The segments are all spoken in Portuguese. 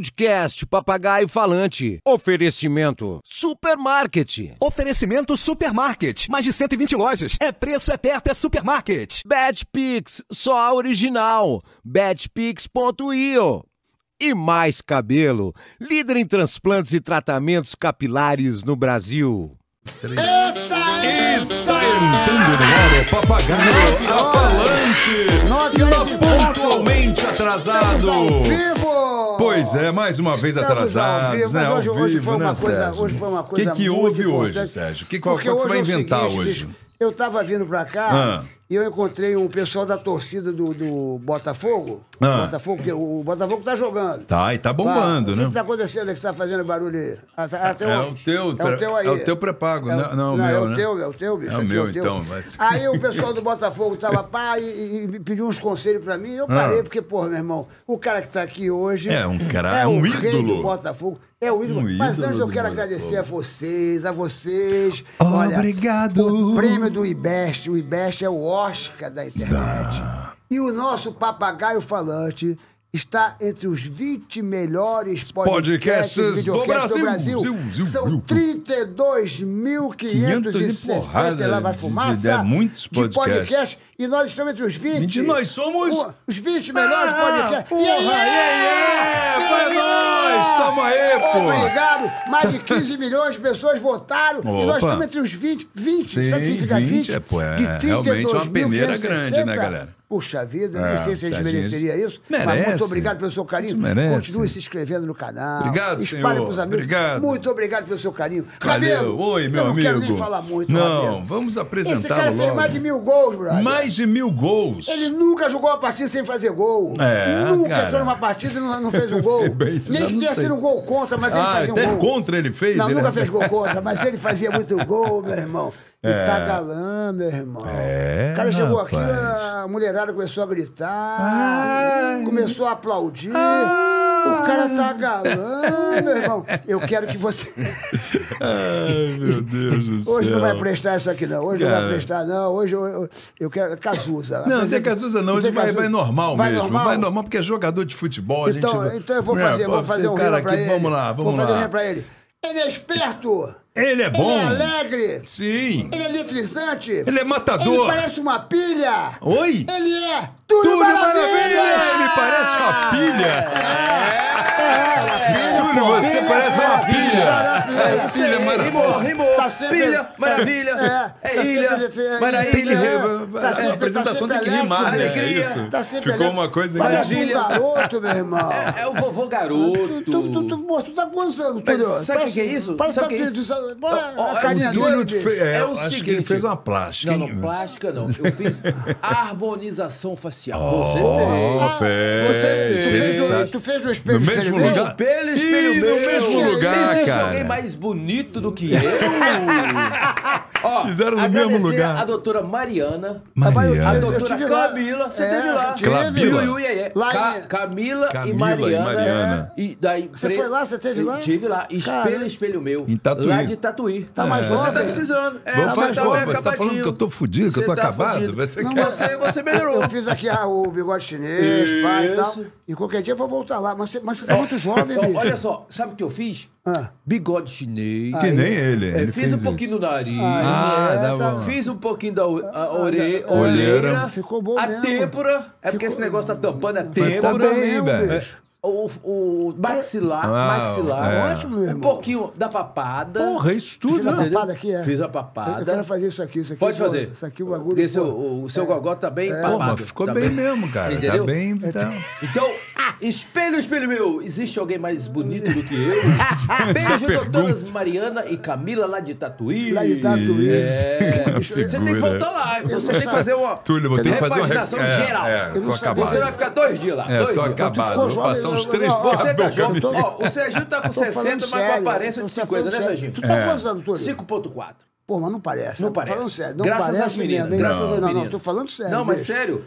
Podcast Papagaio Falante. Oferecimento Supermarket. Oferecimento Supermarket. Mais de 120 lojas. É preço, é perto, é supermarket. Betpix, só a original. Betpix.io. E mais cabelo, líder em transplantes e tratamentos capilares no Brasil. Está entrando no ar o papagaio a falante. Nove horas e pontualmente atrasado. Pois é, mais uma vez Estamos ao atrasados, vivo, né? mas hoje, hoje vivo, foi uma né, coisa, Sérgio? hoje foi uma O coisa que, que muito houve hoje, importante. Sérgio? Que, qual, Porque qual que você vai hoje é o inventar seguinte, hoje? bicho, eu tava vindo pra cá Ah. E eu encontrei um pessoal da torcida do, do Botafogo. Ah. Botafogo, que o Botafogo tá jogando. Tá, e tá bombando, o né? que, que tá acontecendo aí que você tá fazendo barulho aí? Ah, tá- ah, É o teu, é o teu aí. é o teu pré-pago, É o- não- não, o não, meu, é o né? teu, é o teu, bicho. É o aqui meu, teu. então, mas- Aí o pessoal do Botafogo tava pá e, e- pediu uns conselhos pra mim. Eu parei, Ah. porque, porra, meu irmão, o cara que tá aqui hoje. É um cara- é é um o rei ídolo. do Botafogo. É o ídolo. Um Mas ídolo antes eu quero agradecer a vocês, a vocês. Obrigado. o prêmio do IBEST. O IBEST é o Oscar da internet. E o nosso papagaio falante está entre os 20 melhores podcasts, Podcasts do videocasts do Brasil. Brasil. Ziu, ziu, São ziu. 32.560 lá vai de- fumaça de- é muitos de podcasts. podcast. E nós estamos entre os 20. 20, nós somos- o- os 20 melhores Ah, podcasts. porra, E aí, é, é, e foi nós, tamo aí, pô. Obrigado. Mais de 15 milhões de pessoas votaram. E nós Opa. estamos entre os 20. 20, Sim, sabe o que significa 20? 20? É, pô, é, de realmente uma peneira 32.560. grande, né, galera? Puxa vida, É, nem sei se a gente mereceria isso. Mas Merece. muito obrigado pelo seu carinho. Merece. Continue se inscrevendo no canal. Obrigado, Espalhe senhor. pros amigos. Obrigado. Muito obrigado pelo seu carinho. Valeu. Rabelo, Oi, meu eu não amigo. quero nem falar muito, Não, Rabelo. vamos Esse apresentá-lo cara fez mais de mil gols, brother. Mais de mil gols. Ele nunca jogou uma partida sem fazer gol. É, nunca cara. numa partida e não, não fez um gol. Bem, Nem que não tenha sei. sido um gol contra, mas ele Ah, fazia um até gol. contra ele fez, Não, ele- nunca fez gol contra, mas ele fazia muito gol, meu irmão. E É. tá galã, meu irmão. É, o cara chegou aqui, rapaz. a mulherada começou a gritar, Ai. começou a aplaudir. O cara tá galã, meu irmão. Eu quero que você. Ai, meu Deus do céu. Hoje não vai prestar isso aqui, não. Hoje não Cara. vai prestar, não. Hoje eu, eu, quero. Cazuza. Não, não tem Apresenta- Cazuza não, hoje vai, Cazuza. vai normal vai mesmo. Normal? Vai normal, porque é jogador de futebol. Então, gente... então eu vou É, fazer, pô, vou fazer um rima pra aqui, ele. Vamos lá, vamos vou fazer um lá. rima pra ele. Ele é esperto. Ele é bom. Ele é alegre. Sim. Ele é eletrizante. Ele é matador. Ele parece uma pilha. Oi? Ele é tudo, Túlio maravilha. Ele parece uma pilha. Túlio, você parece uma pilha. É Pilha maravilha. Rimou, rimou. Tá sempre- Pilha, maravilha. É, É, tá ilha, eletri- maravilha. Tem que é, tá a sempre- apresentação tá tem que rimar, né? É isso. Tá Ficou uma coisa Parece um garoto, meu irmão. É o vovô garoto. Tu, tu, tu, pô, tu tá gozando, Mas Túlio. sabe o que é isso? Parece Sabe que o que é tá isso? é carinha o Túlio é, É seguinte. ele fez uma plástica. Não, não, plástica não. Eu fiz harmonização facial. Você Ó, Ah, fez. Você fez, Exato. tu fez no espelho No mesmo espelho lugar? Espelho, espelho Ih, meu. no mesmo Que lugar, Existe cara. alguém mais bonito do que eu? Ó, Fizeram no mesmo lugar. A doutora Mariana. Mariana. A Eu doutora lá. Camila. Você É, teve lá. eu. Camila. Ca- Camila, Camila e e Mariana. Mariana. E daí, Você pre- foi lá? Você teve lá? Tive lá. Espelho, espelho meu. Em Tatuí. Lá de Tatuí. Tá mais Você jovem. tá precisando. É, Vamos você fazer tá bem Você tá falando que eu tô fudido, que eu Você tô tá acabado? Você Não, você, você melhorou. Eu fiz aqui ah, o bigode chinês, pai e tal. E qualquer dia eu vou voltar lá. Mas você, mas você tá muito jovem, Ó, bicho. Olha só, sabe o que eu fiz? Ah. Bigode chinês. Que nem ele. É, ele fiz um pouquinho isso. do nariz. Ah, É, tá tá- bom. Fiz um pouquinho da a Ah, olheira. olheira. Ficou bom A mesmo. têmpora. É porque esse negócio tá tampando a Mas têmpora. tá bem, velho. O, o maxilar, Ah, maxilar. é. Ótimo, meu Um irmão. pouquinho da papada. Porra, isso Fiz tudo, a né? papada aqui, é. Fiz a Eu, papada. eu quero fazer isso aqui, isso aqui. Pode pô, fazer. Isso aqui, o bagulho. Seu, pô. o seu gogó tá bem Pô, papado. mas ficou tá bem mesmo, cara. Entendeu? Tá bem. Tá... Então, espelho, espelho meu, existe alguém mais bonito do que eu? Beijo, doutoras Mariana e Camila lá de Tatuí. Lá de Tatuí. É, você tem que voltar lá. Você tem que fazer uma Túlio, vou ter que fazer uma repaginação rep- é, geral. É, Eu não tô acabado. Você vai ficar dois dias lá. É, dois tô dias. acabado. Vou passar uns três eu- Você tá jovem. Ó, o Serginho tá com Tô falando 60, mas com aparência de 50, né, falando sério. Serginho? Tu tá quantos anos, Túlio? 5.4. Não, mas não parece. Não Tô parece. Falando sério. Não Graças parece às meninas. Graças às Não, meninas. não, tô falando sério. Não, mas sério.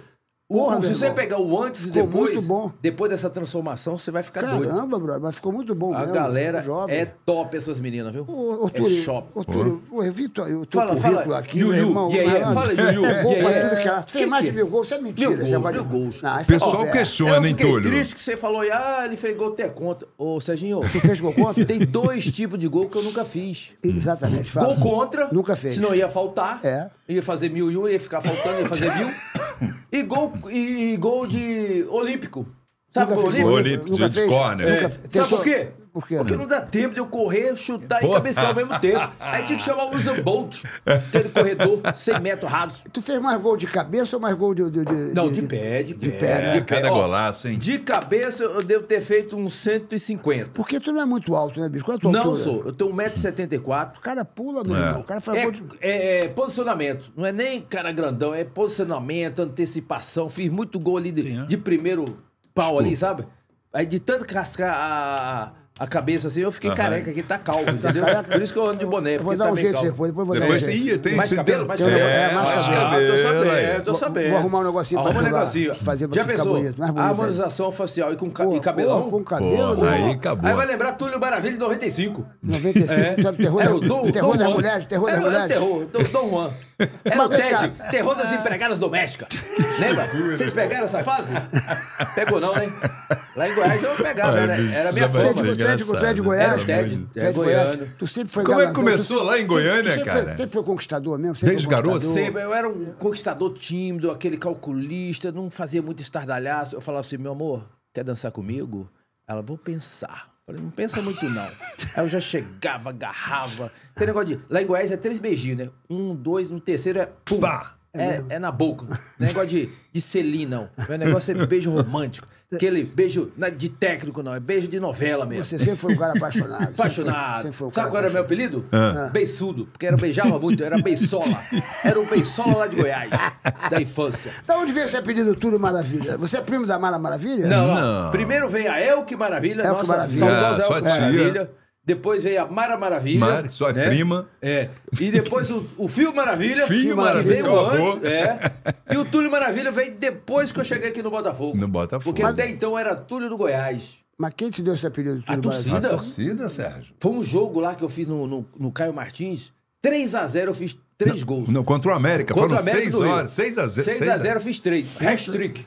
O- Porra, se você irmão. pegar o antes e Ficou depois, muito bom. depois dessa transformação, você vai ficar doido. Caramba, brother, mas ficou muito bom A mesmo. galera jovem. é top, essas meninas, viu? Ô, ô, é Túlio, shop. ô, Túlio, ô, Vitor, o teu Fala, currículo fala. aqui, Yu, meu irmão. yeah, yeah. Fala, Yu, Yu, É gol yeah, pra yeah. tudo que ela... Tu fez Que mais de é? mil gols, isso é mentira. Mil negócio mil gols. Não, O é pessoal questiona, eu hein, fiquei Túlio? triste que você falou, ah, ele fez gol até contra. Ô, Serginho, Tu fez gol contra? tem dois tipos de gol que eu nunca fiz. Exatamente. Gol contra. Nunca fez. Senão ia faltar. É. Ia fazer mil e um, ia ficar faltando, ia fazer mil. E gol, e, e gol de olímpico. Sabe o olímpico? Olímpico, de corner. É. Sabe por quê? Por quê? Porque não dá tempo de eu correr, chutar Pô. e cabecear ao mesmo tempo. Aí tinha que chamar o Usain Bolt, aquele corredor, 100 metros rasos. Tu fez mais gol de cabeça ou mais gol de... de, de Não, de pé, de pé. pé, né? É, cada Ó, golaço, hein? De cabeça eu devo ter feito uns 150. Porque tu não é muito alto, né, bicho? Qual é a tua Não altura? sou, eu tenho 1,74m. O cara pula, meu irmão. O cara faz É, gol de... é, é, posicionamento. Não é nem cara grandão, é posicionamento, antecipação. Fiz muito gol ali de, de primeiro pau ali, sabe? Aí de tanto cascar a, a cabeça assim, eu fiquei careca aqui, tá calvo, entendeu? careca? Por isso que eu ando de boné. Eu vou dar tá um jeito calvo. depois, depois eu vou dar um Depois, jeito. ih, tem Mais tem- cabelo, mais tem- cabelo. é, mais Ah, cabelo. tô aí. sabendo, tô Vou- sabendo. vou arrumar um negocinho pra Arruma um jogar, negocinho. fazer pra Já ficar pensou? bonito, bonito, A harmonização facial e com ca- Pô, e cabelão. pô, com cabelo, Porra, né? aí acabou. Aí vai lembrar Túlio Maravilha de 95. 95, sabe, terror, Era da- o terror das mulheres, terror das Era o mulheres. terror, Dom Juan. Era Mas o Ted, terror das empregadas domésticas. Lembra? Vocês pegaram essa fase? Pegou não, né? Lá em Goiás eu pegava, Ai, era, bicho, era a minha já vai fama. ser Ted, Ted. Ted Goiás. Era o Ted, é goiano. Tu sempre foi Como é que começou tu lá em sempre- Goiânia, sempre cara? Foi, sempre foi conquistador mesmo? Sempre Desde garoto? Sempre, eu era um conquistador tímido, aquele calculista, não fazia muito estardalhaço. Eu falava assim, meu amor, quer dançar comigo? Ela, vou pensar. Falei, não pensa muito não. Aí eu já chegava, agarrava. Tem negócio de. Lá em Goiás é três beijinhos, né? Um, dois, no terceiro é pum. Pá. É, é na boca. Não é negócio de, de selim, não. Meu negócio é beijo romântico. Aquele beijo não é de técnico, não. É beijo de novela mesmo. Você sempre foi um cara apaixonado. sempre foi- Apaixonado. Sempre foi um Sabe qual era meu apelido? Beiçudo. Porque era beijava muito, era beiçola. Era o beiçola lá de Goiás, da infância. Da onde veio esse apelido Tudo Maravilha? Você é primo da Mara Maravilha? Não, não. Não. Primeiro veio a Elke Maravilha, Elke nossa Maravilha. saudosa Ah, sua Elke tia. Maravilha. Depois veio a Mara Maravilha. Mara, sua prima. É. E depois o, o Fio Maravilha. Fio Maravilha, veio seu avô. antes. É. E o Túlio Maravilha veio depois que eu cheguei aqui no Botafogo. No Botafogo. Porque até então era Túlio do Goiás. Mas quem te deu esse apelido A Tudo Maravilha? A torcida. torcida, Sérgio. Foi um jogo lá que eu fiz no, no, no Caio Martins. 3x0 eu fiz três gols. Não, contra o América. Contra Foram o América seis do Rio. horas. 6 a 0 6 a 0 eu fiz três. Hat-trick.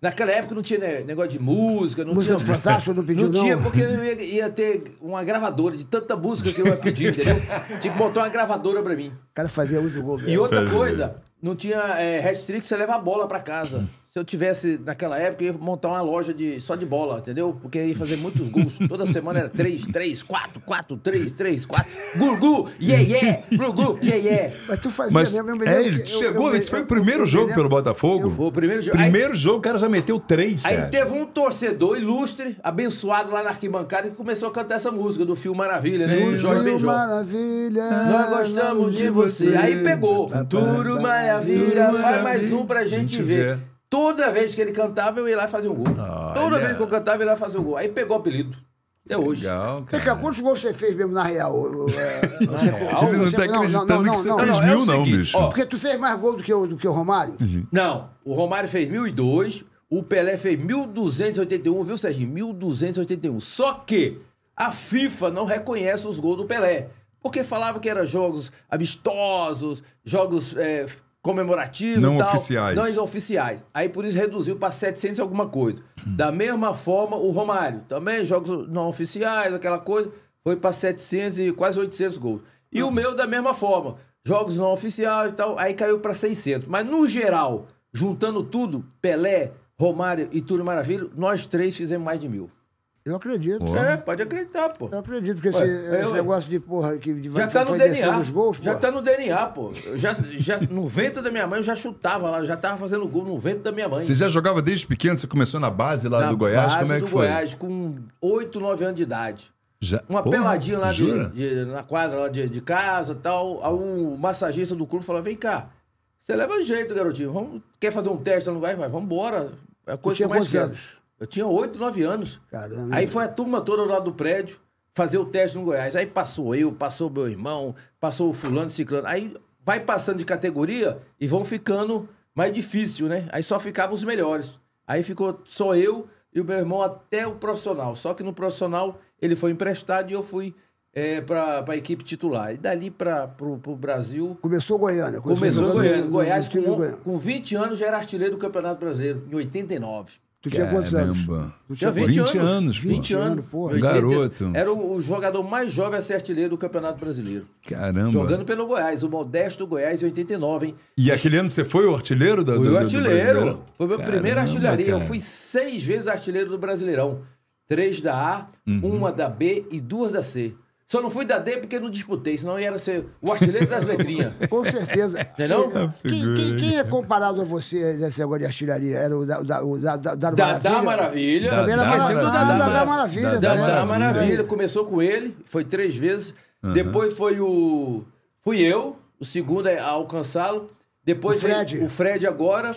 Naquela época não tinha negócio de música, não Música tinha. do Fantástico não pediu, Não tinha, não? porque eu ia, ia ter uma gravadora de tanta música que eu ia pedir, entendeu? Tinha que botar uma gravadora pra mim. O cara fazia muito gol. E outra coisa, não tinha é, hat-trick, você leva a bola pra casa. Se eu tivesse, naquela época, eu ia montar uma loja de, só de bola, entendeu? Porque ia fazer muitos gols. Toda semana era 3, 3, 4, 4, 3, 3, 4. Gurgu, yeah, yeah, gurgu, yeah, yeah. Mas tu fazia Mas mesmo. eu me é, ele eu- chegou, eu- esse foi eu- o primeiro eu me jogo lembro- pelo Botafogo? Foi o primeiro jogo. Aí- Primeiro jogo, o cara já meteu três, Aí Sérgio. teve um torcedor ilustre, abençoado lá na arquibancada, que começou a cantar essa música do Fio Maravilha, né? Do Jorge Tudo Benjó. Maravilha. Nós gostamos de você. Aí pegou. Tudo maravilha, faz mais um pra gente Gente ver. Toda vez que ele cantava, eu ia lá fazer um gol. Toda Olha. vez que eu cantava, eu ia lá fazer um gol. Aí pegou o apelido. Até hoje. Legal, cara. quantos gols você fez mesmo na Real? É, Você, Ele não tá acreditando que você fez não, é o mil, não, seguinte, bicho. ó. Porque tu fez mais gol do que o, do que o Romário? Não, o Romário fez 1002, o Pelé fez 1281, viu, Serginho? 1281. Só que a FIFA não reconhece os gols do Pelé. Porque falava que eram jogos amistosos, jogos é, comemorativos Não e tal. oficiais. Não oficiais. Aí por isso reduziu para 700 e alguma coisa. Da mesma forma, o Romário. Também jogos não oficiais, aquela coisa. Foi para 700 e quase 800 gols. E o meu da mesma forma. Jogos não oficiais e tal. Aí caiu para 600. Mas no geral, juntando tudo, Pelé, Romário e Túlio Maravilha, nós três fizemos mais de mil. Eu acredito. É, pode acreditar, pô. Eu acredito, porque Ué, esse, esse ué. negócio de porra que de- Já tá no DNA. descendo os gols, já porra. tá no DNA, pô. Eu já, já, no vento da minha mãe, eu já chutava lá, eu já tava fazendo gol no vento da minha mãe. Você já jogava desde pequeno? Você começou na base lá Na do Goiás? base Como é que do foi? Goiás, com 8, 9 anos de idade. Já- Uma Porra, peladinha lá de, de- na quadra lá de, de casa e tal. Aí o massagista do clube falou: vem cá, você leva jeito, garotinho. Vamos, quer fazer um teste Goiás? Vai, vamos embora. É coisa tinha que eu mais quantos anos? Eu tinha 8, 9 anos. Caramba. Aí foi a turma toda lá do prédio fazer o teste no Goiás. Aí passou eu, passou meu irmão, passou o fulano, ciclano. Aí vai passando de categoria e vão ficando mais difícil, né? Aí só ficavam os melhores. Aí ficou só eu e o meu irmão até o profissional. Só que no profissional ele foi emprestado e eu fui é, para a equipe titular. E dali para o Brasil. Começou Goiânia. Começou jogando Goiânia. no- Goiás, com, Goiânia. com 20 anos, já era artilheiro do Campeonato Brasileiro, em 89. Tu tinha quantos anos? Caramba. Tu Tinha tinha 20, 20 anos. anos, pô. 20 anos. porra. 80. Garoto. Era o, o jogador mais jovem a ser artilheiro do Campeonato Brasileiro. Caramba. Jogando pelo Goiás, o Modesto Goiás em 89, hein? E aquele ano você foi o artilheiro da Fui do, o do- do artilheiro. Brasileiro? Foi meu Caramba, primeiro artilharia. Eu cara. fui seis vezes artilheiro do Brasileirão. Três da A, Uhum. uma da B e duas da C. Só não fui da D porque não disputei, senão eu ia ser o artilheiro das letrinhas. Com certeza. Entendeu? Quem, quem- quem é comparado a você nesse negócio de artilharia? Era o da, o da, o da, da, da Dadá Maravilha. Também era Esquecendo Maravilha. Dadá Maravilha. Maravilha. Maravilha. Maravilha. Começou com ele, foi três vezes. Depois foi o. Fui eu, o segundo a alcançá-lo. Depois O Fred. o Fred agora.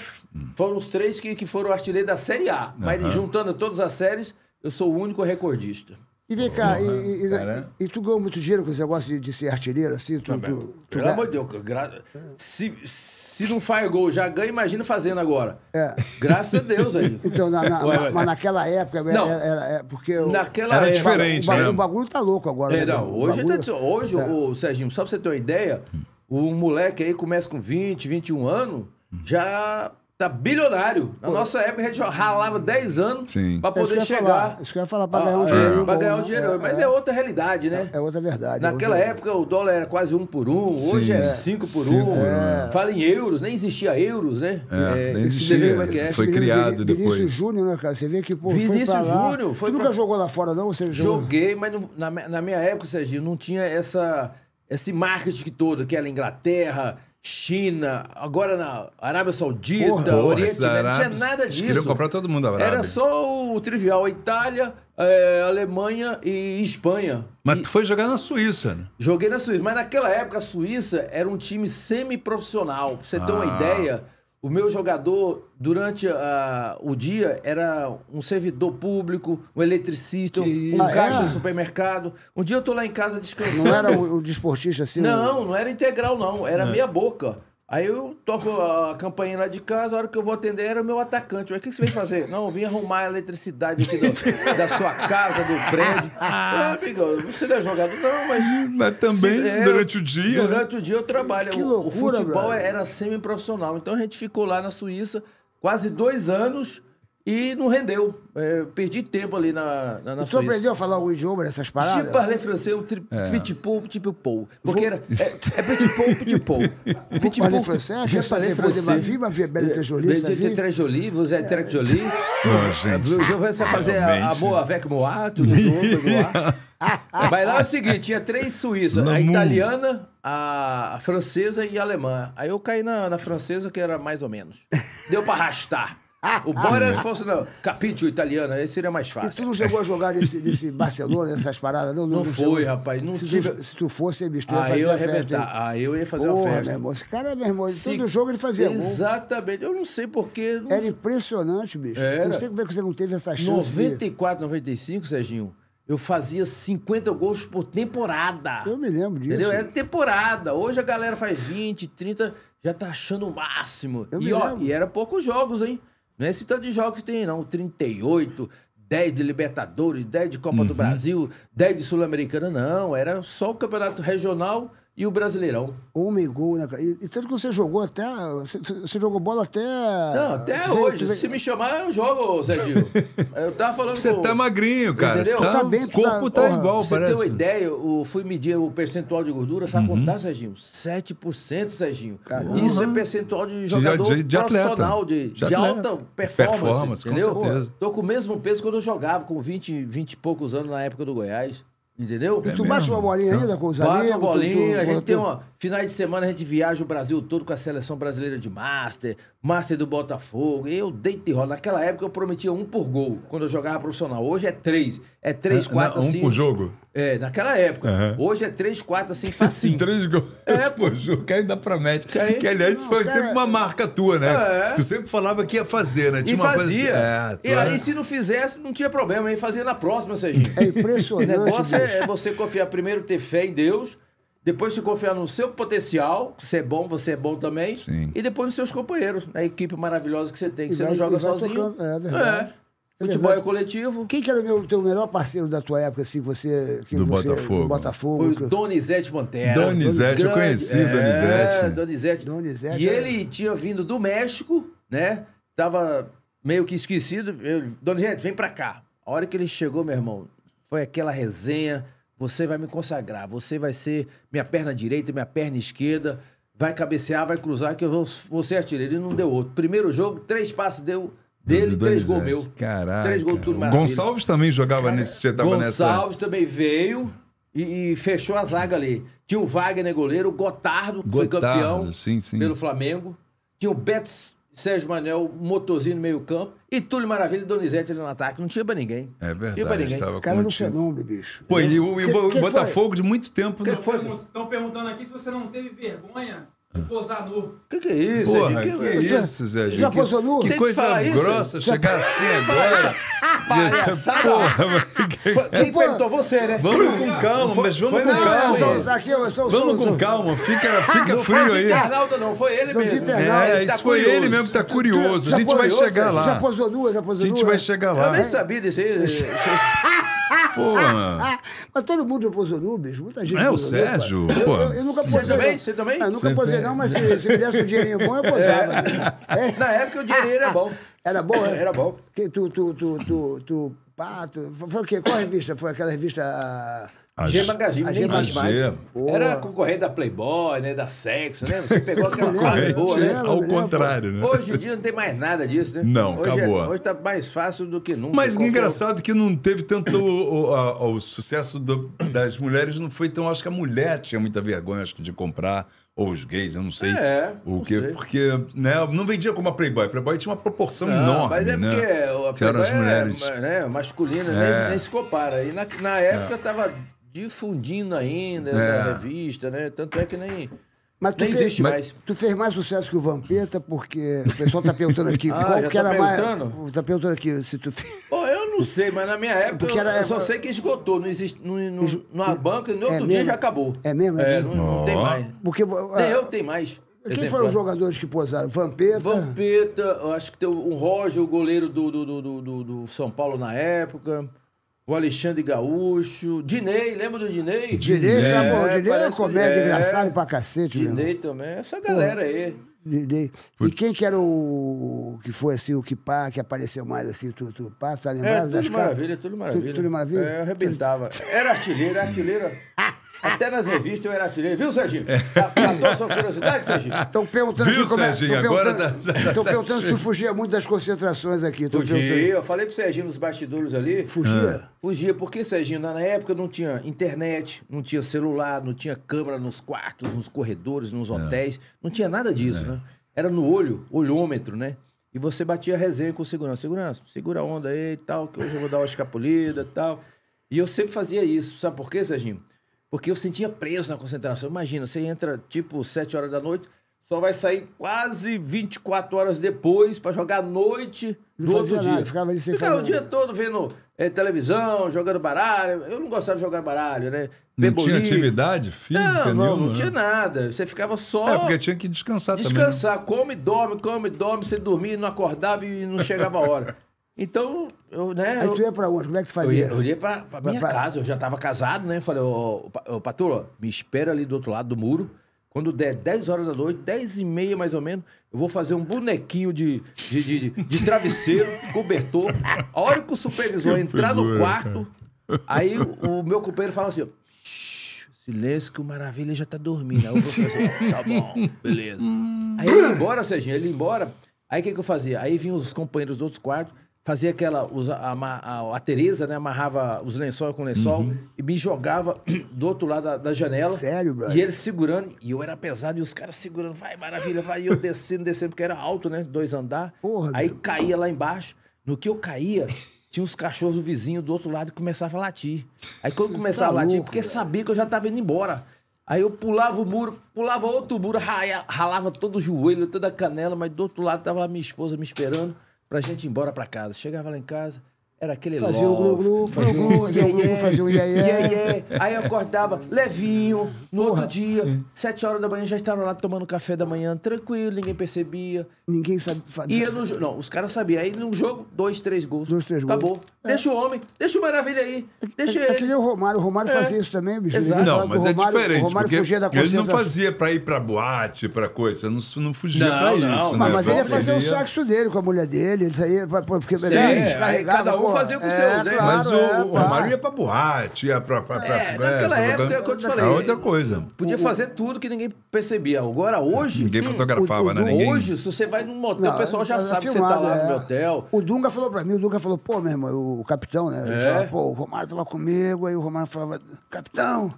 Foram os três que, que foram artilheiros da Série A. Mas juntando todas as séries, eu sou o único recordista. E vem cá, e, e- e- e tu ganhou muito dinheiro com esse negócio de, de ser artilheiro, assim? Tu, tu, tu Pelo amor de Deus, gra- se, se não faz gol, já ganha, imagina fazendo agora. É. Graças a Deus aí. Então, na- na- Ué, ué. mas naquela época, era, Não. era- era- porque... o- Naquela Era época. diferente, o, bagulho, né? o bagulho tá louco agora. É, né? não, O hoje, bagulho- tá- hoje É. o Serginho, só pra você ter uma ideia, o moleque aí começa com 20, 21 anos, já tá bilionário. Na nossa época a gente ralava 10 anos Sim. pra É isso que eu poder ia chegar. falar, isso que eu ia falar, pra ganhar um Ah, dinheiro é, ganhar um dinheiro. É, Mas é. é outra realidade, né? É outra verdade. Naquela é outra... época o dólar era quase um por um, hoje é cinco por Cinco um. um. Fala em euros, nem existia euros, né? É, nem você existia. vê como é que é. Foi criado Vini- depois. Vinícius Júnior, né, cara? Você vê que, pô, foi Vinícius pra lá. Júnior foi tu pra- nunca jogou lá fora, não? Você jogou... Joguei, mas não- na, na minha época, Serginho, não tinha essa, esse marketing todo, que era Inglaterra, China, agora na Arábia Saudita, Porra, Oriente Médio, não tinha nada disso. queriam comprar todo mundo a Arábia. Era só o trivial, Itália, eh, Alemanha e Espanha. Mas E tu foi jogar na Suíça, né? joguei na Suíça, mas naquela época a Suíça era um time semi-profissional. Pra você ter uma Ah. ideia, o meu jogador, durante ah, o dia, era um servidor público, um eletricista, um isso? caixa Ah, é? de supermercado. Um dia eu tô lá em casa descansando. Não era um, um desportista assim? um- Não, não era integral, não. Era meia boca. Aí eu toco a campainha lá de casa, a hora que eu vou atender era o meu atacante. O que que você veio fazer? Não, eu vim arrumar a eletricidade aqui do- da sua casa, do prédio. Ah, amigo, você não é jogador? Não, mas. Mas também, Se- é, durante o dia. né? Durante o dia eu trabalho. Que O- loucura, o futebol brother. era semi-profissional. Então a gente ficou lá na Suíça quase dois anos e não rendeu. É, perdi tempo ali na, na, na Tu Suíça. aprendeu a falar algum idioma nessas Je paradas? parle français, o tri- É. petit pou, petit peu pou. Porque era, é, é petit pou, petit pou. Petit je Je parle sais fazer ma vie, ma vie é belle, très jolie, Belle, vie. très jolie, vous êtes très jolie. Ô, gente. Je je vais fazer Realmente. amor avec moi, tudo junto. Mas lá é o seguinte, tinha três suíças, a italiana, a, a francesa e a alemã. Aí eu caí na, na francesa, que era mais ou menos. Deu pra arrastar. O bom era se fosse no capítulo italiano, aí seria mais E tu fácil. não chegou a jogar nesse, nesse Barcelona, nessas paradas? Não, Não foi, chegou? rapaz, não se, tive- tu, se tu fosse, bicho, tu ia fazer eu ia a festa. hein? aí eu ia fazer Porra, festa. meu irmão, esse cara, meu irmão, Se- todo jogo ele fazia gol. Exatamente. Eu não sei porquê. não- Era impressionante, bicho. Era. Não sei como é que você não teve essa chance. de- 94, 95, Serginho, eu fazia 50 gols por temporada. Eu me lembro disso. Entendeu? É temporada. Hoje a galera faz 20, 30, já tá achando o máximo. Eu e, ó, lembro. e era poucos jogos, hein? Não é esse tanto de jogos que tem, não. 38, 10 de Libertadores, 10 de Copa Uhum. do Brasil, 10 de Sul-Americana, não. Era só o campeonato regional e o Brasileirão. Homem gol, né, cara? E, e tanto que você jogou até. Você, você jogou bola até. Não, até você- hoje. você- Se me chamar, eu jogo, Serginho. Eu tava falando Você com- tá magrinho, cara. Entendeu? Você tá, Tá bem, o tá- corpo tá, porra, igual, Pra você parece. ter uma ideia, eu fui medir o percentual de gordura, sabe Uhum. quanto dá, Serginho? 7%, Serginho. Isso é percentual de jogador de- de atleta. profissional, de, De de alta performance. Performance, com entendeu? certeza. Tô com o mesmo peso quando eu jogava, com 20, 20 e poucos anos na época do Goiás. Entendeu? E tu bate uma bolinha ainda com os Bate amigos? a tu- bolinha, tu- a gente tu- tem uma. Finais de semana a gente viaja o Brasil todo com a seleção brasileira de Master, Master do Botafogo. E eu deito e rolo. Naquela época eu prometia um por gol, quando eu jogava profissional. Hoje é três. É três, quatro, um assim. por jogo. É, naquela época. Aham. Hoje é três, quatro, assim, facinho. Três gols É, por jogo, que ainda promete. Que aí- Que, aliás, foi cara, sempre uma marca tua, né? É. Tu sempre falava que ia fazer, né? E Tinha uma coisa fazia. assim, é, e é- aí, se não fizesse, não tinha problema. Aí fazia na próxima, Serginho. É O impressionante. negócio bicho. é, é você confiar primeiro, ter fé em Deus Depois se confiar no seu potencial, você é bom, você é bom também. Sim. E depois nos seus companheiros, na equipe maravilhosa que você tem, que E você vai- não joga sozinho. tocando, é verdade. É. Futebol verdade. é coletivo. Quem que era o meu- teu melhor parceiro da tua época, assim, você... Que Do você, Botafogo. Do Botafogo. Foi que- o Donizete Montero. Donizete, eu Grande- conheci o É, Donizete. Donizete. Donizete E é- ele tinha vindo do México, né? Tava meio que esquecido. Eu, Donizete, vem pra cá. A hora que ele chegou, meu irmão, foi aquela resenha. Você vai me consagrar. Você vai ser minha perna direita, minha perna esquerda. Vai cabecear, vai cruzar, que eu vou, vou ser artilheiro. Ele não deu outro. Primeiro jogo, três passes deu dele, Do três gols meu. Caraca. Três gols, tudo maravilha. Gonçalves também jogava nesse tava nessa. Gonçalves também veio e, e fechou a zaga ali. Tinha o Wagner goleiro, o Gotardo, que foi Gotardo, campeão sim, sim. pelo Flamengo. Tinha o Beto Sérgio Manuel, motorzinho no meio campo. E Túlio Maravilha e Donizete ali no ataque. Não tinha pra ninguém. É Tinha pra verdade, ninguém. estava Cara, não sei nome, bicho. Pô, e o, e o foi? Botafogo de muito tempo. O que né? que? Estão perguntando aqui se você não teve vergonha posar nu. O que, que é isso, Porra, Serginho? que, isso, Zé? Já Que- posou nu? Que, Tem que coisa falar isso? grossa chegar assim agora. Palhaçada. Porra, mas que- Quem Pô, perguntou? Você, né? Vamos com calma, mas vamos com não, calma. eu sou, aqui eu sou... Vamos com calma, fica, fica Não frio foi aí. internauta, não. Foi ele mesmo. É, Ele tá isso foi curioso. ele mesmo que tá curioso. A Já gente vai chegar Já lá. posou nua, já posou A nua? gente vai é? chegar Eu lá. nem sabia disso aí. Porra. Ah, mas todo mundo já posou bicho. Muita gente É, o posou Sérgio. Eu, pô. eu, eu nunca Você posei, também? não. Você também? Ah, Eu nunca Você posei, não, mas se, se me desse um dinheirinho bom, eu posava. É. Na época o dinheiro era bom. Era bom, é? Era bom. Que tu, tu, tu, tu, tu, pá, tu- foi, foi o quê? Qual revista? Foi aquela revista... A G Magazine, a G mais. Era concorrente da Playboy, né? Da Sexo, né? Você pegou aquela fase boa, né? Ao contrário, né? Hoje em dia não tem mais nada disso, né? Não, hoje acabou. É, hoje tá mais fácil do que nunca. Mas engraçado que não teve tanto. O, o- a- o sucesso do- das mulheres não foi tão. Acho que a mulher tinha muita vergonha acho que, de comprar, ou os gays, eu não sei. É, o que. Porque né, não vendia como a Playboy. A Playboy tinha uma proporção Não, enorme. mas é né? porque a Que eram Playboy as mulheres. é, né, masculina, É. nem, nem se compara. E na, na época tava difundindo ainda essa É. revista, né? Tanto é que nem, Mas tu nem fez- existe mas- mais. Tu fez mais sucesso que o Vampeta, porque o pessoal tá perguntando aqui Ah, qual já que tá era mais. perguntando? Tá perguntando aqui se tu fez. Pô, eu não sei, mas na minha época Porque eu, era- eu só sei que esgotou. Não existe. Não, não, Esgo- numa banca e no outro É dia mesmo? já acabou. É mesmo? É É, mesmo? não, não tem mais. Porque, Nem ah, eu tem mais. Quem exemplar. foram os jogadores que posaram? Vampeta? Vampeta, eu acho que tem o Roger, o goleiro do, do, do, do, do- do São Paulo na época. O Alexandre Gaúcho. Dinei, lembra do Dinei? Dinei, É, tá bom. Dinei é comédia é. engraçada pra cacete. Dinei também. Essa galera aí. Dinei. E quem que era o que foi assim, o que pá, que apareceu mais assim, tu, tu pá, tu tá É, lembrado? tudo das caras? maravilha, tudo maravilha. Tudo, tudo maravilha? É, arrebentava. Era artilheiro, artilheiro. Até nas revistas eu era artilheiro. Viu, Serginho? Tá- Matou a sua curiosidade, Serginho? Estão perguntando Viu, aqui como é. Serginho? tão Agora perguntando, tá- tão perguntando se tu fugia muito das concentrações aqui. Fugia. Eu falei pro Serginho nos bastidores ali. Fugia? Fugia, porque, Serginho, na época não tinha internet, não tinha celular, não tinha câmera nos quartos, nos corredores, nos hotéis. Não tinha nada disso, né? Era no olho, olhômetro, né? E você batia resenha com o segurança. Segurança, segura a onda aí e tal, que hoje eu vou dar uma escapulida e tal. E eu sempre fazia isso. Sabe por quê, Serginho? Porque eu sentia preso na concentração. Imagina, você entra tipo 7 horas da noite, só vai sair quase 24 horas depois pra jogar à noite Não do outro nada, dia. ficava ali sem Ficava fazer o dia nada. todo vendo eh, televisão, jogando baralho. Eu não gostava de jogar baralho, né? Não tinha atividade física Não, não, nenhuma. não tinha né? nada. Você ficava só. É, porque tinha que descansar, também. Descansar, come, dorme, come, dorme, você dormia, não acordava e não chegava a hora. Então, eu, né? Aí eu- tu ia pra onde? Como é que tu eu fazia? ia, eu ia pra, pra minha Pra- casa, eu já tava casado, né? Falei, ô, ô, ô me espera ali do outro lado do muro. Quando der 10 horas da noite, 10 e meia mais ou menos, eu vou fazer um bonequinho de, de, de, de- de travesseiro, cobertor. A hora que o supervisor entrar no quarto, aí o, o meu companheiro fala assim, ó, "Shh, silêncio que o Maravilha já tá dormindo. Aí o professor, tá bom, beleza. Aí ele ia embora, Serginho, ele ia embora. Aí o que, que eu fazia? Aí vinham os companheiros dos outros quartos, fazia aquela. a, a, Tereza, né? Amarrava os lençóis com lençol e me jogava do outro lado da, da janela. Sério, brother? E eles segurando, e eu era pesado, e os caras segurando, vai, maravilha, vai. E eu descendo, descendo, porque era alto, né? Dois andar. Porra, Aí caía lá embaixo. No que eu caía, tinha uns cachorros do vizinho do outro lado que começavam a latir. Aí quando começava tá a latir, louco, porque velho. sabia que eu já tava indo embora. Aí eu pulava o muro, pulava outro muro, raia- ralava todo o joelho, toda a canela, mas do outro lado tava lá minha esposa me esperando pra gente ir embora pra casa. Chegava lá em casa, era aquele Fazia o glu-glu, fazia o- fazia o glu-glu, fazia o Iê, iê. Iê, iê. Aí eu acordava levinho, no outro dia, sete horas da manhã, já estava lá tomando café da manhã, tranquilo, ninguém percebia. Ninguém sabe fazer. Ia no jogo. Não, os caras sabiam. Aí no jogo, dois, três gols. Dois, três gols. Acabou. Deixa o homem, deixa o Maravilha aí. Deixa É, é que ele. nem o Romário. O Romário É. fazia isso também, bicho. Não, mas o é Romário, diferente. O Romário porque fugia da ele não fazia pra ir pra boate, pra coisa. Não, não fugia Não, pra não, isso. Mas, né? mas ele ia fazer o sexo dele com a mulher dele, ele saía, porque Sim, ele aí descarregava. Fazia com o é, seu, né? Claro, Mas o, é, o claro. Romário ia pra boate, ia pra. pra, pra É, naquela pra- época, é o que eu te falei. É outra coisa. Podia fazer tudo que ninguém percebia. Agora, hoje. Ninguém hum, fotografava, o- o- né? Ninguém... Hoje, se você vai num motel, Não, o pessoal já é sabe que você filmado, tá lá é. no meu hotel. O Dunga falou pra mim, o Dunga falou, pô, meu irmão, o capitão, né? É. falava, pô, o Romário tava comigo, aí o Romário falava, capitão,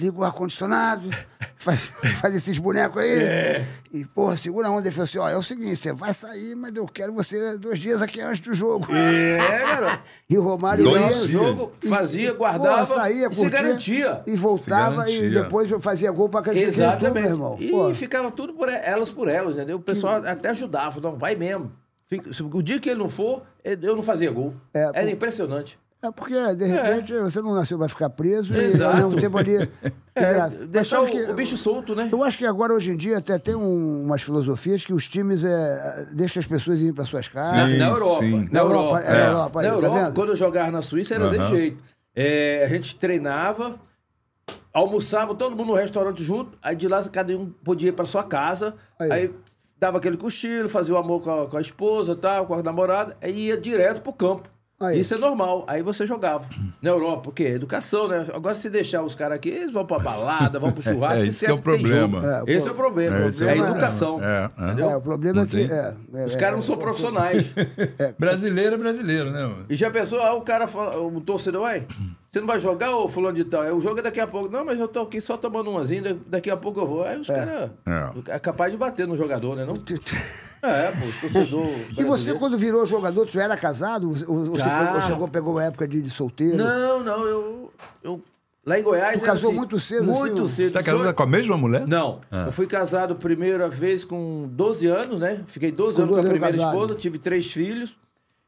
liga o ar-condicionado, faz, faz esses bonecos aí. É. E, pô, segura a onda. Ele falou assim, ó, é o seguinte, você vai sair, mas eu quero você dois dias aqui antes do jogo. É, garoto. E o Romário Dois ia, jogo, fazia, guardava saía, e se curtia, garantia. E voltava Se e garantia. depois fazia gol pra aquele tudo, meu Exatamente. irmão. E Pô, ficava tudo por elas por elas, entendeu? O pessoal até ajudava, não, vai mesmo. O dia que ele não for, eu não fazia gol. É, Era pô. impressionante. É porque, de repente, você não nasceu pra ficar preso e Exato. ao mesmo tempo ali. É, deixar o, que- o bicho solto, né? Eu acho que agora, hoje em dia, até tem um- umas filosofias que os times é, deixam as pessoas irem para suas casas. Na, Sim, na Europa. sim. Na Europa, é, na Europa, Na aí, tá Europa, vendo? quando eu jogava na Suíça, era desse Aham. jeito. É, a gente treinava, almoçava, todo mundo no restaurante junto, aí de lá cada um podia ir para sua casa, Aí. aí, dava aquele cochilo, fazia o amor com a, com a esposa, tal, com a namorada, aí ia direto pro campo. Aí. Isso é normal. Aí você jogava. Na Europa, porque educação, né? Agora, se deixar os caras aqui, eles vão pra balada, vão pro churrasco. É, isso que é o problema. É, Esse pô, é o problema. É, É, esse é o a problema. educação. É, é. É, o problema é que. É, é, Os é, caras não são profissionais. Brasileiro é brasileiro, né? mano? E já pensou, ah, o cara fala, o torcedor, ué, você não vai jogar, ô fulano de tal? É, o jogo é daqui a pouco. Não, mas eu tô aqui só tomando umazinha, daqui a pouco eu vou. Aí os caras. É. É capaz de bater no jogador, né? Não? É, pô, o torcedor. E você, quando virou jogador, já era casado? Ou, ou você Já. pegou- chegou, pegou uma época de, de solteiro? Não, não, eu. eu lá em Goiás. Tu casou assim, muito cedo, assim, Muito ó? cedo. Você tá casado 18 com a mesma mulher? Não, eu fui casado primeira vez com 12 anos, né? Fiquei 12 Com anos com a 12 primeira casado. esposa, tive três filhos.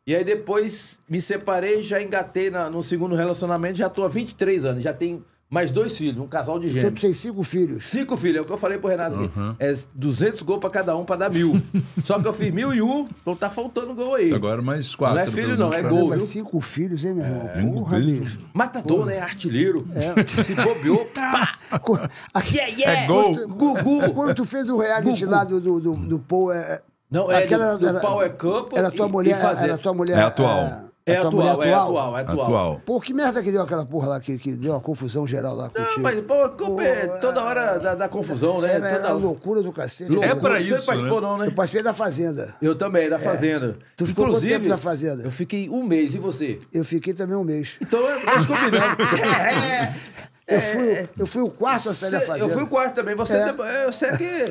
E aí depois me separei, já engatei na- no segundo relacionamento, já tô há 23 anos, já tenho mais dois filhos, um casal de Então gêmeos. tu tem cinco filhos. Cinco filhos, é o que eu falei pro Renato aqui. É 200 gols pra cada um pra dar mil. Só que eu fiz mil e um, então tá faltando gol aí. Agora mais quatro. Não é filho, não, é pra- gol. Viu? cinco filhos, hein, meu irmão? cinco Porra, filhos. bicho. Matador, né? Artilheiro. Se bobeou, pá! Co- Aqui- Yeah, yeah! É gol. Gugu! Quando tu fez o reality lá do, do, do, do Paul, é, Não, é do- do Power Cup Era tua e- mulher, e fazer. era tua mulher. É atual. É tua atual, mulher é atual, é atual. Atual. Pô, que merda que deu aquela porra lá, que, que deu uma confusão geral lá Não, contigo. mas pô, Cup é Pô, toda hora da, da confusão, né? Era, era Toda- loucura do cacete. Loucura. É pra Você isso, participou, né? não, né? Eu participei da Fazenda. Eu também, da Fazenda. Tu ficou quanto tempo na Fazenda? Eu fiquei um mês, e você? Eu fiquei também um mês. Então, nós combinamos. É, Eu fui, eu fui o quarto a sair da Fazenda. eu fui o quarto também. Você, É. demorou- eu sei que.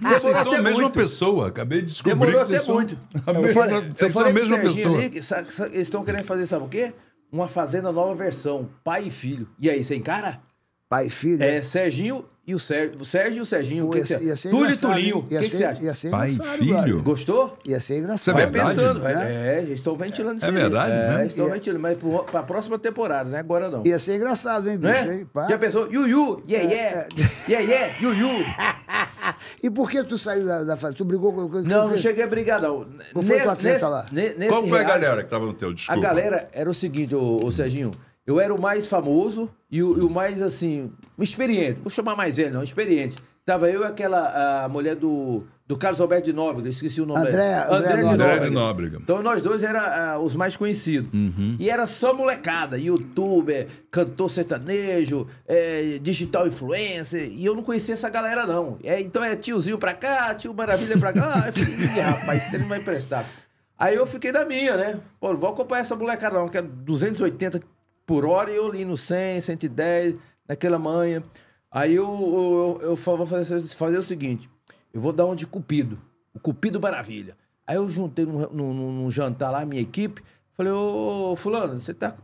Vocês são a mesma muito. pessoa. Acabei de descobrir Demorou que vocês até são muito. a Eu mesma- falei- eu Vocês são a mesma pessoa. ali que sa- sa- eles estão querendo fazer, sabe o quê? Uma fazenda nova versão, pai e filho. E aí, você encara? Pai e filho. É Serginho e o Sérgio. O Sérgio e o Serginho. O Pô, que, ia que você ia ser Túlio e Tulinho. O que, que você acha? Ia ser Pai engraçado, filho? brother. Gostou? Ia ser engraçado. É Vai verdade, pensando, vai, né? é, eles estão ventilando isso É verdade, é, né? estão É. ventilando, mas pro- pra próxima temporada, não é agora não. Ia ser engraçado, hein, Não bicho? é? Pá. Já pensou? Yuyu, yeah, yeah, yeah, yeah, yuyu. E por que tu saiu da, da Fazenda? Tu brigou com... com Não, com- não cheguei a brigar, não. Qual foi o Nesse- atleta nesse- lá? Qual foi a galera que tava no teu? A Desculpa. galera era o seguinte, ô, ô Serginho. Eu era o mais famoso e o, e o mais, assim, experiente. Vou chamar mais ele, não, experiente. Tava eu e aquela a mulher do, do Carlos Alberto de Nóbrega, esqueci o nome André- dela. André de Nóbrega. André de Nóbrega. Então nós dois era ah, os mais conhecidos. E era só molecada, youtuber, cantor sertanejo, eh, digital influencer. E eu não conhecia essa galera, não. É, então é tiozinho pra cá, tio Maravilha pra cá. Eu falei, Ih, rapaz, esse trem não vai prestar. Aí eu fiquei na minha, né? Pô, não vou acompanhar essa molecada, não, que é 280 por hora e eu ali no 100, 110, naquela manhã. Aí eu, eu, eu, fa- vou fazer, fazer o seguinte: eu vou dar um de Cupido, o Cupido Maravilha. Aí eu juntei num, num- num jantar lá, minha equipe, falei, ô Fulano, você tá,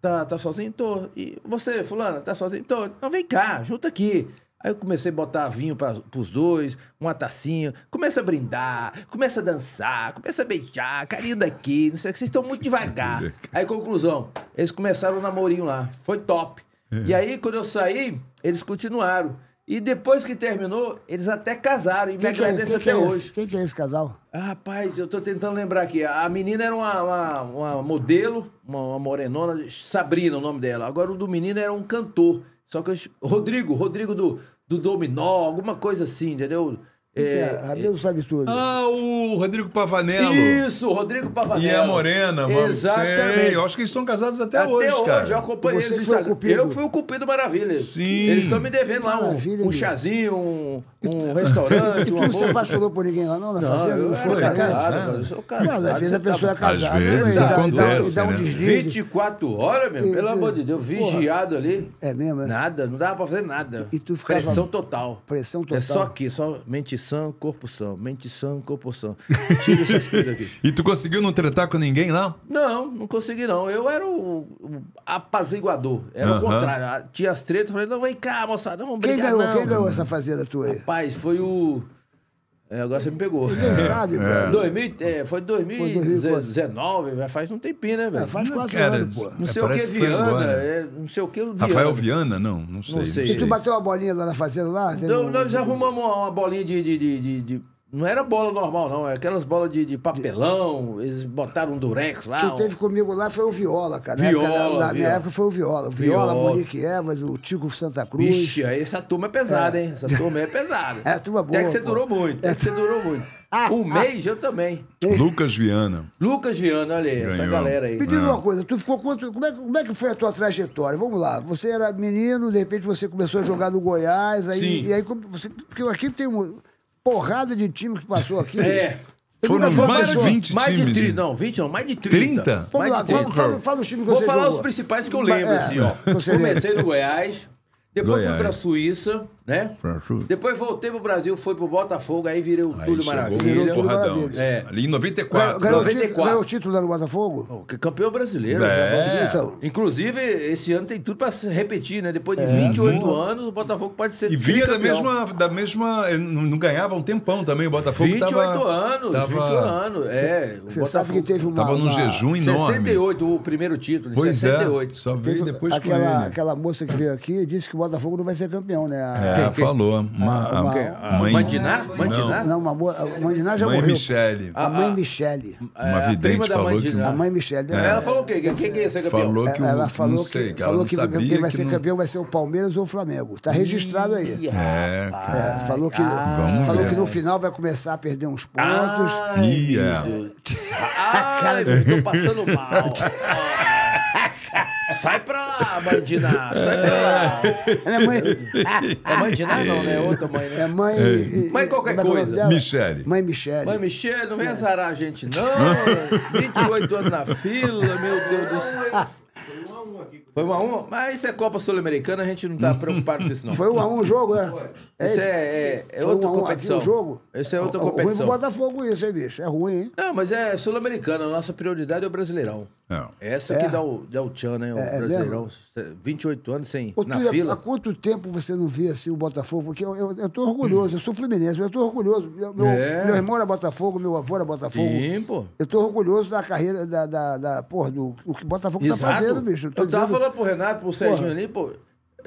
tá, tá sozinho? Tô. E você, Fulano, tá sozinho? Tô. Não, vem cá, junta aqui. Aí eu comecei a botar vinho para os dois, uma tacinha, começa a brindar, começa a dançar, começa a beijar, carinho daqui, não sei o que, vocês estão muito devagar. Aí, conclusão, eles começaram o namorinho lá, foi top. E aí, quando eu saí, eles continuaram. E depois que terminou, eles até casaram e me é agradecem que até é hoje. Quem que é esse casal? Ah, rapaz, eu tô tentando lembrar aqui. A menina era uma, uma, uma modelo, uma, uma morenona, Sabrina o nome dela. Agora o do menino era um cantor. Só que eu, Rodrigo, Rodrigo do, do Dominó, alguma coisa assim, entendeu? É, Rabelo sabe tudo. Ah, o Rodrigo Pavanello. Isso, Rodrigo Pavanello. E a Morena, mano. Exatamente. Sei. Eu acho que eles estão casados até, Até hoje, hoje, cara. eu acompanhei Você eles foi o cupido? Eu fui o Cupido Maravilha. Sim. Eles estão me devendo lá um, Maravilha, um chazinho, um, um restaurante, Tu um não se apaixonou por ninguém lá, não, na Não, fazenda? eu foi carente? casado, cara, eu sou casado. Não, às vezes a pessoa é casada. Às vezes e dá- dá- acontece, e dá um né? deslize. 24 horas, meu, E pelo tu- amor de Deus, vigiado ali. É mesmo, é? Nada, não dava pra fazer nada. E tu ficava- Pressão total. Pressão É total. só aqui, só mente sã, corpo sã, mente sã, corpo sã. Tira essas coisas aqui. E tu conseguiu não tretar com ninguém lá? Não, não consegui não. Eu era o, o apaziguador. Era o contrário. Ah, Tinha as tretas, eu falei, não, vem cá, moçada, não vamos Quem brigar ganhou? não. Quem ganhou essa fazenda tua aí? Rapaz, foi o... É, agora você me pegou. Ninguém sabe, cara. 2000, é, foi 2019, vai faz um tempinho, né, velho? É, faz quatro Cara, anos, pô. Não É, sei o que, Viana, agora. é, não sei o que, Viana. Rafael Viana? Não, não sei. Não sei. E tu bateu uma bolinha lá na fazenda lá? Não, um- nós arrumamos uma, uma bolinha de, de, de, de- de- Não era bola normal, não. É aquelas bolas de, de papelão. Eles botaram um durex lá. Quem um- teve comigo lá foi o Viola, cara. Na Viola, época- na minha Viola. época foi o Viola. O Viola, Viola. Monique Evas, o Tico Santa Cruz. Aí essa turma é pesada, hein? Essa turma é pesada. É, turma Até que boa, você pô. durou muito. Até que você durou muito. Um mês eu também. Lucas Viana. Lucas Viana, olha aí, essa galera aí. Me diga uma coisa, tu ficou quanto. Como é, que- como é que foi a tua trajetória? Vamos lá. Você era menino, de repente você começou a jogar no Goiás, aí, Sim. e aí porque aqui tem uma porrada de time que passou aqui. É. Eu Foram fui mais de só. 20 Mais de times. 30, não, 20 não, mais de 30. 30? Vamos Mais lá, fala, 30. fala, fala os times que Vou você falar jogou. os principais que eu lembro, É, assim, ó. Comecei no Goiás, depois Goiás. fui pra Suíça, né? Depois voltei pro Brasil, fui pro Botafogo, aí virei o Aí Túlio Maravilha. o porradão. Maravilha. É. Ali em Ganhou, 94. ganhou, o 94. título, ganhou o título lá no Botafogo? Que Campeão brasileiro. É. né? Então, Inclusive, esse ano tem tudo pra se repetir, né? Depois de 28 anos, o Botafogo pode ser E vinha da mesma, da mesma. Não, ganhava um tempão também. O Botafogo 28 tava. anos, tava- 28 anos. É, o você sabe que teve uma. Tava num jejum enorme. 68, o primeiro título, em Pois 68. é. Só veio Teve depois com aquela, ele. aquela moça que veio aqui disse que o Botafogo não vai ser campeão, né? A- É, Quem- falou. Uma, a- uma- Ah, mãe, Mandiná? Mandiná? Não, uma a Mandiná já mãe morreu. Michele. A mãe Michele. Uma É, a vidente prima da falou que- Mandiná. A mãe Michele. Ela falou o quê? Quem, que ia ser campeão? Falou que. Ela falou não que, sei, que ela falou não que sabia quem vai que ser não- campeão vai ser o Palmeiras ou o Flamengo. Tá registrado aí. É. É, falou que, falou que no final vai começar a perder uns pontos. Ai, meu é. Meu, tô passando mal. Sai pra lá, Mandiná. Sai pra lá. Ela é mãe. É Mandiná não, né? É outra mãe, né? É mãe. Mãe qualquer como é que é o nome coisa. dela? Michele. Mãe Michele. Mãe Michelle, não vem azarar a gente, não. 28 anos na fila, meu Deus do céu. Foi um a um? Mas isso é Copa Sul-Americana, a gente não tá preocupado com isso, não. Foi um a um o jogo, é? Isso é, é, é Foi outra um a um competição. aqui o jogo? Isso é outra Ruim pro competição. Botafogo isso, hein, bicho? É ruim, hein? Não, mas é Sul-Americana. A nossa prioridade é o Brasileirão. Não. Essa É. que dá o, dá o tchan, né? O É, é Brasileirão. 28 anos sem, Ô, na há fila. quanto tempo você não via assim o Botafogo? Porque eu, eu, eu tô orgulhoso, eu sou fluminense, mas eu tô orgulhoso. Meu, É. meu irmão era Botafogo, meu avô era Botafogo. Sim, pô. Eu tô orgulhoso da carreira, da, da, da porra, do o que o Botafogo tá Exato. fazendo, bicho. tô Eu tava dizendo- falando pro Renato, pro Serginho Porra. ali, pô,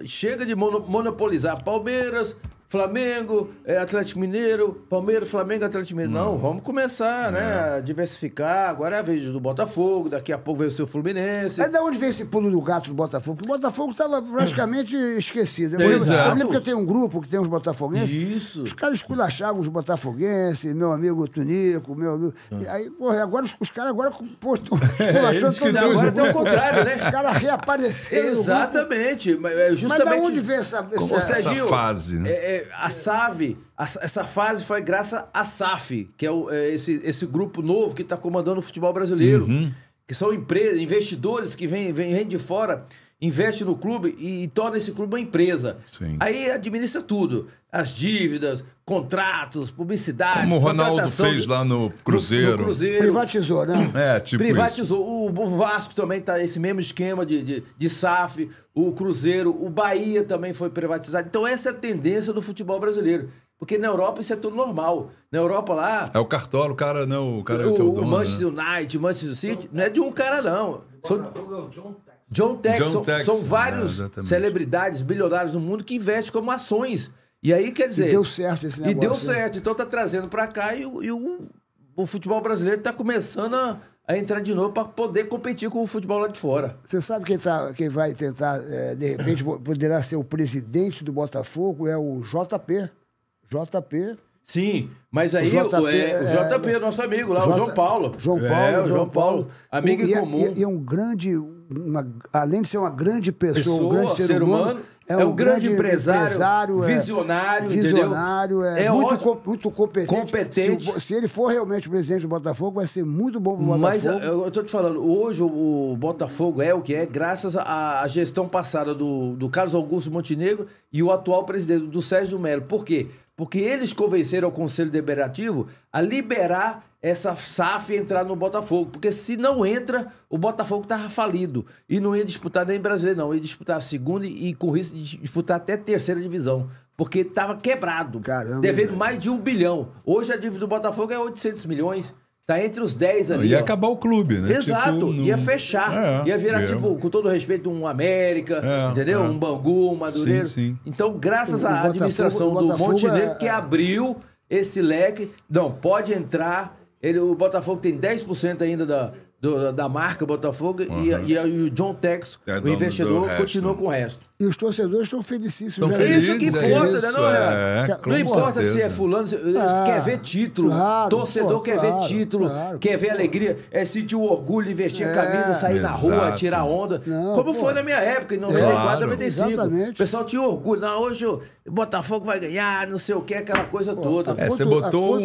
chega de mono- monopolizar Palmeiras, Flamengo, é, Atlético Mineiro, Palmeiras, Flamengo, Atlético Mineiro. Não, vamos começar, né, a diversificar. Agora é a vez do Botafogo, daqui a pouco veio o seu Fluminense. É da onde veio esse pulo do gato do Botafogo? Porque o Botafogo estava praticamente esquecido. Eu lembro, Exato. eu lembro que eu tenho um grupo que tem uns botafoguenses. Isso. Os caras esculachavam os botafoguenses, meu amigo Tunico, meu amigo. E aí, porra, agora os, os caras agora pô, estão esculachando todo Não, mundo. agora tem o contrário, né? Os caras reapareceram. Exatamente. Mas, é, Mas justamente... da onde veio essa. Essa- Serginho, fase, né? é- a SAF, a- essa fase foi graças à SAF, que é, o- é esse, esse grupo novo que está comandando o futebol brasileiro. Uhum. Que são empresas, investidores que vêm vêm, vêm de fora investe no clube e, e torna esse clube uma empresa. Sim. Aí administra tudo. As dívidas, contratos, publicidade. Como o Ronaldo fez lá no Cruzeiro. No, Cruzeiro. Privatizou, né? É, tipo Privatizou. O, o Vasco também tá esse mesmo esquema de, de, de SAF, o Cruzeiro, o Bahia também foi privatizado. Então essa é a tendência do futebol brasileiro. Porque na Europa isso é tudo normal. Na Europa lá, isso. É o Cartola, o cara, não, o cara o, que é o o dono. Manchester né? United, o Manchester City, não é de um cara, não. São, John John são, Tex, são é, vários exatamente. celebridades, bilionários no mundo que investem como ações. E aí, quer dizer... deu certo esse E negócio, deu né? certo. Então tá trazendo pra cá e, o- e o, o futebol brasileiro tá começando a, a entrar de novo pra poder competir com o futebol lá de fora. Você sabe quem, tá, quem vai tentar, é, de repente, poderá ser o presidente do Botafogo? É o JP. JP. Sim, mas aí O o, JP, é, o é, JP, nosso amigo lá, o J- João Paulo. João Paulo, É, o João Paulo. Amigo e, em é- comum. E, é- e é um grande, uma- além de ser uma grande pessoa, um Pessoa, grande ser, ser humano, humano, é um grande empresário, é, visionário, visionário, é? É muito, muito competente. Competente. Se, o- se ele for realmente o presidente do Botafogo, vai ser muito bom pro Mas Botafogo. eu, eu tô te falando, hoje o, o Botafogo é o que é, graças à, à gestão passada do, do Carlos Augusto Montenegro e o atual presidente, do Sérgio Melo. Por quê? Porque eles convenceram o Conselho Deliberativo a liberar essa SAF entrar no Botafogo. Porque se não entra, o Botafogo tava falido. E não ia disputar nem brasileiro, não. Ia disputar a segunda e, com risco de disputar até a terceira divisão. Porque tava quebrado. Caramba, Devendo mais de um bilhão. Hoje a dívida do Botafogo é 800 milhões. Tá entre os 10 ali. Ia ó. acabar o clube, né? Exato, Tipo, não- ia fechar. É, ia virar, é. tipo, com todo respeito, um América, É, entendeu? é. Um Bangu, um Madureira. Sim, sim. Então, graças O- à Botafogo- administração o do Botafogo Montenegro, é- que abriu esse leque, não, pode entrar. Ele, o Botafogo tem 10% ainda da, do- da marca Botafogo e, e, e o John Tex, É o investidor, resto. continua com o resto. E os torcedores estão felicíssimos. Já- felizes, Isso que é importa, isso, né, não, é, Não com importa se certeza. é fulano, se- Ah, quer ver título. claro, torcedor pô, quer claro, ver título, claro. quer ver alegria, é sentir o orgulho de vestir a É, camisa, sair na rua, exato. tirar onda. Não, Como pô. foi na minha época, em 94, Claro, 95. exatamente. O pessoal tinha orgulho. Não, hoje o Botafogo vai ganhar, não sei o que, aquela coisa toda. É, você botou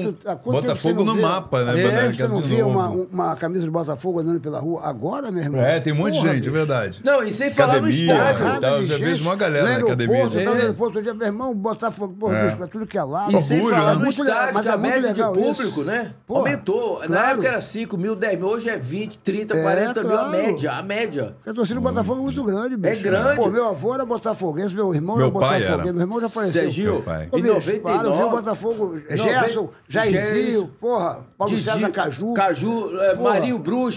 Botafogo você não no vê- mapa, né? É, Você não de vê uma, camisa do Botafogo andando pela rua agora, meu irmão? É, tem um monte de gente, é verdade. Não, e sem falar no estádio. tá, de já vejo uma galera na academia. aeroporto, eu tava É. no aeroporto outro dia, meu irmão, Botafogo, porra, É. bicho, pra tudo que é lado. E sem Orgulho, falar né? no estádio, mas é a muito média legal de isso. público, né? Porra, Aumentou. Na claro. época era 5 mil, 10 mil, hoje é 20, 30, É, 40 mil, a média, a média. Porque a torcida do Botafogo é muito grande, bicho. grande. Pô, meu avô era botafoguense, meu irmão Meu era pai botafoguense, era. meu irmão já faleceu. Pai. Ô, em bicho, 99, para, eu vi o Botafogo, Gerson, Jairzinho, porra, Paulo César Caju. Caju, é, Porra.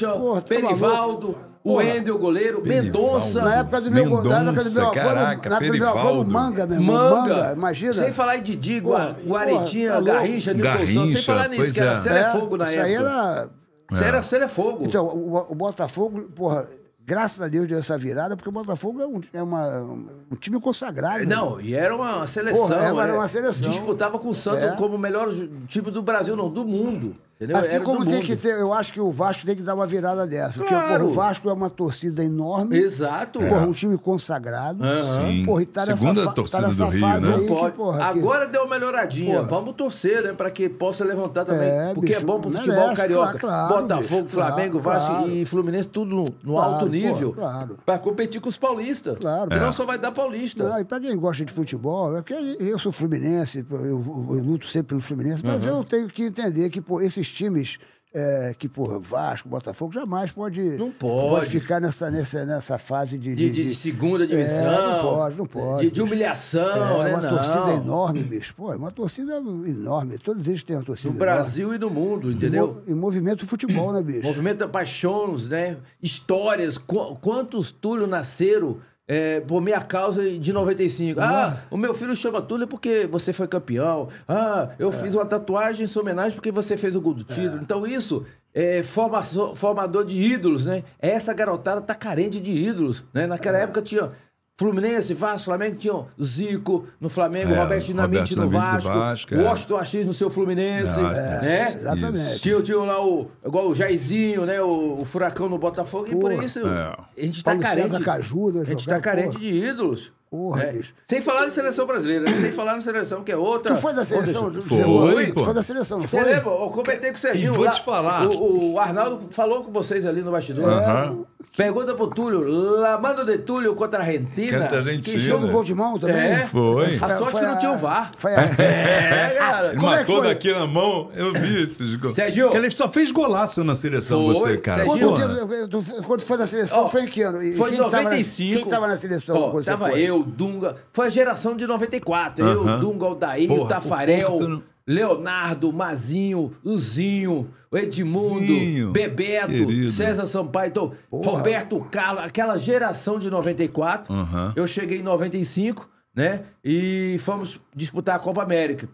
Porra, tá Perivaldo, o Porra. Wendel, goleiro, Mendonça. Na época do meu, na época do meu avô, era- caraca, na época do meu avô era o Perivaldo. Manga, meu irmão. Manga. Manga, imagina. Sem falar em Didi, Porra, Gua- Guaretinha, porra, tá. Garrincha, Nilson, sem falar nisso, que era é. Celefogo na isso aí época. era... Isso era Celefogo. Então, o, o Botafogo, porra, graças a Deus deu essa virada, porque o Botafogo é um, é uma, um time consagrado. né? Não, e era uma seleção. Porra, era né? uma seleção. Disputava com o Santos É. como o melhor time do Brasil, não, do mundo. Entendeu? Assim Era como tem mundo. que ter, eu acho que o Vasco tem que dar uma virada dessa. Porque Claro. porra, o Vasco é uma torcida enorme. Exato. Porra, um time consagrado. Sim. Porra, e tá nessa, Segunda fa- torcida tá nessa do Rio, fase né? aí que, porra, que- Agora deu uma melhoradinha. Porra. Vamos torcer, né? Pra que possa levantar também. É, porque é bicho, bom pro merece, futebol carioca. claro, Botafogo, bicho, Flamengo, claro, Vasco claro. e Fluminense, tudo no, no Claro, alto nível. porra, claro. Pra competir com os paulistas. Claro. Senão É. só vai dar paulista. Ah, e pra quem gosta de futebol, é que eu sou fluminense, eu, eu- eu luto sempre pelo Fluminense, mas Uhum. eu tenho que entender que pô, esses times, é, que por Vasco, Botafogo, jamais pode, Não pode. ficar nessa, nessa, nessa fase de, De, de- de segunda divisão. É, não pode, não pode. De, de humilhação, É né? uma não. torcida enorme, bicho. Pô, é uma torcida enorme. Todos eles têm uma torcida No enorme. Brasil e no mundo, E entendeu? mo- E movimento futebol, né, bicho? Movimento paixões, né? Histórias. Qu- quantos Túlio nasceram é, por minha causa de 95? Ah, o meu filho chama Túlio porque você foi campeão. Ah, eu fiz uma tatuagem em sua homenagem porque você fez o gol do título. Então isso é formaço- formador de ídolos, né? Essa garotada tá carente de ídolos, né? Naquela época tinha... Fluminense, Vasco, Flamengo tinham Zico no Flamengo, É, Roberto Dinamite Roberto no Vasco, Vasco, é. Washington Assis no seu Fluminense, Ah, né? exatamente. Tinha, tinha lá o, igual o Jairzinho, né? O, o Furacão no Botafogo. e por Porra. isso É. a gente tá Paulo carente. César Caju, né, a gente jogar, tá carente porra. de ídolos. Porra, É. bicho. Sem falar de seleção brasileira, né? sem falar na seleção, que é outra. Tu foi da seleção? Tu- Foi, tu pô. foi da seleção, não Você foi? lembra? Eu comentei com o Serginho. E vou lá. te falar. O, o Arnaldo falou com vocês ali no bastidor. Aham. Pergunta pro Túlio. La mano de Túlio contra a Argentina. Contra a Argentina. Que Jogo gol de mão também? É. Foi. A sorte que não tinha o VAR. Foi a... É, cara. Ele é matou foi? daqui na mão, eu vi esses gols. Sérgio. Porque Ele só fez golaço na seleção, Foi, você, cara. Porra. Quando, tu- foi da seleção, Ó, foi em que ano? E Foi em quem tava na- 95. quem tava na seleção quando tava você eu, Dunga. Foi a geração de 94. Eu, Aham. Dunga, Aldair, Porra, o Tafarel, o tá- Leonardo, Mazinho, o Zinho, o Edmundo, Zinho, Bebeto, querido. César Sampaio, então. Roberto Carlos, aquela geração de 94. Aham. Eu cheguei em 95, né? E fomos disputar a Copa América.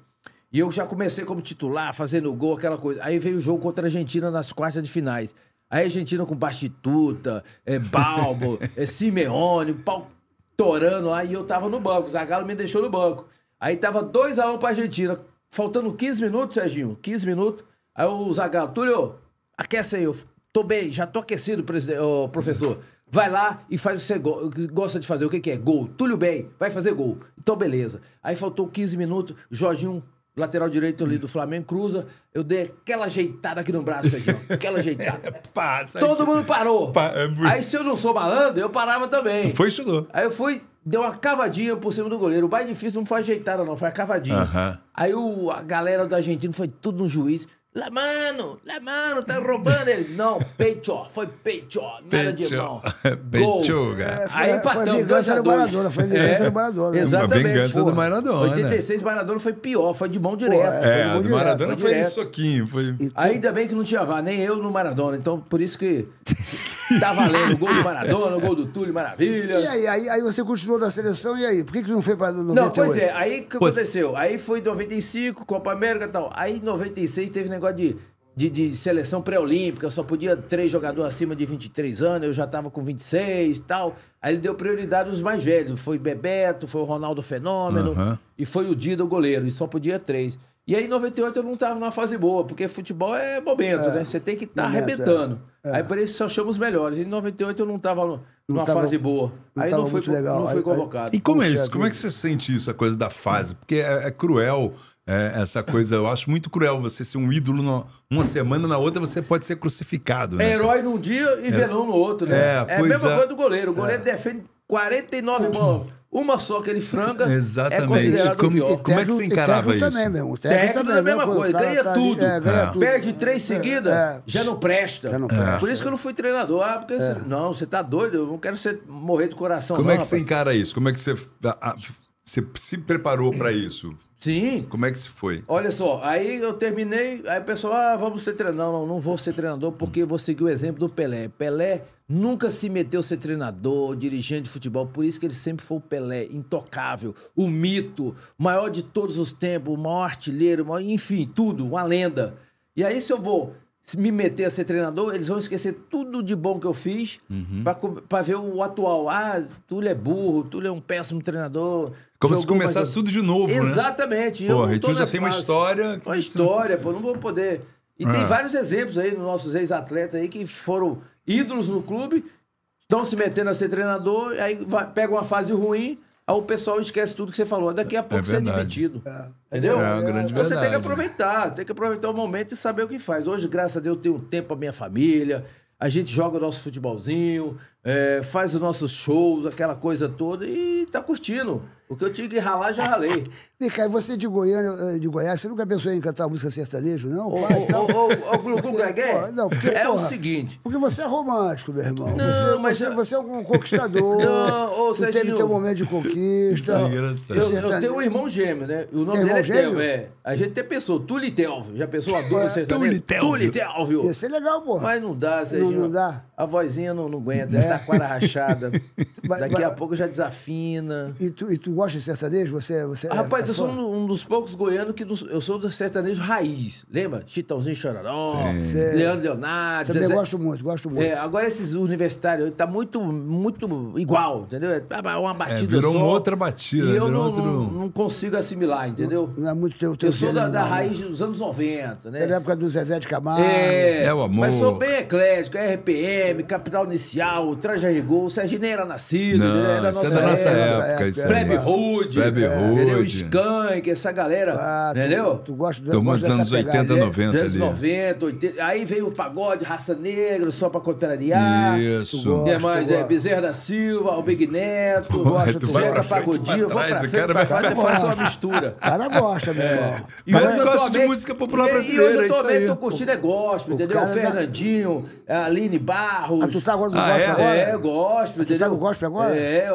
E eu já comecei como titular, fazendo gol, aquela coisa. Aí veio o jogo contra a Argentina nas quartas de finais. Aí a Argentina com Bastituta, é, Balbo, é, Simeone, pau torando lá, e eu tava no banco. O Zagallo me deixou no banco. Aí tava 2x1 pra Argentina. Faltando 15 minutos, Serginho, 15 minutos. Aí o Zagallo, Túlio, aquece aí. Eu tô bem, já tô aquecido, ô, professor. Vai lá e faz o que você go- gosta de fazer. O que, que é? Gol. Túlio bem, vai fazer gol. Então, beleza. Aí faltou 15 minutos, Jorginho, lateral direito ali do Flamengo, cruza. Eu dei aquela ajeitada aqui no braço, Serginho. Aquela ajeitada. Passa. Todo mundo parou. Pa- é Aí se eu não sou malandro, eu parava também. Tu foi e estudou. Aí eu fui, deu uma cavadinha por cima do goleiro. O mais difícil não foi ajeitada, não, foi a cavadinha. Aham. Aí o, a galera da Argentina foi tudo no juiz. La mano, la mano, tá roubando ele. Não, peito, foi peito, nada de mão. Pechuga. É, foi, Aí foi empatamos, a vingança dois a do dois. Maradona, foi a vingança É, do Maradona. Exatamente. Uma vingança porra. do Maradona. 86 Maradona foi pior, foi de mão direta. é. É, Foi a do direto, Maradona foi foi direto. soquinho. Foi... Ainda bem que não tinha VAR, nem eu no Maradona. Então, por isso que tá valendo o gol do Maradona, o gol do Túlio, maravilha. E aí, aí, aí você continuou na seleção, e aí? Por que, que não foi pra 98? Não, pois é, aí o que Pô, aconteceu? Aí foi em 95, Copa América e tal. Aí em 96 teve negócio de, de, de seleção pré-olímpica, só podia três jogadores acima de 23 anos, eu já tava com 26 e tal. Aí ele deu prioridade aos mais velhos. Foi Bebeto, foi o Ronaldo Fenômeno Aham. e foi o Dida, o goleiro, e só podia três. E aí em 98 eu não tava numa fase boa, porque futebol é momento, né? Você tem que estar tá momento, arrebentando. é. Aí por isso só chama os melhores. Em 98 eu não tava no- numa tava- fase boa. não aí não muito legal. não aí- convocado. E como é isso? Como é que você sente isso, a coisa da fase? Porque é, é cruel é, essa coisa. Eu acho muito cruel você ser um ídolo no- uma semana, na outra você pode ser crucificado, né? É herói num dia e velão no outro, né? É, É, a mesma é. coisa do goleiro. O goleiro defende 49 bolas. Uma só que ele franga Exatamente. é considerado Como- pior. como é que você encarava isso? também, meu. O Técnico técnico é a também, mesma o coisa, cara ganha tá ali, tudo. é, ganha É. tudo. Perde três seguidas, É. já não presta. Já não presta. Por isso que eu não fui treinador. Ah, porque você- não, você tá doido, eu não quero ser, morrer do coração. Como não, é que você rapaz. encara isso? Como é que você, a- a- você se preparou pra isso? Sim. Como é que se foi? Olha só, aí eu terminei, aí o pessoal, ah, vamos ser treinador. Não, não, vou ser treinador porque eu vou seguir o exemplo do Pelé. Pelé nunca se meteu a ser treinador, dirigente de futebol, por isso que ele sempre foi o Pelé, intocável, o mito, o maior de todos os tempos, o maior artilheiro, maior- enfim, tudo, uma lenda. E aí se eu vou me meter a ser treinador, eles vão esquecer tudo de bom que eu fiz Uhum. pra ver o atual. Ah, Túlio é burro, Túlio é um péssimo treinador. Como se começasse tudo de novo, né? Exatamente. eu Porra, e tu já tem uma história Uma história, pô, não vou poder. E tem Ah. vários exemplos aí nos nossos ex-atletas aí que foram ídolos no clube, estão se metendo a ser treinador, aí vai- pega uma fase ruim, aí o pessoal esquece tudo que você falou. Daqui a pouco você é verdade. demitido. Entendeu? É uma grande Então você tem que verdade. aproveitar, tem que aproveitar o momento e saber o que faz. Hoje, graças a Deus, eu tenho tempo pra minha família. A gente joga o nosso futebolzinho, é, faz os nossos shows, aquela coisa toda e tá curtindo. O que eu tinha que ralar, já ralei. Vem cá, e você de Goiânia, eh, de Goiás, você nunca pensou em cantar música sertanejo, não? Ô, ô, não, porque, é o porra, seguinte. Porque você é romântico, meu irmão. Não, você, mas você, eu- você é um conquistador. Não, ô, tu teve teu momento de conquista. É. Eu, eu Sertane- tenho um irmão gêmeo, né? O nome Tem dele é irmão gêmeo? Telvio, é. A gente até pensou, Tuli Telvio. Já pensou a dupla sertaneja? Tuli Telvio. Tuli Telvio. Ia ser legal, porra. Mas não dá, Serginho. não dá? A vozinha não, não aguenta, ele tá com a rachada. Daqui a pouco já desafina. E tu, e tu gosta de sertanejo? Você, você é- Rapaz, é eu sou um, um dos poucos goianos que dos- eu sou do sertanejo raiz. Lembra? Chitãozinho Chororó. Leandro Leonardo. Também Zezé- gosto muito, gosto muito. É, agora esses universitários tá muito, muito igual, entendeu? É uma batida virou só. uma outra batida, E eu não, outro- não, não consigo assimilar, entendeu? Não é muito teu, teu Eu sou da, da não, né? raiz dos anos 90, né? É da época do Zezé de Camargo. É, É o amor. Mas sou bem eclético, RPM, Capital Inicial, Traja Rigor, o Serginho nem era nascido, Não, ele é da isso nossa é da nossa época. época. Plebe Hood, Plebe é? Hood. Skank, essa galera, Ah, tu- entendeu? Tu, gosta do gosta dos anos dessa 80, pegada. 90 Anos ali. 90, 80. Aí veio o pagode, raça negra, só pra contrariar. Isso. Tu gosta, mais tu é, gosta. Bezerra da Silva, o Big Neto, Porra, tu Zeca pra frente, Pagodinho, vou pra frente, cara pra trás, pra faço uma mistura. O cara gosta, meu irmão. E Mas hoje eu gosto de música popular e- brasileira, E hoje eu aí. tô curtindo é gospel, entendeu? O dá- Fernandinho, a Aline Barros. Ah, tu tá agora no gospel é? agora? É, gospel, entendeu? tá no gospel agora? É,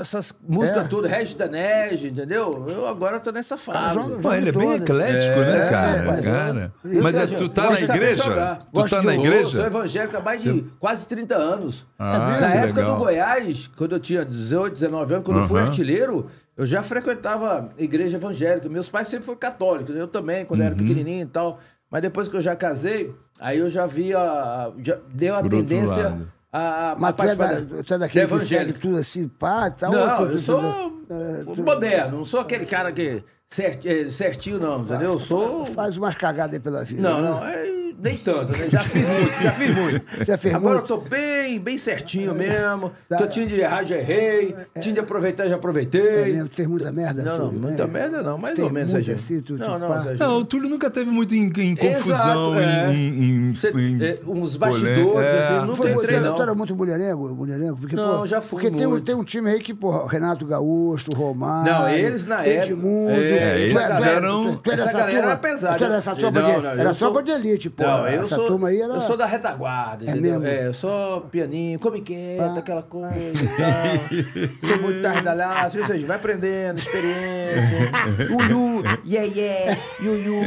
essas músicas É? todas, Regis Danege, entendeu? Eu agora tô nessa fase. joga- Pô, ele é bem eclético, né, É, cara? rapaz, cara. eu- Mas é, eu- tu tá eu na igreja? Tu tá na igreja? sou evangélico há mais de quase 30 anos. Ah, Na que época legal. do Goiás, quando eu tinha 18, 19 anos, quando eu fui artilheiro, eu já frequentava igreja evangélica. Meus pais sempre foram católicos, eu também, quando eu Uhum. era pequenininho e tal. Mas depois que eu já casei, aí eu já via, já deu a Por outro tendência lado. A, Mas tu é, da, tu é daquele da que segue tudo assim, pá, tal? Não, eu sou tu- moderno, não sou aquele cara que cert- é, certinho, não, entendeu? Eu sou. Faz umas cagadas aí pela vida. Não, né? não, é, nem tanto, né? Já fiz muito, já fiz muito. Já fez Agora muito? eu tô bem, bem certinho mesmo. Tá. Eu tinha de errar, já errei. Tinha de aproveitar, já É aproveitei. mesmo, tu fez muita merda? Não, não, muita né? merda não, mais Fez ou menos, muito Serginho. assim, tu- não, tu não. Não, o Túlio nunca teve muito em, em confusão, Exato, é. em, em, Cê- em- é, uns bastidores, é. assim, não Foi, era, não. tu era muito mulherengo, mulherengo? Porque, Não, pô, já fui Porque tem, um- muito. tem um time aí que, pô, Renato Gaúcho, Romário... Não, eles na época- Edmundo... É, eles eram- essa galera era pesada. Tu era essa tropa Não, não, de elite, pô. Não, eu essa sou, turma aí era... eu sou da retaguarda, É entendeu? mesmo? É, eu sou pianinho, come quieto, aquela coisa e tal. sou muito tardalhaço, ou seja, vai aprendendo, experiência. Ulu, yeah, yeah, yuyu,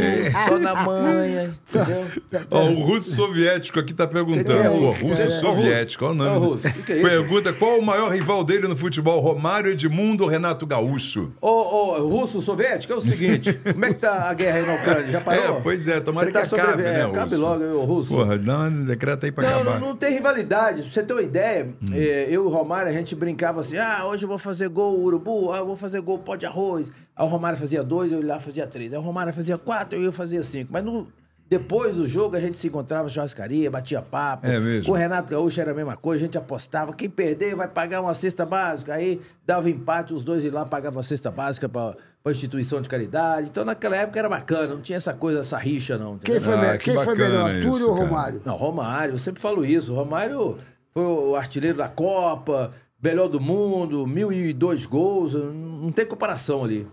só na manha, entendeu? Ó, o russo soviético aqui tá perguntando. Que é russo É, soviético, olha o nome. Russo, que que é isso? Pergunta qual o maior rival dele no futebol, Romário, Edmundo ou Renato Gaúcho? Ô, ô, russo soviético, é o seguinte, como é que tá a guerra aí na Ucrânia? Já parou? É, pois é, tomara Você tá que acabe, né, é, Acabe russo? logo, ô, russo. Porra, dá um decreto aí pra Não, acabar. não, não tem rivalidade. Pra você ter uma ideia, eh, eu e o Romário, a gente brincava assim: ah, hoje eu vou fazer gol urubu, ah, eu vou fazer gol pó de arroz. Aí o Romário fazia dois, eu ia lá fazia três. Aí o Romário fazia quatro, eu ia fazer cinco. Mas no, depois do jogo a gente se encontrava na churrascaria, batia papo. É mesmo? Com o Renato Gaúcho era a mesma coisa, a gente apostava. Quem perder vai pagar uma cesta básica. Aí dava empate, os dois iam lá pagavam a cesta básica pra, pra instituição de caridade. Então naquela época era bacana, não tinha essa coisa, essa rixa, não. Quem foi, Ah, me- que quem foi melhor, isso, Túlio ou. Romário? Não, Romário, eu sempre falo isso. Romário foi o artilheiro da Copa, melhor do mundo, mil e dois gols, não tem comparação ali.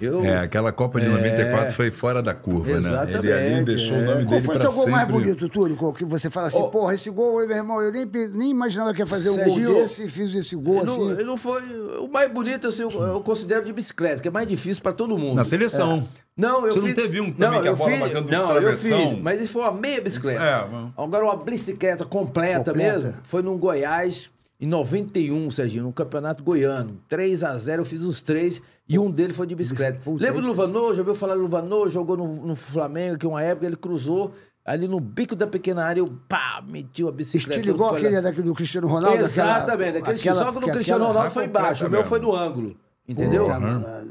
Eu, É, aquela Copa de 94 foi fora da curva, né? Ele ali Exatamente, deixou o é. nome Qual dele foi o gol mais bonito, Túlio? Qual Que você fala assim, Ô. porra, esse gol, meu irmão, eu nem, nem imaginava que ia fazer um gol desse e fiz esse gol não, assim. ele não foi. O mais bonito, assim, eu, eu considero de bicicleta, que é mais difícil pra todo mundo. Na seleção. Não, eu Você não fiz... teve um também que a eu bola fiz... batendo Não, eu fiz, mas isso foi uma meia bicicleta. É, mano. Agora uma bicicleta completa, Completa. mesmo, foi no Goiás, em 91, Serginho, no Campeonato Goiano. 3 a 0 eu fiz os três e um deles foi de bicicleta. Puta, Lembra do Luvanô? Já ouviu falar do Luvanô? Jogou no, no Flamengo, que uma época ele cruzou ali no bico da pequena área, eu pá, metiu a bicicleta. Estilo igual aquele daqui do Cristiano Ronaldo. aquela- Exatamente, aquele aquela- só que no que Cristiano Ronaldo foi embaixo, o meu foi no ângulo. Entendeu?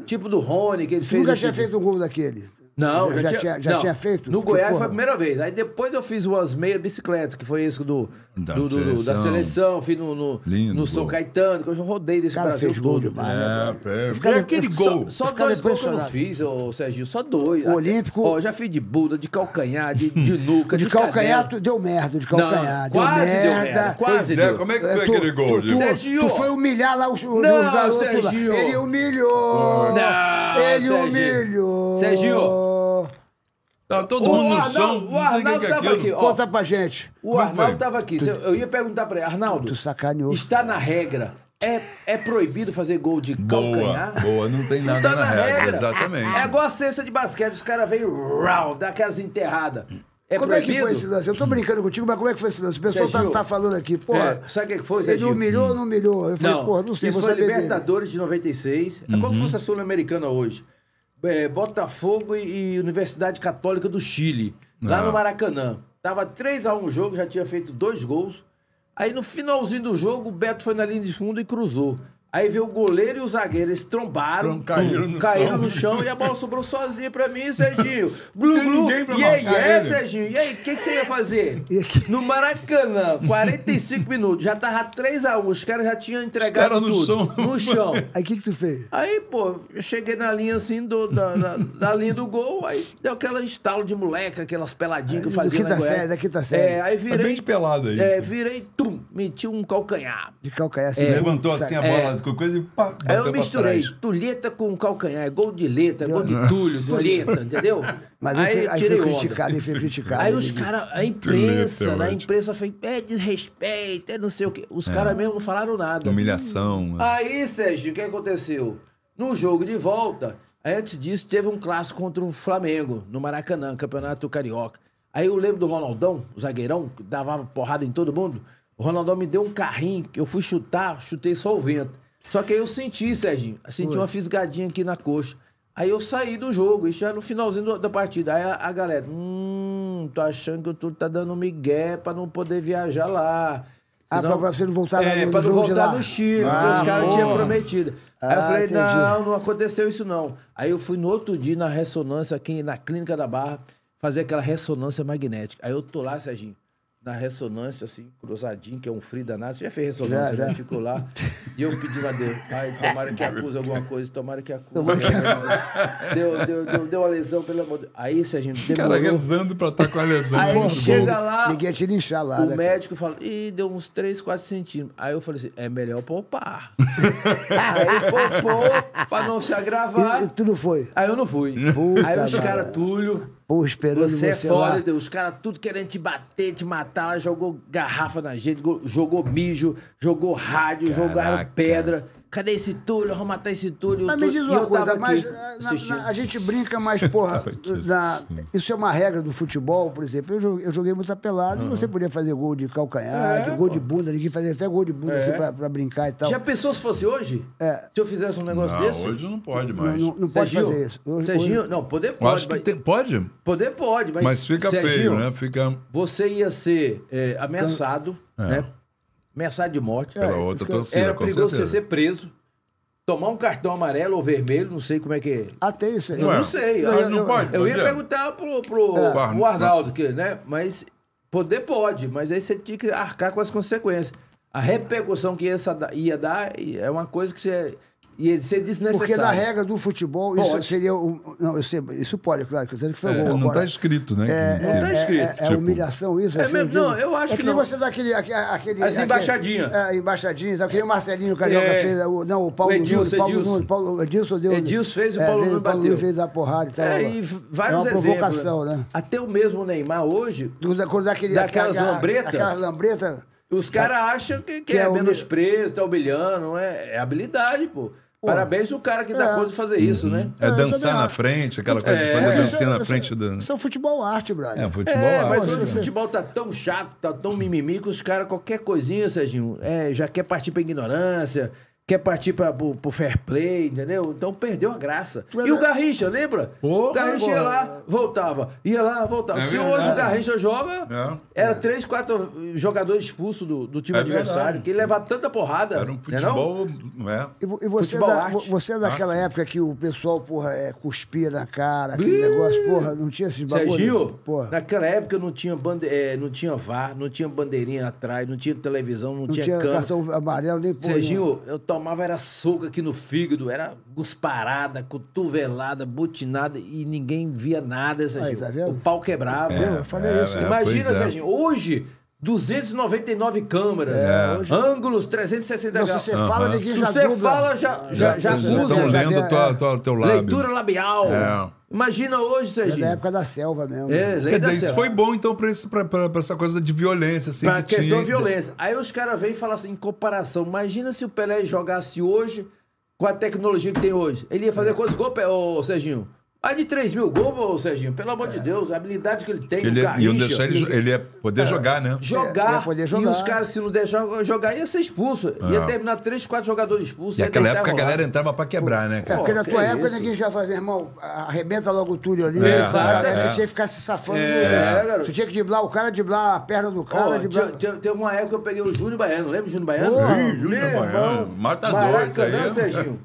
Tipo do Rony, que ele fez. nunca tinha feito um gol daquele? Não, já, já tinha, já não. tinha feito? No Goiás porra, foi a primeira vez. Aí depois eu fiz umas meia bicicletas, que foi esse do, Da do- do- do- da seleção. seleção. Fiz no, no, Lindo no São gol. Caetano, que eu já rodei desse O cara Brasil fez gol todo. demais, É, né? é, Fica- e aquele gol. Só, só dois gols que eu não fiz, ô, Serginho. Só dois. O Olímpico- Ó, já fiz de bunda, de calcanhar, de, de nuca, De de, calcanhar, tu deu merda, de Não, calcanhar. deu quase deu merda. merda, quase é, deu. como é que É, foi aquele gol? Tu, foi humilhar lá os, os Não, garotos lá. Serginho. Ele humilhou. Não, Ele humilhou. Serginho. Tá todo O mundo no Arnaldo- chão. o não Arnaldo é tava aquilo. aqui, ó. Conta pra gente. O é Arnaldo foi? tava aqui. Eu ia perguntar pra ele, Arnaldo. Tu sacaneou. Está na regra. É, é proibido fazer gol de Boa, calcanhar? boa, não tem nada Tá na regra, exatamente. É igual a cesta de basquete, os caras vêm, rau, dá aquelas enterradas. É como é que proibido? foi esse lance? Eu tô brincando contigo, mas como é que foi esse lance? O pessoal tá, tá falando aqui, porra. É, sabe o que foi, ele humilhou ou não humilhou? Eu falei, Não, porra, não sei, isso foi saber dele. Libertadores de 96. É como se fosse a Sul-Americana hoje. É, Botafogo e, e Universidade Católica do Chile, lá Ah. no Maracanã. Tava 3x1 o jogo, já tinha feito dois gols. Aí no finalzinho do jogo, o Beto foi na linha de fundo e cruzou. Aí veio o goleiro e o zagueiro, eles trombaram, Trom- caíram no caíram chão. no chão e a bola sobrou sozinha pra mim, Serginho. Glu, glu. E aí, é. Serginho? E aí, o que, que você ia fazer? No Maracanã, 45 minutos, já tava 3x1, os caras já tinham entregado no tudo. chão. No chão. Aí o que, que tu fez? Aí, pô, eu cheguei na linha assim, do, da, da, da linha do gol, aí deu aquela estalo de moleque, aquelas peladinhas que eu Da fazia quinta na série, da quinta série. É, aí É virei... bem de pelada aí. É, virei, tum, meti um calcanhar. De calcanhar assim. Levantou assim a bola com coisa e pá, Aí eu misturei tulheta com calcanhar, é gol de letra, gol de tulho, tulheta, entendeu? Mas aí, foi, aí tirei foi onda. criticado, aí foi criticado. Aí ele os caras, a imprensa, Tuleta, né? A imprensa fez, é desrespeito, é não sei o quê. Os caras mesmo não falaram nada. Humilhação. né? Aí, Sérgio, o que aconteceu? No jogo de volta, antes disso, teve um clássico contra o Flamengo, no Maracanã, Campeonato Carioca. Aí eu lembro do Ronaldão, o zagueirão, que dava porrada em todo mundo. O Ronaldão me deu um carrinho, que eu fui chutar, chutei só o vento. Só que aí eu senti, Serginho, eu senti uma fisgadinha aqui na coxa. Aí eu saí do jogo, isso já no finalzinho do- da partida. Aí a, a galera, hum, tô achando que tu tá dando migué pra não poder viajar lá. Ah, Senão- pra você não voltar é, no, pra não voltar no Chile, Ah, porque os caras tinham prometido. Aí eu Ah, falei, entendi. não, não aconteceu isso não. Aí eu fui no outro dia na ressonância aqui na Clínica da Barra, fazer aquela ressonância magnética. Aí eu tô lá, Serginho, na ressonância, assim, cruzadinho, que é um frio danado. Você já fez ressonância, Já, né? já. Ficou lá. E eu pedindo a Deus, ai, tomara que acuse alguma coisa, tomara que acuse. Deu, deu, deu, deu uma lesão, pelo amor de Deus. Aí, Serginho, O cara demorou. rezando pra estar com a lesão. Aí bom. chega lá, Ninguém te linchar lá, o né? médico fala, ih, deu uns 3, 4 centímetros. Aí eu falei assim, é melhor poupar. aí poupou pra não se E, agravar. e tu não foi? Aí eu não fui. Puta aí os caras, Túlio, Pô, esperando você você, é lá. foda, os caras tudo querendo te bater, te matar. Lá, jogou garrafa na gente, go- jogou mijo, jogou rádio, jogaram Caraca. pedra. Cadê esse Túlio? Vamos matar esse Túlio. Mas me diz uma coisa, mas ah, na- na- a gente brinca, mas, porra, na- isso é uma regra do futebol, por exemplo. Eu joguei, eu joguei muita pelada e você podia fazer gol de calcanhar, de gol de bunda, ninguém fazia até gol de bunda assim pra, pra brincar e tal. Já pensou se fosse hoje? É. Se eu fizesse um negócio Não, desse? hoje não pode Não, mais. não- não pode Serginho, fazer isso. Hoje- Serginho, hoje- não, poder Eu pode. acho que mas- tem, pode, Poder pode, mas, mas fica feio, Serginho, né? Fica Você ia ser é, ameaçado, né? Ameaçado de morte. pela É, isso outra que eu- torcida, Era com perigoso você certeza. ser preso, tomar um cartão amarelo ou vermelho, não sei como é que é. Até isso aí. Eu Ué, não sei. não, Eu, não eu- pode, eu ia perguntar pro, pro, É. pro Arnaldo, que, né? Mas poder pode, mas aí você tinha que arcar com as consequências. A repercussão que essa ia dar é uma coisa que você ser desnecessária. Porque na regra do futebol, isso Pode. seria. Um, não, eu sei, isso pode, claro, que eu sei que foi É, gol. não agora. tá escrito, né? É, que- Não tá é, escrito. É, é Tipo- humilhação isso? É assim, mesmo? Não, eu acho é que nem não. você dá aquele... aque- aquele As embaixadinhas. É, embaixadinha. Aquele Marcelinho Carioca É. fez... o- Não, o Paulo O Edilson, Nunes. Paulo Edilson. Nunes. Paulo, Edilson deu... Edilson fez e o é, Paulo veio, Nunes Paulo Nunes bateu. fez a porrada e tal. É, e vários é uma exemplos. provocação, né? Até o mesmo Neymar hoje, Do- da- Quando dá aquele, Daquelas aquela- lambretas? Aquelas lambretas... os caras acham que, que Que é, é o- menosprezo, tá humilhando. É, é habilidade, pô. Parabéns o cara que dá É. conta de fazer isso, né? É É, eu dançar na frente, aquela coisa de É. fazer Isso dancinha é- na isso frente do. Isso é futebol arte, brother. É, futebol É, arte, mas hoje o futebol tá tão chato, tá tão mimimi que os caras, qualquer coisinha, Serginho, é, já quer partir pra ignorância, quer partir pra, pro, pro fair play, entendeu? Então perdeu a graça. É E o Garrincha, lembra? Porra, o Garrincha ia porra. lá, voltava. Ia lá, voltava. É Se verdade. hoje o Garrincha joga, É. era três, quatro jogadores expulsos do, do time É adversário, verdade. que ele levava tanta porrada. Era um né não? futebol. Não é? E, e você, Futebol da, você é daquela época que o pessoal, porra, é, cuspia na cara, aquele negócio, porra, não tinha esses bagulhos? Serginho, Porra, naquela época não tinha, bande... é, não tinha VAR, não tinha bandeirinha atrás, não tinha televisão, não, não tinha, câmera. cartão amarelo nem porra. Serginho, eu tomava era soco aqui no fígado, era gusparada, cotovelada, butinada e ninguém via nada, Serginho. tá vendo? O pau quebrava. Eu falei É, isso. é, Imagina, é. Serginho, hoje, 299 câmeras, É, hoje- ângulos 360 Não, graus. se você fala, ninguém Se já você dubla. fala, já, já, já já acusa. Estão já lendo tua, é. tua, teu lábio. Leitura labial. É. Imagina hoje, É Serginho. da época da selva mesmo. É, né? Quer dizer, isso selva. foi bom, então, pra, esse, pra, pra- pra essa coisa de violência, assim. Pra que questão tinha. de violência. Aí os caras vêm e falam assim, em comparação, imagina se o Pelé jogasse hoje com a tecnologia que tem hoje. Ele ia fazer quantos gols, ô Serginho? Aí de 3 mil gols, Serginho, pelo amor de Deus, a habilidade que ele tem, Ele o ia- iam Garrincha, deixar ele, ele ia poder jogar, né? jogar, É, ia poder E jogar. os caras, se não deixar jogar, ia ser expulso. Ia terminar 3, 4 jogadores expulsos. E naquela época a galera entrava pra quebrar, né, É, cara? porque na tua é época ninguém já fazia, irmão, arrebenta logo o túnel ali. É, é, Aí Você é. tinha que ficar se safando. É. Tu tinha que driblar o cara, driblar a perna do cara, Ó, driblar... tinha- tinha- Teve uma época que eu peguei o Júnior Baiano, lembra o Júnior Baiano? Ih, Júnior Meu Baiano, matador, Maracanã. Serginho.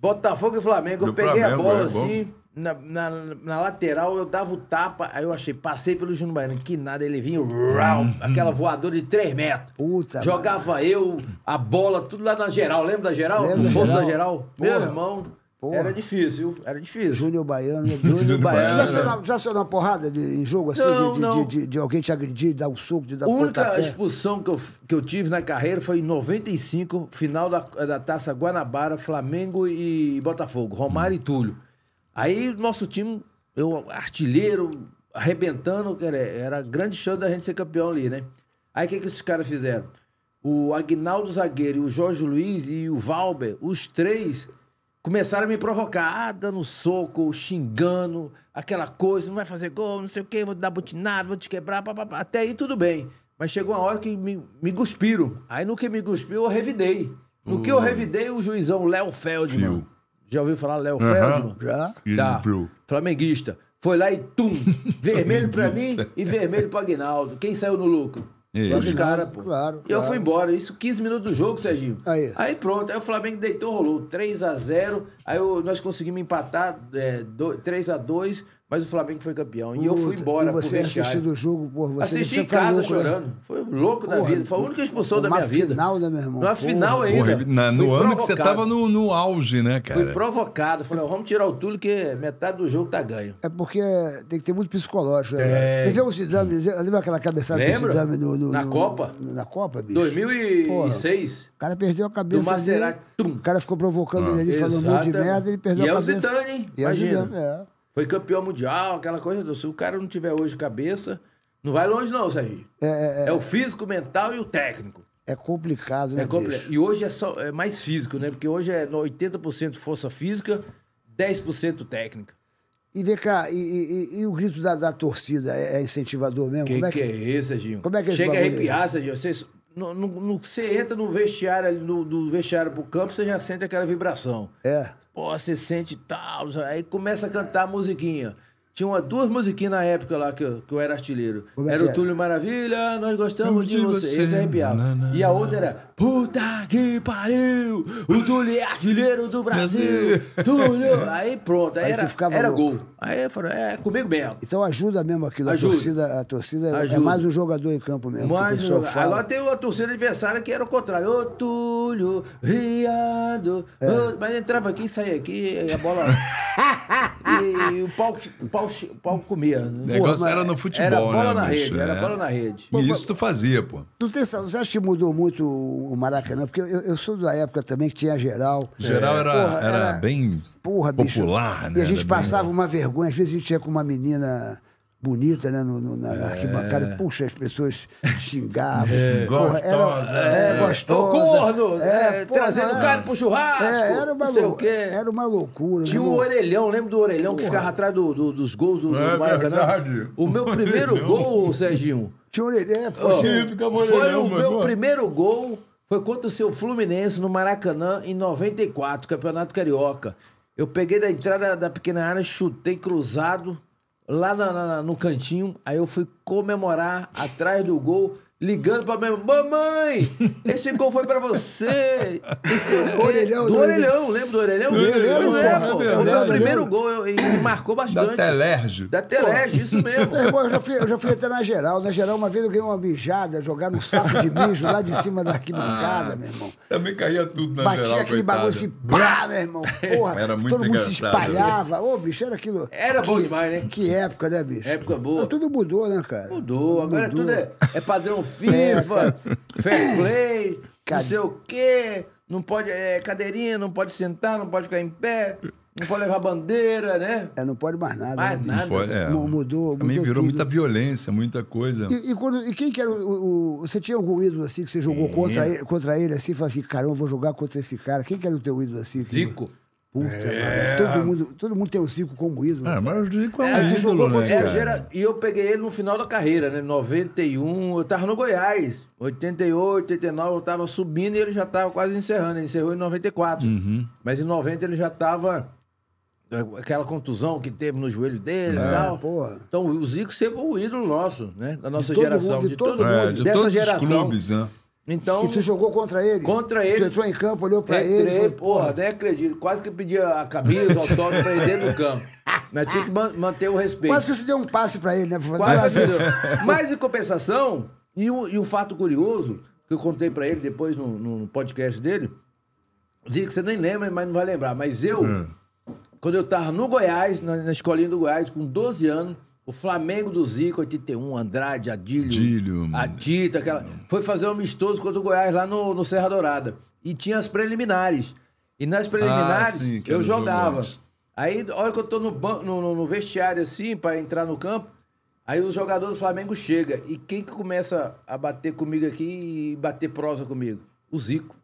Botafogo e Flamengo. Eu peguei a bola é assim, na, na, na lateral, eu dava o tapa, aí eu achei, passei pelo Júnior Baiano, que nada, ele vinha, rau, aquela voadora de 3 metros. Puta, Jogava eu, a bola, tudo lá na geral, lembra da geral? Lembro no da fosso geral. da geral? Meu Porra. irmão, Porra. era difícil, viu? Era difícil. Júnior Baiano. meu Júnior. Baiano. Já saiu na- Já saiu na porrada de, em jogo assim, Não, de, de- não. de- de alguém te agredir, dar um soco, de dar A única pontapé? expulsão que eu, que eu tive na carreira foi em 95, final da, da Taça Guanabara, Flamengo e Botafogo, Romário e Túlio. Aí o nosso time, eu artilheiro, arrebentando, cara, era grande chance da gente ser campeão ali, né? Aí o que, que esses caras fizeram? O Agnaldo Zagueiro, o Jorge Luiz e o Valber, os três começaram a me provocar, ah, dando soco, xingando, aquela coisa, não vai fazer gol, não sei o quê, vou te dar butinado, vou te quebrar, pá, pá, pá. até aí tudo bem. Mas chegou uma hora que me, me cuspiram. Aí no que me cuspiu, eu revidei. No que eu revidei, o juizão Léo Feldman. Fio. Já ouviu falar Léo Feldman? Já? Tá. Flamenguista. Foi lá e tum! Vermelho pra mim e vermelho pro Aguinaldo. Quem saiu no lucro? Os caras, pô. Claro, E eu claro. fui embora. Isso 15 minutos do jogo, Serginho. Aí. pronto. Aí o Flamengo deitou, rolou 3 a 0 Aí eu- nós conseguimos empatar é, do- 3 a 2 mas o Flamengo foi campeão. E eu fui embora E você assistindo o jogo, porra, você, Assisti em foi casa louco, né? chorando. Foi louco da Porra, vida. Foi a única expulsão da minha vida. final, né, meu irmão? Na Porra. final ainda. Porra, na- no Fui ano que você tava no, no auge, né, Fui cara? provocado. Falei, ó, vamos tirar o Túlio que metade do jogo tá ganho. É porque tem que ter muito psicológico. É. Né? Me o Zidane, lembra aquela cabeçada Lembra? do Zidane no, no- Na no- Copa? Na Copa, bicho? 2006. O cara perdeu a cabeça. Do Maserati. dele. O cara ficou provocando ele ali, falando um monte de merda, ele perdeu E a é o cabeça. Zidane, hein? E é o Imagina. Zidane, é. Foi campeão mundial, aquela coisa. Se o cara não tiver hoje cabeça, não vai longe, não, Sérgio. É, o físico, o mental e o técnico. É complicado, né, É compli- bicho? E hoje é, só, é mais físico, né? Porque hoje é no 80% força física, 10% técnica. E vem cá, e, e- e- e o grito da, da torcida é, é incentivador mesmo? Que Como é que, é esse, Serginho? Como é que é Chega a aí? arrepiar, Serginho. Você, no, no- no- você entra no vestiário, ali, no, do vestiário pro campo, você já sente aquela vibração. É. Pô, você sente tal, aí começa a cantar a musiquinha. Tinha uma, duas musiquinhas na época lá que eu, que eu era artilheiro. Como é era que o é? Túlio Maravilha, nós gostamos de De você. você. Esse arrepiava. Na, na, E a outra era Puta que pariu! O Túlio é artilheiro do Brasil! Túlio! Aí pronto, aí, Aí tu era, ficava era louco. gol. Aí eu falei, é comigo mesmo. Então ajuda mesmo aquilo. Ajuda. A torcida, a torcida é Ajuda. mais um jogador em campo mesmo. fala. agora tem a torcida adversária que era o contrário. Ô, Túlio, riado. É. ô, mas entrava aqui, saía aqui, e a bola. e o pau, o pau, o pau comia. O negócio mas era no futebol, Era bola né, na bicho? rede, era É. bola na rede. E isso tu fazia, pô. Não tem, essa- você acha que mudou muito o Maracanã? Porque eu, eu sou da época também que tinha geral. Geral era, Porra, era era- bem Porra, bicho. popular, né? E a gente Era bem- passava uma vergonha. Às vezes a gente ia com uma menina bonita, né, no, no- na, na arquibancada. Puxa, as pessoas xingavam. Porra, era, é, Ô, gostosa. corno! É, é, porra, trazendo o é. cara pro churrasco! É, era uma, não sei lou- o quê. era uma loucura. Tinha irmão. orelhão, lembra do orelhão que Porra. ficava atrás do- do- dos gols do, do É Maracanã? verdade. O meu primeiro gol, Serginho, Tinha orelhão, pô. Foi o mano. meu primeiro gol foi contra o seu Fluminense no Maracanã em 94, Campeonato Carioca. Eu peguei da entrada da pequena área, chutei cruzado lá na- na- no cantinho. Aí eu fui comemorar atrás do gol, ligando pra minha mãe: Mamãe, esse gol foi pra você. Esse Orelhão, do do orelhão, lembra do orelhão? orelhão, Eu porra, lembro, eu Foi o primeiro gol eu- e marcou bastante. Da Telerge. Da Telege, isso mesmo. Meu irmão, eu já, fui, eu já fui até na geral. Na geral, uma vez eu ganhei uma mijada, jogar um saco de mijo lá de cima da arquibancada, meu irmão. Também caía tudo na Batia geral, aquele coitado. bagulho assim, pá, meu irmão. Porra, Era muito todo mundo se engraçado. espalhava. Ô, bicho, era aquilo. Era bom que- demais, né? Que época, né, bicho? Época boa. Mas tudo mudou, né, cara? Mudou, agora Mudou. tudo é, é padrão FIFA, fair play, Cara. não sei o quê, não pode, é, cadeirinha, não pode sentar, não pode ficar em pé, não pode levar bandeira, né? É, não pode mais nada. Mais né, nada. Foi, é. Mu- mudou, Também mudou virou tudo. muita violência, muita coisa. E, e quando, e quem que era o, o- Você tinha algum ídolo assim que você jogou contra ele, contra ele assim, e falou assim, caramba, eu vou jogar contra esse cara. Quem que era o teu ídolo assim? que- Zico. Puta, mano, todo, mundo, todo mundo tem o Zico como ídolo. É, mas o Zico é É, um jogou ídolo, né, É, cara? gera- E eu peguei ele no final da carreira, né? 91, eu tava no Goiás. 88, 89, eu tava subindo e ele já tava quase encerrando. Ele encerrou em 94. Uhum. Mas em 90 ele já tava. é, Aquela contusão que teve no joelho dele e tal. porra. Então o Zico sempre foi o ídolo nosso, né? Da nossa todo geração. mundo, de de todo todo É, mundo. de dessa todos geração. os clubes, né? Então. E tu jogou contra ele? Contra Tu ele. entrou em campo, olhou pra Entrei, ele. falou, porra, nem acredito. Quase que pedia a camisa, o autógrafo pra ele dentro do campo. Mas tinha que man- manter o respeito. Quase que você deu um passe pra ele, né? Pra fazer Quase que deu. Mas em compensação, e um, e um fato curioso, que eu contei pra ele depois no, no podcast dele, dizia que você nem lembra, mas não vai lembrar. Mas eu, quando eu tava no Goiás, na, na escolinha do Goiás, com 12 anos, o Flamengo do Zico, 81, Andrade, Adílio, Adílio, a Tita, aquela, foi fazer um amistoso contra o Goiás lá no, no Serra Dourada. E tinha as preliminares. E nas preliminares, Ah, sim, eu jogo jogava. Aí, a hora que eu tô no, ban- no, no- no vestiário assim, pra entrar no campo, aí o jogador do Flamengo chega. E quem que começa a bater comigo aqui e bater prosa comigo? O Zico.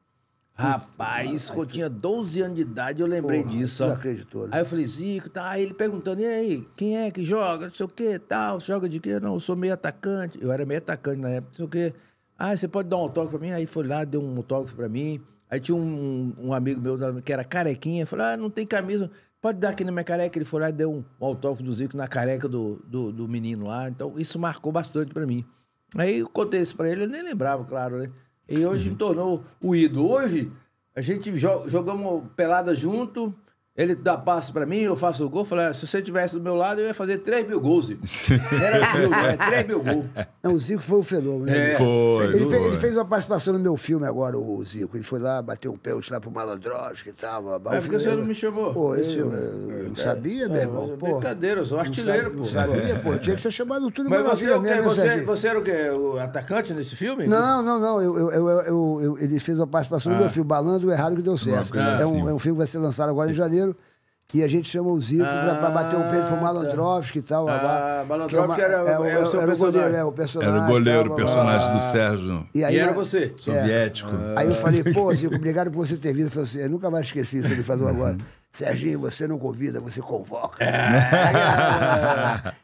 Rapaz, quando eu tinha 12 anos de idade, eu lembrei Porra, disso. ó. não acreditou, né? Aí eu falei, Zico, tá. Aí ele perguntando, e aí, quem é que joga? Não sei o quê, tal. Você joga de quê? Não, eu sou meio atacante. Eu era meio atacante na época, não sei o quê. Ah, você pode dar um autógrafo pra mim? Aí foi lá, deu um autógrafo pra mim. Aí tinha um, um amigo meu que era carequinha, falou, ah, não tem camisa, pode dar aqui na minha careca. Ele foi lá e deu um, autógrafo do Zico na careca do, do, do menino lá. Então isso marcou bastante pra mim. Aí eu contei isso pra ele, ele nem lembrava, claro, né? E hoje me tornou o ídolo. Hoje, a gente jo- jogamos pelada junto, ele dá passe pra mim, eu faço o gol. Falei, ah, se você estivesse do meu lado, eu ia fazer 3 mil gols. Zico. Não Era mil, é 3 mil gols. Não, o Zico foi um fenômeno, né? É. Foi, Ele, fez, ele fez uma participação no meu filme agora, o Zico. Ele foi lá, bateu um pênalti lá pro Malandroski e tal. É porque você não me chamou. Pô, Esse eu, filme. eu não sabia, meu É, irmão. é Pô, brincadeira, eu sou artilheiro, não pô. sabia, pô. Tinha que ser chamado tudo Mas você, é maravilha o quê? mesmo, né, você, você era o quê? O atacante nesse filme? Não, não, não. Eu, eu, eu, eu- eu- ele fez uma participação no meu filme, Balando o Errado que Deu Certo. coisa É um, é um filme que vai ser lançado agora em janeiro. E a gente chama o Zico pra, pra bater um peito pro Ah, Malandrovski e tal. Ah, a- Malandrovski que é era o- é, é o seu era o goleiro, personagem. é o personagem. Era o goleiro, tal, o personagem blá. do Sérgio. E aí, E era você? Soviético. Aí eu falei, pô, Zico, obrigado por você ter vindo. Eu, falei assim, eu nunca mais esqueci isso. Ele falou agora. Serginho, você não convida, você convoca.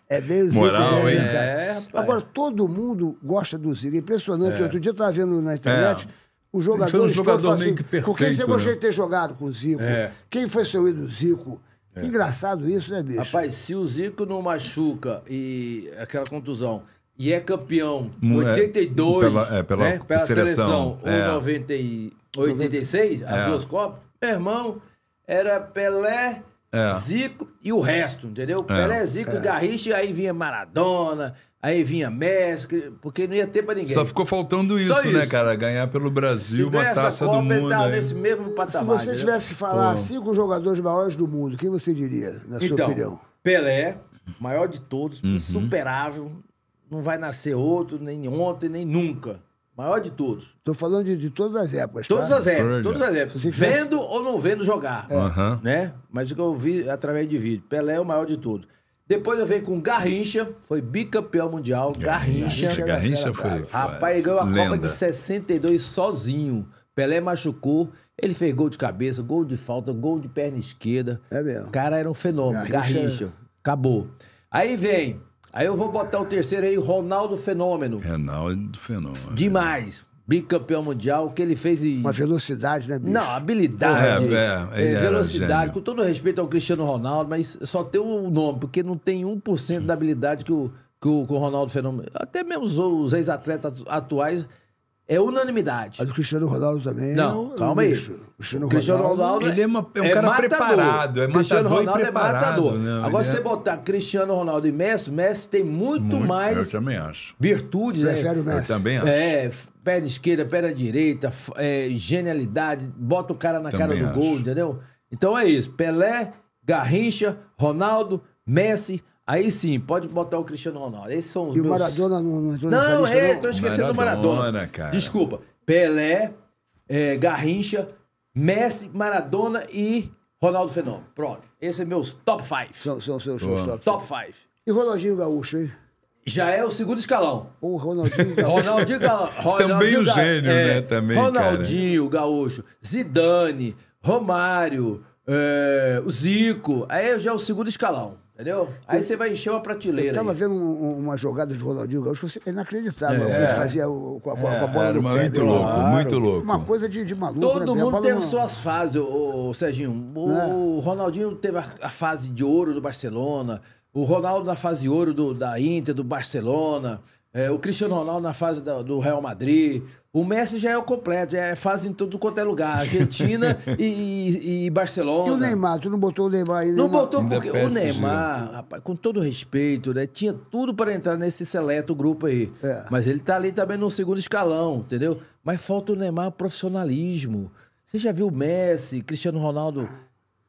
É, bem o Zico Moral, mesmo, hein? É. Agora, todo mundo gosta do Zico. É impressionante. Outro dia eu estava vendo na internet. É. Os jogadores Ele foi um jogador meio assim, que Com quem você perfeito, gostaria né? de ter jogado com o Zico? É. Quem foi seu ídolo, Zico? Engraçado isso, né, bicho? Rapaz, se o Zico não machuca e aquela contusão e é campeão é, 82 pela- é, pela né, pela seleção, seleção, ou é. 90 e 86, as É. duas Copas, meu irmão, era Pelé, É. Zico e o resto, entendeu? Pelé, Zico e Garrincha, aí vinha Maradona, aí vinha Messi, que- porque não ia ter pra ninguém. Só ficou faltando isso, Só né, isso. cara? Ganhar pelo Brasil Se uma taça Copa, do ele mundo. tava aí. nesse mesmo Se patamar. você entendeu? tivesse que falar cinco jogadores maiores do mundo, quem você diria, na sua Então, opinião? Pelé, maior de todos, Uhum. insuperável. Não vai nascer outro, nem ontem, nem nunca. Maior de todos. Estou falando de, de todas as épocas, Todas tá? as épocas, todas as épocas. Se tivesse- Vendo ou não vendo jogar. Aham. Né? Mas o que eu vi através de vídeo. Pelé é o maior de todos. Depois eu venho com Garrincha, foi bicampeão mundial. Garrincha. Garrincha, Garrincha foi. Rapaz, ele ganhou a lenda. Copa de 62 sozinho. Pelé machucou, ele fez gol de cabeça, gol de falta, gol de perna esquerda. É mesmo. O cara era um fenômeno. Garrincha- Garrincha. Acabou. Aí vem. Aí eu vou botar o terceiro aí, Ronaldo Fenômeno. Reinaldo Fenômeno. Demais. Bicampeão mundial, o que ele fez em. Uma velocidade, né, bicho? Não, habilidade, É, é, era velocidade, com todo respeito ao Cristiano Ronaldo, mas só tem o nome, porque não tem 1% da habilidade que o, que o, que o Ronaldo Fenômeno. Até mesmo os, os ex-atletas atu- atuais, é unanimidade. Mas o Cristiano Ronaldo também. Não, é um- calma aí. bicho. O Cristiano, O Cristiano Ronaldo. Ronaldo Ele é uma- é um cara preparado, é Cristiano matador e Ronaldo preparado, é matador. né? Agora, Ele se é- você botar Cristiano Ronaldo e Messi, Messi tem muito, Muito, mais Eu também acho. virtudes. né? Prefere o Eu Messi. também acho. É, perna esquerda, perna direita, é, genialidade, bota o cara na cara Também do acho. gol, entendeu? Então é isso. Pelé, Garrincha, Ronaldo, Messi. Aí sim, pode botar o Cristiano Ronaldo. Esses são os E o meus... Maradona não, não entrou nessa Não, lista, é, não? tô esquecendo do Maradona, Maradona. cara. Desculpa. Pelé, é, Garrincha, Messi, Maradona e Ronaldo Fenômeno. Pronto. Esses são meus top 5. São, são seus seus top. Top 5. E Ronaldinho Gaúcho, hein? Já é o segundo escalão. O Ronaldinho Gaúcho. Ronaldinho Gaúcho. Também o gênio, né? Também, cara. Ronaldinho Gaúcho. Zidane, Romário, é, o Zico. Aí já é o segundo escalão, entendeu? Aí você vai encher uma Eu prateleira. tava aí. vendo um- um- uma jogada de Ronaldinho Gaúcho, você- é inacreditável. o que ele fazia o- com a, com a bola no uma- pé. muito louco, muito louco. Uma coisa de, de maluco, Todo né? Mundo teve não- suas fases, o, Serginho. O Ronaldinho teve a, a fase de ouro do Barcelona, o Ronaldo na fase de ouro do- da Inter, do Barcelona, é, o Cristiano Ronaldo na fase da- do Real Madrid. O Messi já é o completo, já é fase em todo quanto é lugar. Argentina e, e- e Barcelona. E o Neymar, tu não botou o Neymar aí? Não Neymar? botou porque o. Neymar, rapaz, com todo respeito, né, tinha tudo para entrar nesse seleto grupo aí. É. Mas ele tá ali também no segundo escalão, entendeu? Mas falta o Neymar profissionalismo. Você já viu o Messi, Cristiano Ronaldo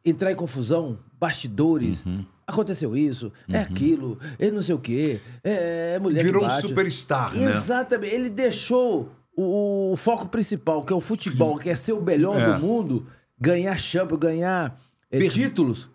entrar em confusão, bastidores? Uhum. Aconteceu isso, é aquilo, é não sei o quê, é, é mulher Virou que um superstar, né? Exatamente. Ele deixou o, o foco principal, que é o futebol, que é ser o melhor É. do mundo, ganhar Champions, ganhar é, títulos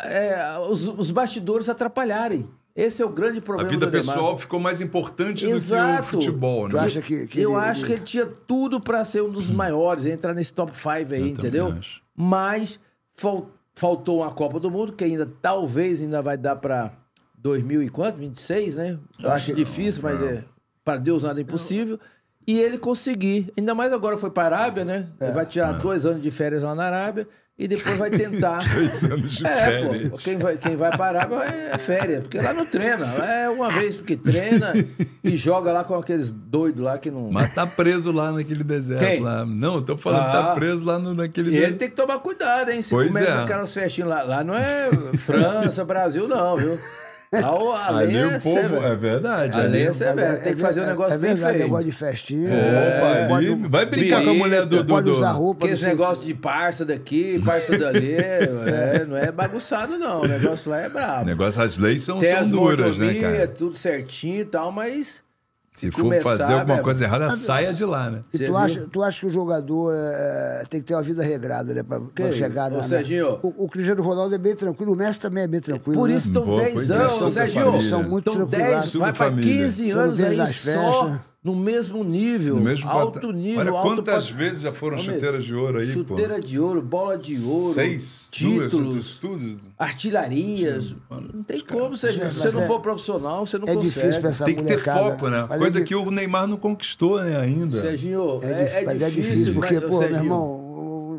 é, os, os bastidores atrapalharem. Esse é o grande A problema vida do Neymar. pessoal ficou mais importante do que o Exato. futebol, Tu né? acha que, que Eu ele- acho que ele tinha tudo para ser um dos maiores, entrar nesse top 5 aí, também entendeu? Mas fal- faltou uma Copa do Mundo, que ainda talvez ainda vai dar para 2000 e quanto? 26, né? Eu acho difícil, mas é para Deus nada é impossível. E ele conseguir, ainda mais agora foi para a Arábia, né? Ele vai tirar dois anos de férias lá na Arábia e depois vai tentar. Dois anos de É, férias. pô, quem vai, quem vai para a Arábia é férias, porque lá não treina. É uma vez porque treina e joga lá com aqueles doidos lá que não. Mas tá preso lá naquele deserto Quem? lá. Não, eu tô falando, Ah. tá preso lá no, naquele E ele deserto. tem que tomar cuidado, hein? Se Pois começa é. aquelas festinhas lá, lá não é França, Brasil, não, viu? Lá o- a lei Ali é o povo. severa. É verdade. Ali- lei é severa. Tem que fazer um é- negócio é bem verdade, feio. negócio de festinha. Opa, não ali- vai brincar com a mulher do. do, pode usar roupa. Aqueles não sei- negócios de parça daqui, parça dali, é, não é bagunçado, não. O negócio lá é brabo. Negócio, as leis são, Tem são as duras, né, cara? tudo certinho e tal, mas. Se for começar, fazer alguma né, coisa errada, saia de lá, né? E tu acha, tu acha que o jogador é, tem que ter uma vida regrada, né? Pra, pra chegar Ô, na. na- Serginho. O, o Cristiano Ronaldo é bem tranquilo, o Messi também é bem tranquilo. Por né? isso estão Boa, 10 pois é, anos, Serginho. São muito Estão tranquilos. 10, Super vai para família. 15 Só não anos aí nas só festas. No mesmo nível, No mesmo alto nível, Olha alto quantas pat- vezes já foram chuteiras de ouro aí, Chuteira de ouro, bola de pô? ouro, Seis, títulos, duas, tudo. artilharias. Não tem como, se Mas você não é- for profissional, você não É consegue. difícil pra essa Tem que ter foco, né? Mas Coisa é, que o Neymar não conquistou, né, ainda. Serginho, é, é, dif- é mas difícil, é difícil, porque, mas, pô, Serginho, meu irmão,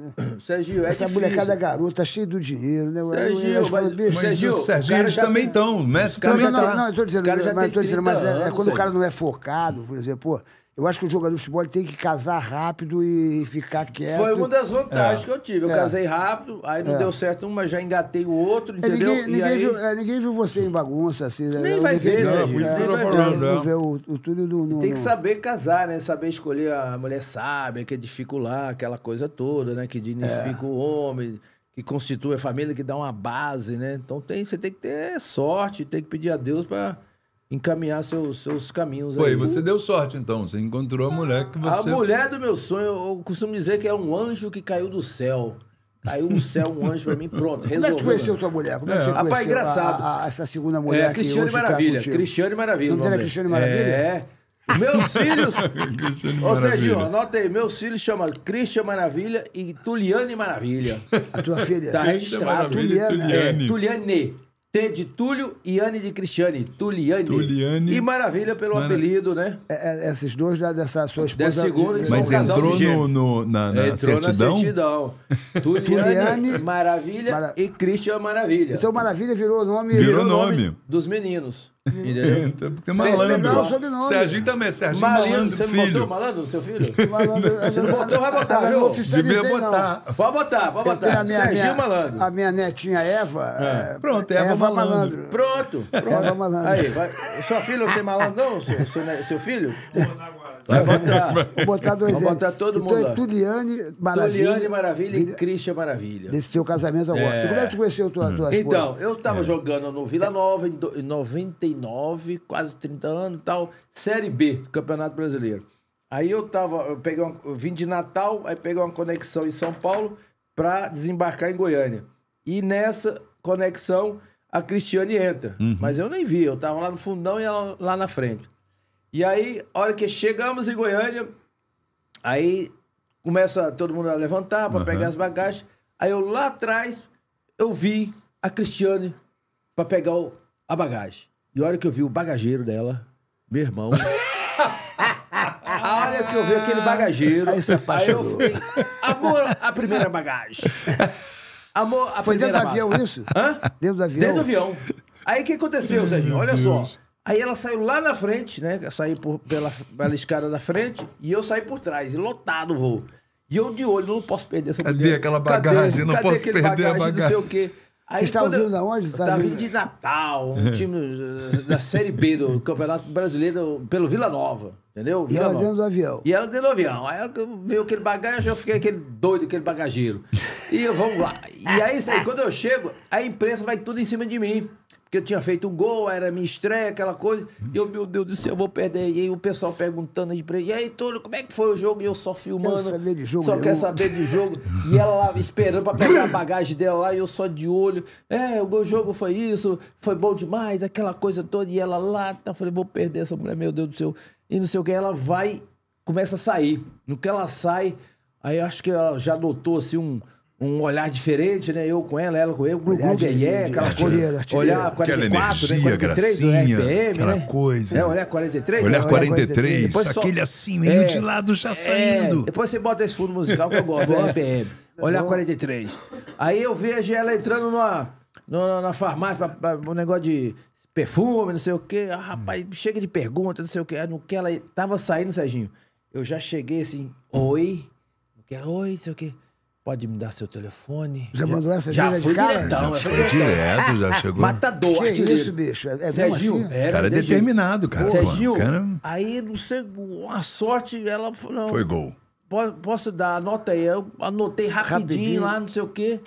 o- Serginho, é essa difícil. molecada garota, cheia do dinheiro, né? Falam, mas- bicho, Mas Serginho, o o Serginho, cara eles também estão. O Messi cara também já não, tá- não, eu tô dizendo, mas, tô dizendo, mas 30 é, é quando o cara não é focado, por exemplo, pô, eu acho que o jogador de futebol tem que casar rápido e ficar quieto. Foi uma das vantagens que eu tive. Eu É. casei rápido, aí não deu certo um, mas já engatei o outro, É, entendeu? ninguém, e ninguém, aí... viu, é, ninguém viu você em bagunça, assim. né? Nem vai ver, viu- Serginho, é, nem é, vai ver. é, Não vê o, o túnel do... no- Tem que saber casar, né? Saber escolher a mulher sábia, que edifica o lar, aquela coisa toda, né? Que dignifica o homem, que constitui a família, que dá uma base, né? Então tem, você tem que ter sorte, tem que pedir a Deus pra encaminhar seus, seus caminhos Pô, aí. e você deu sorte, então. Você encontrou a mulher que você... A mulher do meu sonho, eu costumo dizer que é um anjo que caiu do céu. Caiu do céu um anjo pra mim, pronto, Como é que resolveu. conheceu tua mulher? Como é que você Rapaz, conheceu engraçado. a- a- essa segunda mulher É, que Cristiane hoje tá Maravilha. Cristiane Maravilha. O nome dela é dele. Cristiane Maravilha? É. Meus filhos. Ô, Serginho, anota aí. Meus filhos chamam Cristian Maravilha e Tuliane Maravilha. A tua filha? Tá registrado. Tuliane. É, Tuliane. T de Túlio e Anne de Cristiane. Tuliane. Tuliane. E Maravilha pelo Mara- apelido, né? É, é, esses dois da, dessa sua esposa... Segunda, de- são Mas entrou no, no- na, na Entrou certidão? na certidão. Tuliane, Tuliane Maravilha Mara- e Cristian Maravilha. Então Maravilha virou o nome... Virou nome. dos meninos. Entendeu? Tem malandro. Legal o sobrenome. Serginho também, Serginho Malandro, Malandro, você não botou filho. malandro no seu filho? Malandro- Você não botou, vai botar, viu? não não. botar. Pode botar, pode botar. a minha, Serginho minha- Malandro. A minha netinha Eva. é, Pronto, Eva Malandro. Pronto, pronto. Eva Malandro. Aí, vai. Sua filha não tem malandro, não? Seu, seu, seu filho? Vai botar. Vou botar dois Vou botar todo então mundo é lá. Tuliane Maravilha. Tuliane Maravilha e Christian Maravilha. Desse teu casamento agora. É. E como é que tu conheceu tua, tua esposa? Então, eu tava jogando no Vila Nova em do- em 99, quase 30 anos e tal, Série B, Campeonato Brasileiro. Aí eu tava, eu peguei uma, eu vim de Natal, aí peguei uma conexão em São Paulo pra desembarcar em Goiânia. E nessa conexão a Cristiane entra, mas eu nem vi, eu tava lá no fundão e ela lá na frente. E aí, a hora que chegamos em Goiânia, aí começa todo mundo a levantar para pegar as bagagens. Aí eu lá atrás, eu vi a Cristiane pra pegar o- a bagagem. E a hora que eu vi o bagageiro dela, meu irmão. a hora que eu vi aquele bagageiro. Aí se eu apaixonou. fiquei, amor, a primeira bagagem. Amor, a Foi dentro primeira do avião isso? Hã? Dentro do avião? Dentro do avião. Aí o que aconteceu, Serginho? Olha só. Aí ela saiu lá na frente, né? Eu Saí por, pela, pela escada da frente e eu saí por trás, e lotado o voo. E eu de olho, não posso perder essa Cadê mulher. aquela bagagem? Não posso aquele perder a Não sei bagagem. o quê. Aí, Você eu- vindo da onde? Estava vindo- de Natal, um time uh, da Série B do Campeonato Brasileiro pelo Vila Nova, entendeu? E Vila ela Nova. dentro do avião. E ela dentro do avião. Aí ela veio aquele bagagem, eu fiquei aquele doido, aquele bagageiro. E eu, vamos lá. E aí, quando eu chego, a imprensa vai tudo em cima de mim. Porque eu tinha feito um gol, era minha estreia, aquela coisa. E eu, meu Deus do céu, eu vou perder. E aí o pessoal perguntando aí pra ele, e aí, Túlio, como é que foi o jogo? E eu só filmando. Quero saber de jogo Só quer saber de jogo. E ela lá esperando pra pegar a bagagem dela lá, e eu só de olho. É, o jogo foi isso, foi bom demais, aquela coisa toda. E ela lá, tá, eu falei, vou perder essa mulher, meu Deus do céu. E não sei o que, ela vai, começa a sair. No que ela sai, aí eu acho que ela já notou assim um. Um olhar diferente, né? Eu com ela, ela com eu, o Gugu Guié, de aquela artilheiro, coisa. artilheiro. Olhar Aquela 44, né? energia, 43 do gracinha, RPM, aquela né? coisa. É, olhar 43. Olhar né? 43, Depois só- aquele assim, meio de lado já saindo. É, depois você bota esse fundo musical que eu gosto, do RPM. Olhar 43. Aí eu vejo ela entrando numa, numa, na farmácia, pra, pra, um negócio de perfume, não sei o quê. Ah, rapaz, chega de pergunta, não sei o quê. No que ela tava saindo, Serginho, eu já cheguei assim, oi. No que ela, oi, não sei o quê. Pode me dar seu telefone? Já mandou essa Já gira de cara? diretão. Já foi direto, já chegou. Matador, Que artilheiro. isso, bicho? É, é mesmo Serginho, assim? era Cara é determinado, cara. Serginho, Cara aí, não sei, uma sorte, ela falou, não. foi gol. Po- Posso dar, anota aí. Eu anotei rapidinho, Rapidinho. lá, não sei o quê.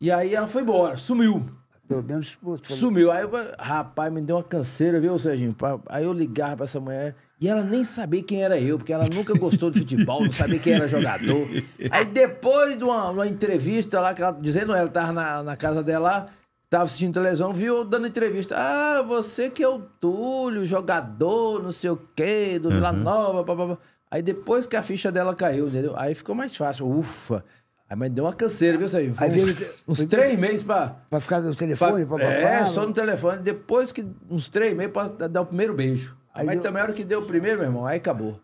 E aí ela foi embora, sumiu. Pelo menos, pô, Sumiu. Aí, eu, rapaz, me deu uma canseira, viu, Serginho? Aí eu ligava pra essa mulher e ela nem sabia quem era eu, porque ela nunca gostou de futebol, não sabia quem era jogador. Aí depois de uma, uma entrevista lá, que ela, dizendo, ela tava na, na casa dela lá, tava assistindo televisão, viu dando entrevista. Ah, você que é o Túlio, jogador, não sei o quê, do Vila Nova, papapá. Aí depois que a ficha dela caiu, entendeu? Aí ficou mais fácil. Ufa! Aí mas deu uma canseira, viu? Foi Aí veio- uns, uns três meses pra... Pra ficar no telefone, Fa- papapá. É, só no telefone. Depois que uns três meses pra dar o primeiro beijo. Aí Mas deu- também a hora que deu o primeiro, meu irmão, aí acabou.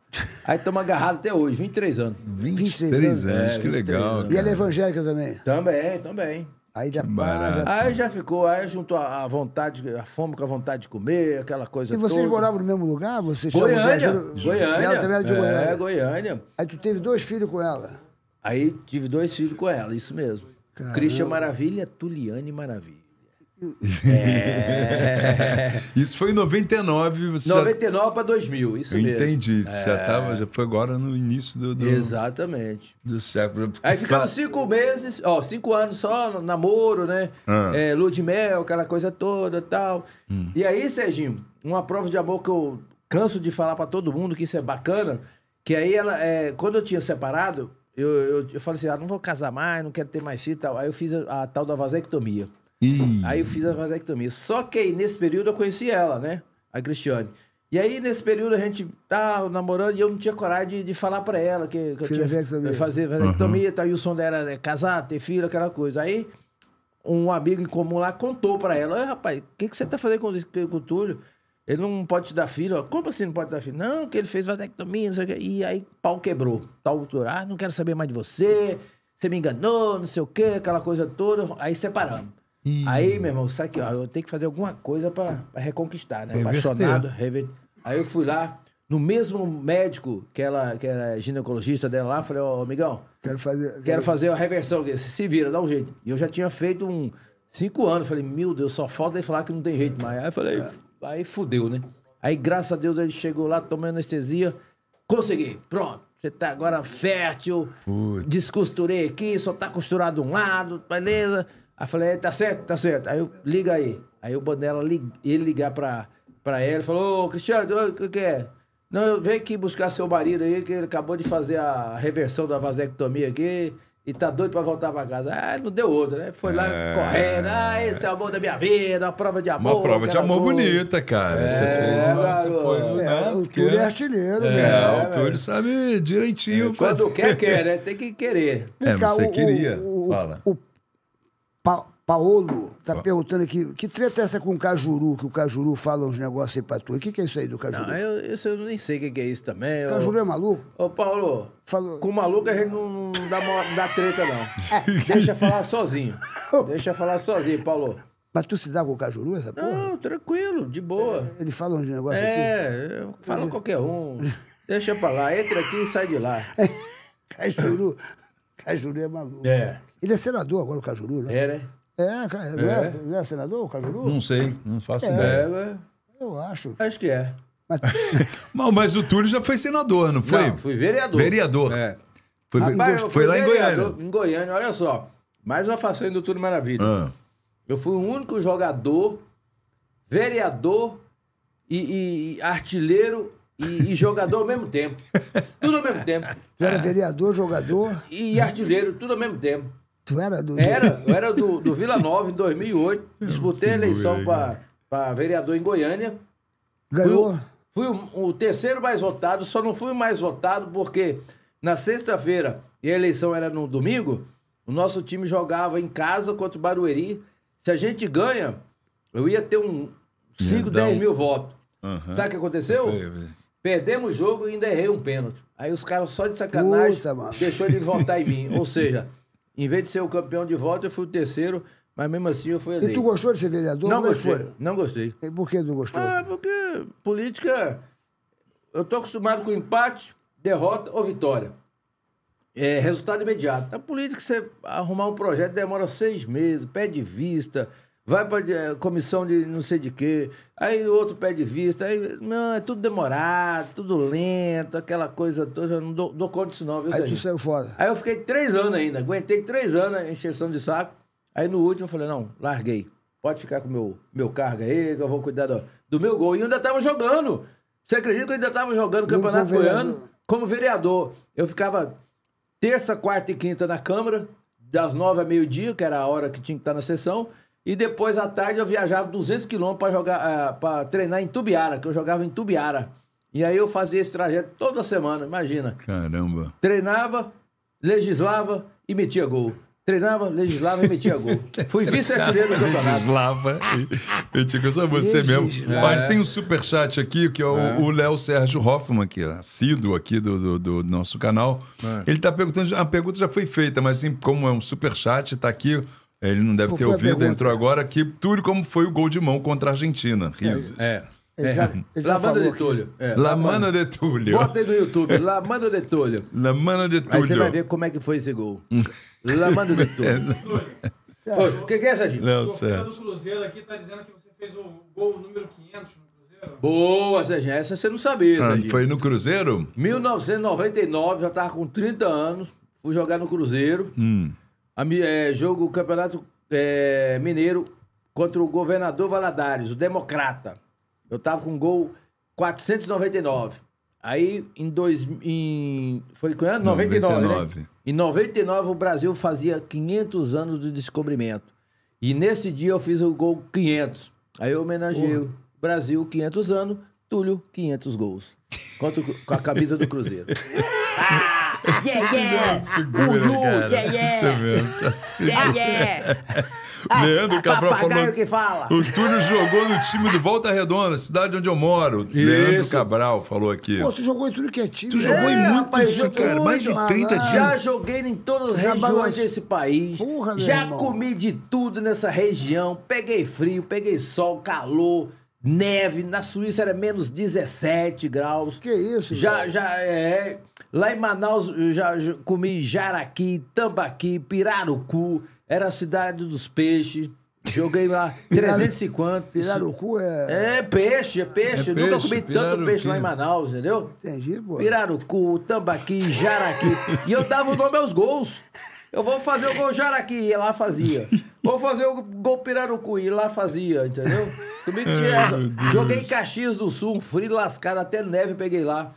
Aí estamos agarrados até hoje, 23 anos. 23 anos. anos, É, que 23 legal. anos. E ela é evangélica também. Também, também. Aí já para. Aí já ficou, aí juntou a vontade, a fome com a vontade de comer, aquela coisa E vocês toda. moravam no mesmo lugar? Vocês Goiânia, viajando- Goiânia. E ela também era de É, Goiânia. Goiânia. Aí tu teve dois filhos com ela. Aí tive dois filhos com ela, isso mesmo. Christian Maravilha, Tuliane Maravilha. É. Isso foi em 99, você 99 para 2000, isso já... Eu mesmo. entendi, isso já, tava, já foi agora no início do, do, Exatamente. do século. Aí ficamos cinco meses, ó, cinco anos só, namoro, né? Ah. É, lua de mel, aquela coisa toda tal. Hum. E aí, Serginho, uma prova de amor que eu canso de falar pra todo mundo que isso é bacana, que aí ela, é, quando eu tinha separado, eu, eu, eu falei assim, ah, não vou casar mais, não quero ter mais filho e tal. Aí eu fiz a, a tal da vasectomia. Ih, Aí eu fiz a vasectomia. Só que aí, nesse período, eu conheci ela, né? A Cristiane. E aí, nesse período, a gente tá namorando e eu não tinha coragem de, de falar pra ela que, que eu Fiz tinha vasectomia. fazer vasectomia e tal. E o som dela era casar, ter filho, aquela coisa. Aí, um amigo em comum lá contou pra ela: rapaz, o que, que você tá fazendo com, o- com o Túlio? Ele não pode te dar filho. ó. Como assim não pode dar filho? Não, que ele fez vasectomia, não sei o quê. E aí, pau quebrou. Tal doutor, ah, não quero saber mais de você, você me enganou, não sei o quê, aquela coisa toda. Aí separamos. Aí, meu irmão, sabe que ó, eu tenho que fazer alguma coisa pra, pra reconquistar, né? Reverter. Apaixonado, rever... Aí eu fui lá, no mesmo médico que ela, que era ginecologista dela lá, falei, ó, amigão, Quero fazer. quero fazer a reversão, se vira, dá um jeito. E eu já tinha feito um cinco anos, falei, meu Deus, só falta ele falar que não tem jeito mais. Aí falei, aí fudeu, né? Aí, graças a Deus, ele chegou lá, tomei anestesia, consegui, pronto. Você tá agora fértil, descosturei aqui, só tá costurado um lado, beleza. Aí falei, "É, tá certo, tá certo. Aí eu, liga aí. Aí o Bandela, lig- ele ligar pra, pra ela, falou, ô, Cristiano, o que que é? Não, eu venho aqui buscar seu marido aí, que ele acabou de fazer a reversão da vasectomia aqui e tá doido pra voltar pra casa. Ah, não deu outra, né? Foi lá correndo, ah, esse é o amor da minha vida, uma prova de amor. uma prova de amor coisa. bonita, cara. É, você fez, você garoto. foi, É, né? o Porque- Túlio é artilheiro, É, né? o Túlio sabe direitinho Quando fazer. quer, quer, né? Tem que querer. É, Vem você queria. o- o- Fala. o- Pa Paolo tá perguntando aqui, que treta é essa com o Cajuru, que o Cajuru fala uns negócios aí pra tu? O que, que é isso aí do Cajuru? Não, eu, isso eu nem sei o que que é isso também. O Cajuru é maluco? Ô, Paulo, Falou. com maluco a gente não dá, dá treta, não. Deixa falar sozinho. Deixa falar sozinho, Paulo. Mas tu se dá com o Cajuru, essa porra? Não, tranquilo, de boa. Ele fala uns negócios aqui. É, fala qualquer um. Deixa pra lá, entra aqui e sai de lá. Cajuru. Cajuru é maluco. É. Ele é senador agora, o Cajuru, né? É, né? É, cara, não é, não é senador, o Cajuru? Não sei, não faço ideia. É, é, Eu acho. acho que é. Mas, Não, mas o Túlio já foi senador, não foi? Não, fui vereador. Vereador. É. Foi, Rapaz, foi fui lá em Goiânia. Em Goiânia, olha só. Mais uma façanha do Túlio Maravilha. Ah. Eu fui o único jogador, vereador e, e artilheiro e, e jogador ao mesmo tempo. Tudo ao mesmo tempo. tu era vereador, jogador, E artilheiro, tudo ao mesmo tempo. tu era do... Era, eu era do, do Vila Nova em 2008. Disputei a eleição para vereador em Goiânia. Fui, Ganhou. o, fui o, o terceiro mais votado, só não fui o mais votado porque na sexta-feira, e a eleição era no domingo, o nosso time jogava em casa contra o Barueri. Se a gente ganha, eu ia ter um 5, Ia dar 10 um- mil votos. Aham. Sabe o que aconteceu? Foi, foi. Perdemos o jogo e ainda errei um pênalti. Aí os caras só de sacanagem Puta, mano. deixou ele votar em mim. Ou seja, em vez de ser o campeão de volta, eu fui o terceiro, mas mesmo assim eu fui E eleito. tu gostou de ser vereador? Não Como é gostei. foi? Não gostei. E por que não gostou? Ah, porque política. Eu tô acostumado com empate, derrota ou vitória. É resultado imediato. A política, você arrumar um projeto demora seis meses, pede vista, vai para comissão de não sei de quê, aí o outro pede vista, aí. Não, é tudo demorado, tudo lento, aquela coisa toda. Eu não dou, dou conta disso, não, viu, Aí tu saiu fora. Aí eu fiquei três anos ainda, aguentei três anos a encheção de saco. Aí no último eu falei, não, larguei. Pode ficar com o meu, meu cargo aí, que eu vou cuidar do, do meu gol. E eu ainda tava jogando. Você acredita que eu ainda tava jogando o Campeonato. Goiano como vereador? Eu ficava terça, quarta e quinta na Câmara, das nove a meio-dia, que era a hora que tinha que estar na sessão. E depois, à tarde, eu viajava 200 quilômetros para jogar, para treinar em Tubiara, que eu jogava em Tubiara. E aí eu fazia esse trajeto toda semana, imagina Caramba. treinava, legislava e metia gol. Treinava, legislava e metia gol. Fui vice-artilheiro do campeonato. Legislava. Eu te conheço você mesmo. Legislava. Mas tem um superchat aqui, que é o o Léo Sérgio Hoffman, que é assíduo aqui do, do, do nosso canal. Ele está perguntando, a pergunta já foi feita, mas assim, como é um superchat, está aqui, ele não deve Qual ter ouvido, entrou agora, que tudo como foi o gol de mão contra a Argentina. Risos. É. Ele já, ele já falou de aqui. Tulho. É, La mano de Túlio. Bota aí no YouTube, Lamando de Tulho. La mano de Aí você vai Túlio. ver como é que foi esse gol. Lamando de Tulho. Oi, O que, que é, Serginho? Léo O torcedor do. Cruzeiro aqui tá dizendo que você fez o gol número 500 no Cruzeiro. Boa, Serginho. Essa você não sabia, Ah, Serginho. Foi no Cruzeiro? 1999, já tava com 30 anos. Fui jogar no Cruzeiro. Hum. É, jogo Campeonato é, Mineiro contra o governador Valadares, o Democrata. Eu tava com gol 499. Aí em dois em foi que ano? 99, 99. né? Em 99 o Brasil fazia 500 anos do descobrimento. E nesse dia eu fiz o gol 500. Aí eu homenageei o Brasil 500 anos, Túlio 500 gols. Contra, com a camisa do Cruzeiro. ah, yeah, yeah! Figura, Uhu, cara. yeah, yeah! Você mesmo. Yeah, yeah! Leandro Cabral Papagaio falou. que fala. O Túlio jogou no time do Volta Redonda, cidade onde eu moro. Leandro Cabral falou aqui. Pô, tu jogou em tudo que é time. Tu jogou em É, muito rapaz, time, cara, mais de muito, 30 malandro. Já joguei em todas as Já regiões desse país. Porra, meu Já irmão. comi de tudo nessa região. Peguei frio, peguei sol, calor, neve. Na Suíça era menos 17 graus. Que isso, Já, velho? já é. Lá em Manaus eu já, já comi jaraqui, tambaqui, pirarucu. Era a cidade dos peixes. Joguei lá 350. Pirarucu é... É peixe, é peixe. É Eu Nunca peixe, comi tanto pirarucu. peixe lá em Manaus, entendeu? Entendi, pô. Pirarucu, tambaqui, jaraqui. E eu dava o nome aos gols. Eu vou fazer o gol jaraqui, e lá fazia. Vou fazer o gol pirarucu, e lá fazia, entendeu? Comigo tinha essa. Joguei em Caxias do Sul, um frio lascado, até neve peguei lá.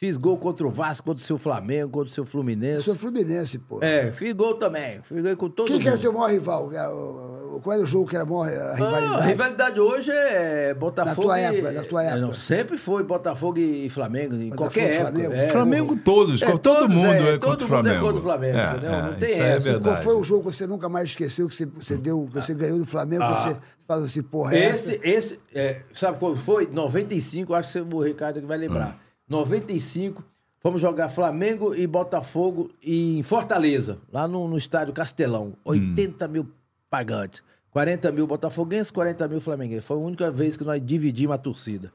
Fiz gol contra o Vasco, contra o seu Flamengo, contra o seu Eu Fluminense. sou Fluminense, pô. É, fiz gol também. Fiz gol com todo Quem que é o mundo. teu maior rival? É qual era o jogo que era bom, a Ah, rivalidade? a rivalidade hoje é Botafogo. Na tua e- época, na tua É, época. Não, sempre foi Botafogo e Flamengo, em Botafogo qualquer época. Flamengo. é. Flamengo todos, É, todo todos, mundo é, é, todo contra o mundo é Flamengo. contra o Flamengo, entendeu? Não tem é essa. E qual foi o jogo que você nunca mais esqueceu, que você, você deu, que você ganhou do Flamengo, que você fala assim, porra, é essa? Esse, esse é, sabe qual foi? 95, acho que o Ricardo que vai lembrar. Ah. 95, fomos jogar Flamengo e Botafogo em Fortaleza, lá no, no estádio Castelão. 80 mil pagantes. 40 mil botafoguenses, 40 mil flamenguenses. Foi a única vez que nós dividimos a torcida.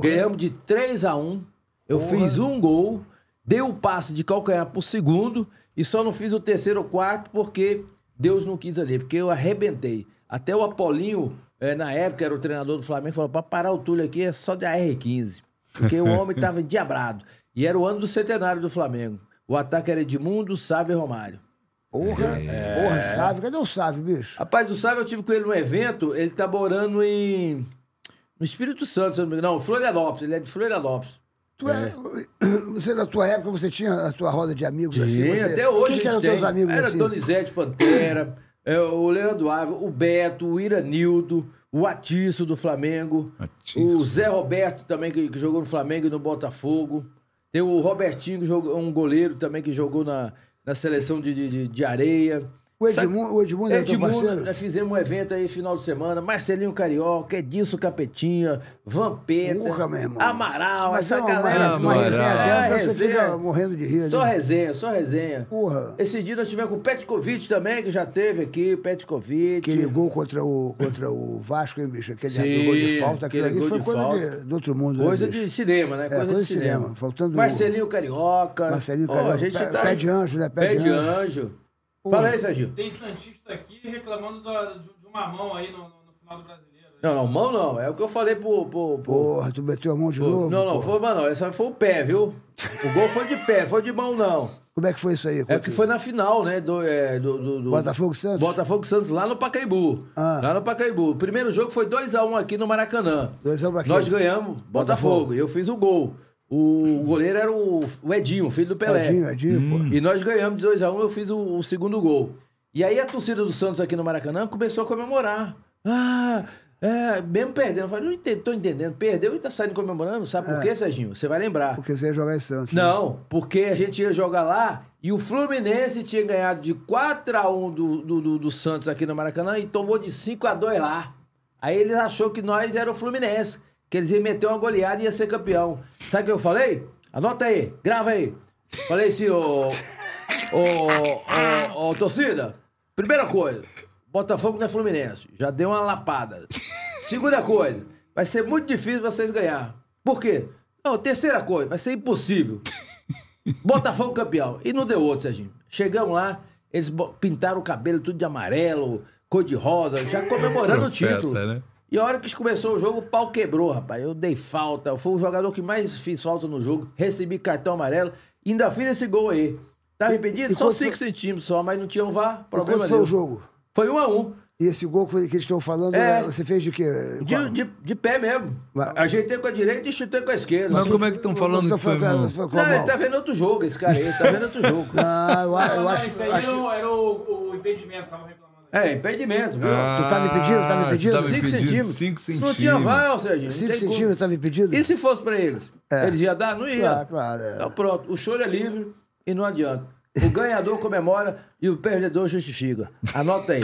Ganhamos de 3 a 1 Eu fiz um gol, dei o passe de calcanhar pro segundo e só não fiz o terceiro ou quarto porque Deus não quis ali, porque eu arrebentei. Até o Apolinho, eh, na época, era o treinador do Flamengo, falou: pra parar o Túlio aqui é só de AR-15. Porque o homem tava endiabrado. E era o ano do centenário do Flamengo. O ataque era Edmundo, Sávio e Romário. Porra, É. porra, Sávio, cadê o Sávio, bicho? Rapaz, o Sávio, eu tive com ele num evento, ele tá morando em. No Espírito Santo, não me engano. Não, Florianópolis, ele é de Florianópolis. Tu é, você, na tua época, você tinha a tua roda de amigos assim? Sim, Você, até hoje Quem que eram gente teus tem. amigos Era assim? Donizete Pantera, é, o Leandro Ávila, o Beto, o Iranildo, o Atiço do Flamengo, Atiço. o Zé Roberto também, que, que jogou no Flamengo e no Botafogo. Tem o Robertinho, que jogou, um goleiro também que jogou na, na seleção de, de, de- de areia. O Edmundo, o Edmundo teu Edmundo, nós fizemos um evento aí final de semana. Marcelinho Carioca, Edilson Capetinha, Vampeta, Porra, meu irmão. Amaral, Mas essa é uma, galera. uma, resenha É, dessa, você resenha. fica morrendo de rir. Só né? resenha, só resenha. Porra. Esse dia nós tivemos com o Petkovic também, que já teve aqui, Petkovic. Aquele gol contra o, contra o Vasco, hein, bicho? Aquele Sim, gol de falta, aquilo ali foi de coisa de, do outro mundo. né, Coisa bicho? de cinema, né? Coisa, coisa de de cinema. Faltando- Marcelinho Carioca. Marcelinho Carioca. a gente Pé- tá... pé de anjo, né? Pé Pé, de de anjo. anjo. Fala aí, Serginho. Tem Santista aqui reclamando da- de, de uma mão aí no, no- no final do brasileiro. Não, não, mão não. É o que eu falei pro... pro, pro- Porra, tu meteu a mão de pro- novo? não, não, porra? foi mão não. Essa foi o pé, viu? O gol foi de pé, foi de mão não. Como é que foi isso aí? É que foi na final, né? Do, é, do, do, do- Botafogo e Santos? Botafogo e Santos, lá no Pacaembu. Ah. Lá no Pacaembu. O primeiro jogo foi 2x1 aqui no Maracanã. 2 a 1 pra quem? Nós ganhamos, Botafogo. Botafogo. Eu fiz o gol. O goleiro era o, o Edinho, filho do Pelé. Edinho, Edinho, pô. E nós ganhamos de 2x1, eu fiz o, o segundo gol. E aí a torcida do Santos aqui no Maracanã começou a comemorar. Ah, é, mesmo perdendo. Eu falei, não entendo, tô entendendo. Perdeu e tá saindo comemorando. Sabe por quê, Serginho? Você vai lembrar. Porque você ia jogar em Santos. né? Não, porque a gente ia jogar lá e o Fluminense tinha ganhado de 4x1 do, do, do, do Santos aqui no Maracanã e tomou de 5x2 lá. Aí eles achou que nós era o Fluminense, que eles iam meter uma goleada e ia ser campeão. Sabe o que eu falei? Anota aí, grava aí. Falei assim, ô. Ô, ô, torcida, primeira coisa, Botafogo não é Fluminense. Já deu uma lapada. Segunda coisa, vai ser muito difícil vocês ganhar. Por quê? Não, terceira coisa, vai ser impossível. Botafogo campeão. E não deu outro, Serginho. Chegamos lá, eles pintaram o cabelo tudo de amarelo, cor de rosa, já comemorando o Festa, título. né? E a hora que começou o jogo, o pau quebrou, rapaz. Eu dei falta, eu fui o jogador que mais fiz falta no jogo, recebi cartão amarelo, ainda fiz esse gol aí. Tava impedido? e Só quanto 5 foi- centímetros só, mas não tinha um. E Problema quanto foi o jogo? Foi um a um. E esse gol que eles estão falando, É. né, você fez de quê? De, de, de pé mesmo. Mas- Ajeitei com a direita e chutei com a esquerda. Mas como é que estão falando Então que foi... foi, um- foi Não, ele tá vendo outro jogo, esse cara aí. Ele tá vendo outro jogo. Ah, eu, eu Não, acho, isso aí acho era, que... o- era o, o impedimento, tava reclamando. É, impedimento, viu? Ah, Tu tava impedido? Tava você impedido? tava 5 impedido, centímetros. cinco Não tinha centímetros. VAR, Serginho. não 5 tem como. centímetros estava impedido? E se fosse pra eles? Eles iam dar? Não ia. Claro, claro, é. Então pronto, o choro é livre e não adianta. O ganhador comemora e o perdedor justifica. Anota aí.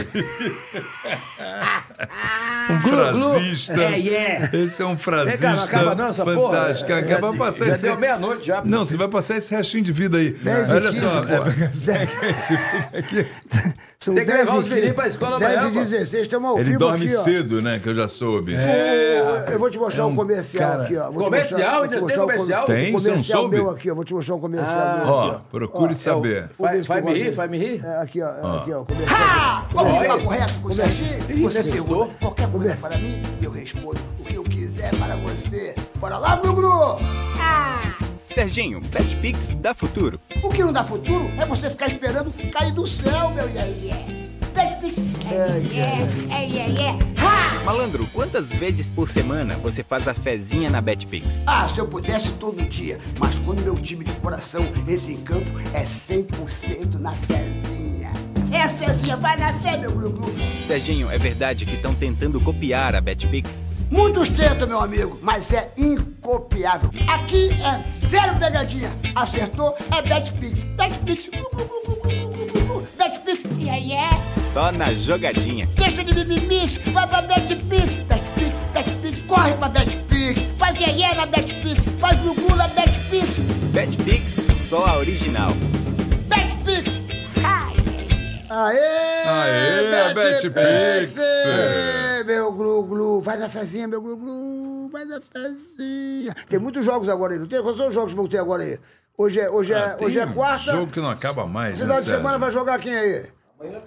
Um Glu, glu. frasista. É, yeah. Esse é um Vem frasista cá, não acaba não essa porra? fantástico. É, Acaba já- passar já esse... deu meia-noite já. Não, você vai passar esse restinho de vida aí. Dez e Olha só. é- São Tem que 10 levar e os meninos 15. pra escola 10 amanhã, e pô. 16, estamos ao Ele vivo dorme aqui, ó. cedo, né? Que eu já soube. É, Eu vou te mostrar um comercial aqui, ó. Vou Comercial? Ainda tem um comercial? Tem? Um Você não comercial soube? meu aqui, ó. Vou te mostrar um comercial Ah. meu Ó, aqui, ó. procure saber. Faz, tu me rir, faz me rir. É, aqui, ó. Aqui, ó. Vamos falar aí. correto com o Serginho? Você pergunta qualquer coisa para mim e eu respondo o que eu quiser para você. Bora lá, Bruno! Serginho, BetPix dá futuro. O que não dá futuro é você ficar esperando cair do céu, meu iê iê. Pede É, é, é. Ha! Malandro, quantas vezes por semana você faz a fezinha na BetPix? Ah, se eu pudesse todo dia, mas quando meu time de coração entra em campo, é 100% na fezinha. É Cezinha, vai na fé, meu glu-glu. Serginho, é verdade que estão tentando copiar a BetPix? Muitos tentam, meu amigo, mas é incopiável. Aqui é zero pegadinha. Acertou é BetPix. BetPix. BetPix. Yeah, yeah. Só na jogadinha. Deixa de mimimi, vai pra BetPix. BetPix, BetPix, corre pra BetPix. Faz iê, iê na BetPix, faz glu na BetPix. BetPix, só a original. Aê! Aê, BetPix. Ê, Meu glu-glu, vai na fezinha, meu glu-glu, vai na fezinha. Tem muitos jogos agora aí, não tem? Quais são os jogos que vão ter agora aí? Hoje é, hoje é, Ah, tem hoje é um quarta. Jogo que não acaba mais, Final né, de semana vai jogar quem aí?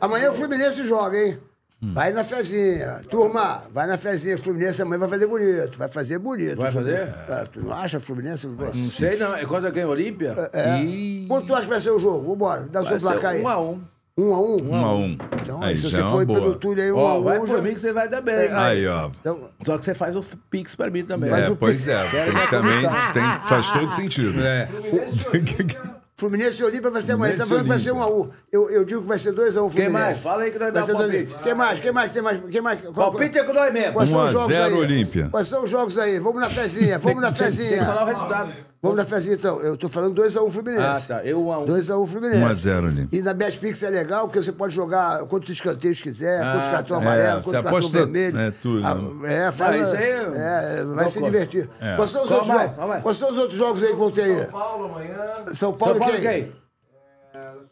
Amanhã o Fluminense joga, hein? Hum. Vai na fezinha. Turma, vai na fezinha. Fluminense amanhã vai fazer bonito. Vai fazer bonito. Vai fazer? É, tu não acha Fluminense? Não sei não. É contra quem? Olímpia? É. Ih, Quanto tu acha que vai ser o jogo? Vambora, dá o vai seu placar aí. um a um. Um a um? Um a um. Então, Aí se já você é for boa. pelo túnel aí, um a Ó, um. vai já- por mim que você vai dar bem. É, Aí, ó. Então, Só que você faz o Pix pra mim também. Faz É, o pois é. Também tem, faz todo sentido. É. Fluminense e Olímpia vai ser amanhã. Tá falando que vai ser um Olímpia. a um. Eu, eu digo que vai ser dois a um Quem Fluminense. mais? Fala aí que nós um a um. palpite. Quem mais? Quem mais? Tem mais? Quem mais? Qual- Palpite é com nós mesmo. Quais são 1 a os jogos 0 aí? Olímpia. Quais são os jogos aí? Vamos na fezinha, vamos na Tem que fezinha. falar o resultado. Vamos na fezinha então. Eu tô falando 2x1 Fluminense. Ah, tá. Eu um a um. 2x1 Fluminense. 1 a 0 Olímpia. E na BetPix é legal, porque você pode jogar quantos escanteios quiser, Ah, quantos cartão tá. amarelo, É, quantos cartão aposta- vermelho. é, tudo, Ah, né? É, faz, Ah, isso aí é, não vai se conta. divertir. É. Quais são os Qual outros mais? jogos? Quais são os outros jogos aí que vão ter aí? Paulo amanhã, São Paulo, São Paulo quem? quem?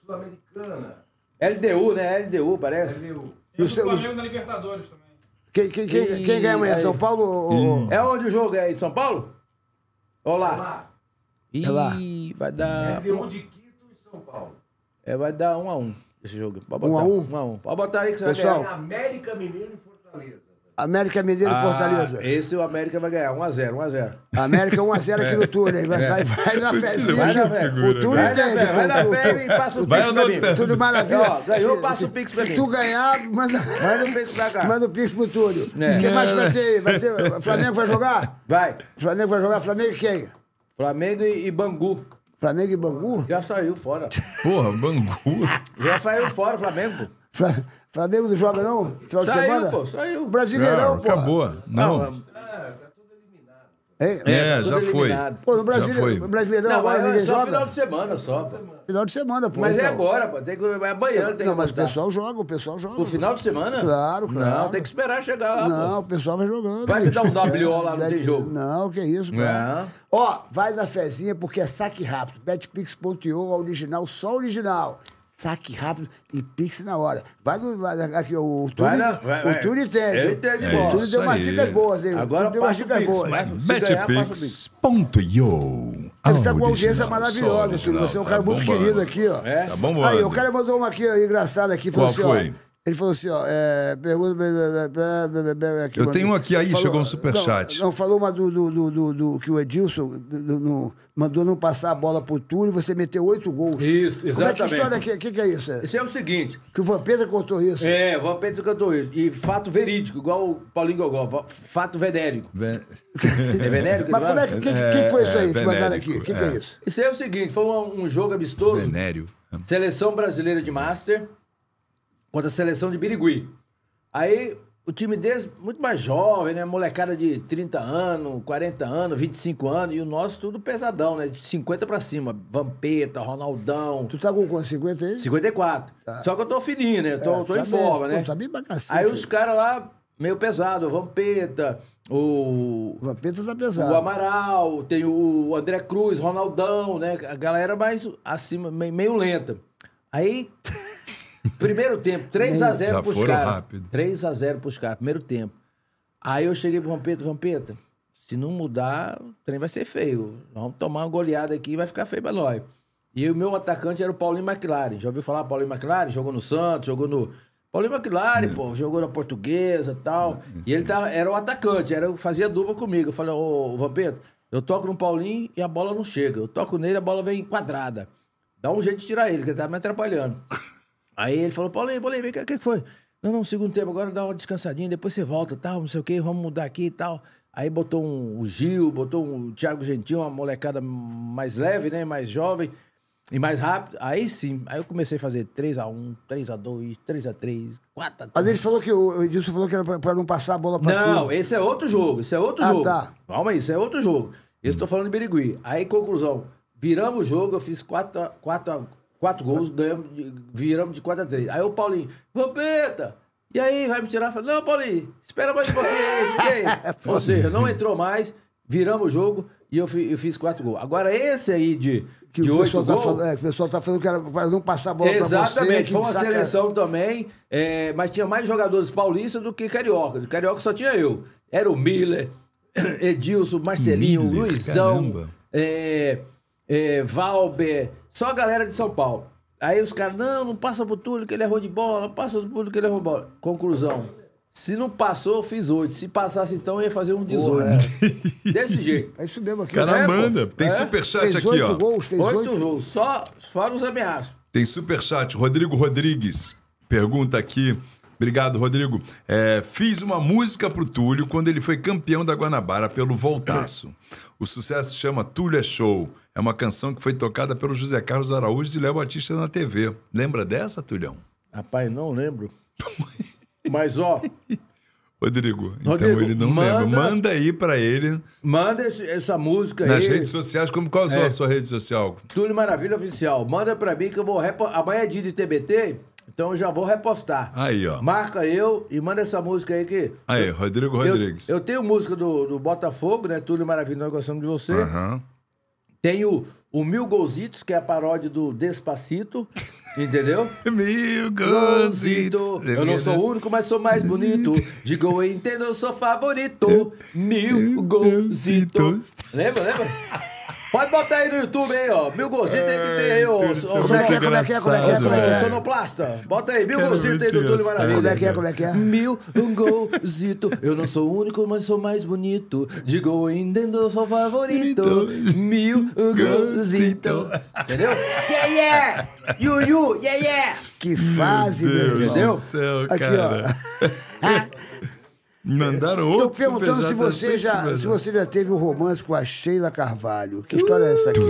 Sul-Americana. LDU, né? LDU, parece. E o Flamengo na Libertadores também. Quem, quem, quem, quem ganha amanhã? aí. São Paulo ou... É onde o jogo? É em São Paulo? Olá. Ih, É lá. vai dar. L1 de Quito e São Paulo. É, vai dar um a um esse jogo. Pode Um botar. a um? Um a um. Pode botar aí que você Pessoal, vai ganhar. América Mineiro e Fortaleza. América Mineiro e Fortaleza. Ah, esse o América vai ganhar. 1x0, 1x0. América 1x0 aqui no túnel. Vai, vai, vai na fezinha. Vai na fé. O túnel Vai na entende. vai na fé e passa o Vai Pix pra mim. Tudo maravilha. Ganhou, Se- passa se- o Pix pra Se mim. tu ganhar, manda, Manda o Pix pra cá. manda o Pix pro Túlio. O É. que mais vai ter aí? Vai ter, Flamengo vai jogar? Vai. Flamengo vai jogar? Flamengo e quem? Flamengo e, e Bangu. Flamengo e Bangu? Já saiu fora. Porra, Bangu. Já saiu fora o Flamengo, pô. Fla- Flamengo não joga, não? Final de Saiu, semana? pô, saiu. Brasileirão, Não, pô. acabou. Não. Hein? É, tá já foi. Pô, no Já Brasileirão, foi. no Brasileirão Não, agora é ninguém só joga? final de semana só. pô. Final de semana, pô. Mas é então. agora, pô. Tem que, é amanhã, tem Não, que mas o pessoal joga, o pessoal joga. Pro final de semana? Claro, claro. Não, tem que esperar chegar lá, Não, pô. o pessoal vai jogando. Vai te bicho. dar um WO lá, não tem te- jogo. Não, que isso, Não. mano. Ó, vai na fezinha porque é saque rápido. Betpix.io, original, só original. Saque rápido e Pix na hora. Vai no. Vai, aqui, o Túlio. O. Túlio entende. Ele entende o. Túlio deu umas dicas boas, hein? O Agora deu umas dicas Pix. boas. Betpix.io. Ele está com uma audiência maravilhosa, Túlio. Você é um original. cara Tá muito bombando. querido aqui, ó. É? Tá bombando. Aí, o cara mandou uma aqui, engraçada aqui. Falou Qual assim, foi? Ó, ele falou assim, ó, é, pergunta... Aqui, Eu tenho um aqui, aí chegou um superchat. Não, não, falou uma do, do, do, do- do- que o Edilson do- no- mandou não passar a bola pro Túlio e você meteu oito gols. Isso, Como é que exatamente. história que, que, que é isso? É? Isso é o seguinte. Que o Vampeta contou isso? É, o Vampeta cantou isso. E fato verídico, igual o Paulinho Gogó. Fato venérico. Ve- É venérico? que Mas como é que, que, que foi isso aí é, que mandaram aqui? O que, que é é. isso? Isso aí é o seguinte, foi um, um jogo amistoso. Venério. Seleção brasileira de Master contra a seleção de Birigui. Aí o time deles, muito mais jovem, né? Molecada de 30 anos, 40 anos, 25 anos, e o nosso tudo pesadão, né? De 50 pra cima. Vampeta, Ronaldão. Tu tá com quanto? 50 aí? 54. Só que eu tô fininho, né? Eu tô, É, tô em tá forma, né? pô, tá cacete. Aí os caras lá, meio pesado, o Vampeta, o O Vampeta tá o pesado. Amaral, tem o André Cruz, Ronaldão, né? A galera mais acima, meio lenta. Aí, primeiro tempo, 3x0 Já pros caras. rápido. 3x0 pros caras, primeiro tempo. Aí eu cheguei pro Vampeta, Vampeta, se não mudar, o trem vai ser feio. Vamos tomar uma goleada aqui e vai ficar feio pra nós. E o meu atacante era o Paulinho McLaren. Já ouviu falar Paulinho McLaren? Jogou no Santos, jogou no. Paulinho McLaren, pô, jogou na portuguesa e tal. E ele tava, era o atacante, era, fazia dupla comigo. Eu falei, ô, Vampeta, eu toco no Paulinho e a bola não chega. Eu toco nele, a bola vem quadrada. Dá um jeito de tirar ele, que ele tá me atrapalhando. Aí ele falou, Paulinho, Paulinho, vem cá, o que que foi? Não, não, segundo tempo, agora dá uma descansadinha, depois você volta, tal, não sei o quê, vamos mudar aqui e tal. Aí botou um, o Gil, botou um, o Thiago Gentil, uma molecada mais leve, né, mais jovem. E mais rápido, aí sim. Aí eu comecei a fazer 3x1, 3x2, 3x3, 4x3. Mas ele falou que o Edilson falou que era pra, pra não passar a bola pra Não, tu. esse é outro jogo. Esse é outro Ah, jogo. tá. Calma aí, isso é outro jogo. Eu tô falando de Birigui. Aí, conclusão. Viramos o jogo, eu fiz quatro, quatro, gols, ganhamos, viramos de 4 a 3. Aí o Paulinho, Vampeta! E aí, vai me tirar? Falei, não, Paulinho, espera mais um pouquinho. Ou seja, não entrou mais, viramos o jogo e eu, fi- eu fiz quatro gols. Agora, esse aí de, Que de o oito tá gols... falando, é, que o pessoal tá falando que era pra não passar a bola pra você. Exatamente, foi uma saca- seleção também, é, mas tinha mais jogadores paulistas do que carioca. De carioca só tinha eu. Era o Miller, Edilson, Marcelinho, Miller, Luizão, é, é, Valber, só a galera de São Paulo. Aí os caras, não, não passa pro Túlio que ele é ruim de bola, passa pro Túlio que ele é ruim de bola. Conclusão. Se não passou, eu fiz oito. Se passasse, então, eu ia fazer um 18. Desse jeito. É isso mesmo aqui. Cara, É, manda. Tem É? superchat Fez aqui, oito ó. gols, fez Oito oito. jogos, só fora os ameaços. Tem superchat. Rodrigo Rodrigues pergunta aqui. Obrigado, Rodrigo. É, fiz uma música pro Túlio quando ele foi campeão da Guanabara pelo Voltaço. O sucesso se chama Túlio é Show. É uma canção que foi tocada pelo José Carlos Araújo e Léo Batista na TV. Lembra dessa, Tulhão? Rapaz, não lembro. Mas, ó, Rodrigo, então Rodrigo, ele não manda- lembra. Manda aí pra ele manda esse- essa música nas aí. redes sociais. Como, qual a sua, É. sua rede social? Túlio Maravilha Oficial. Manda pra mim que eu vou. Amanhã é dia de TBT, então eu já vou repostar. Aí, ó. Marca eu e manda essa música aí que. Aí, Rodrigo Eu, Rodrigues. eu tenho música do, do Botafogo, né? Túlio Maravilha, nós gostamos de você. Aham. Tenho o Mil Golzitos, que é a paródia do Despacito. Entendeu? Mil Golzito. golzitos. Eu não sou o único, mas sou mais bonito. Digo, eu entendo, eu sou favorito. Mil golzitos. Lembra, lembra? Pode botar aí no YouTube aí, ó. Mil golzitos tem que ter aí, ó. É Como é que é, como é que é, como é que é, como é que é? Sonoplasta. Bota aí, é golzitos aí do Túlio. Maravilha. Como é que é, como é que é? Mil golzito. Eu não sou o único, mas sou mais bonito. Digo, entendo, eu sou favorito. Mil um golzito. Entendeu? Yeah, yeah! You, you, yeah, yeah! Que fase, meu Deus. Entendeu? do céu, Aqui, cara. Mandaram Estou outro perguntando se você, assim, já, se você já teve um romance com a Sheila Carvalho. Que história é essa aqui?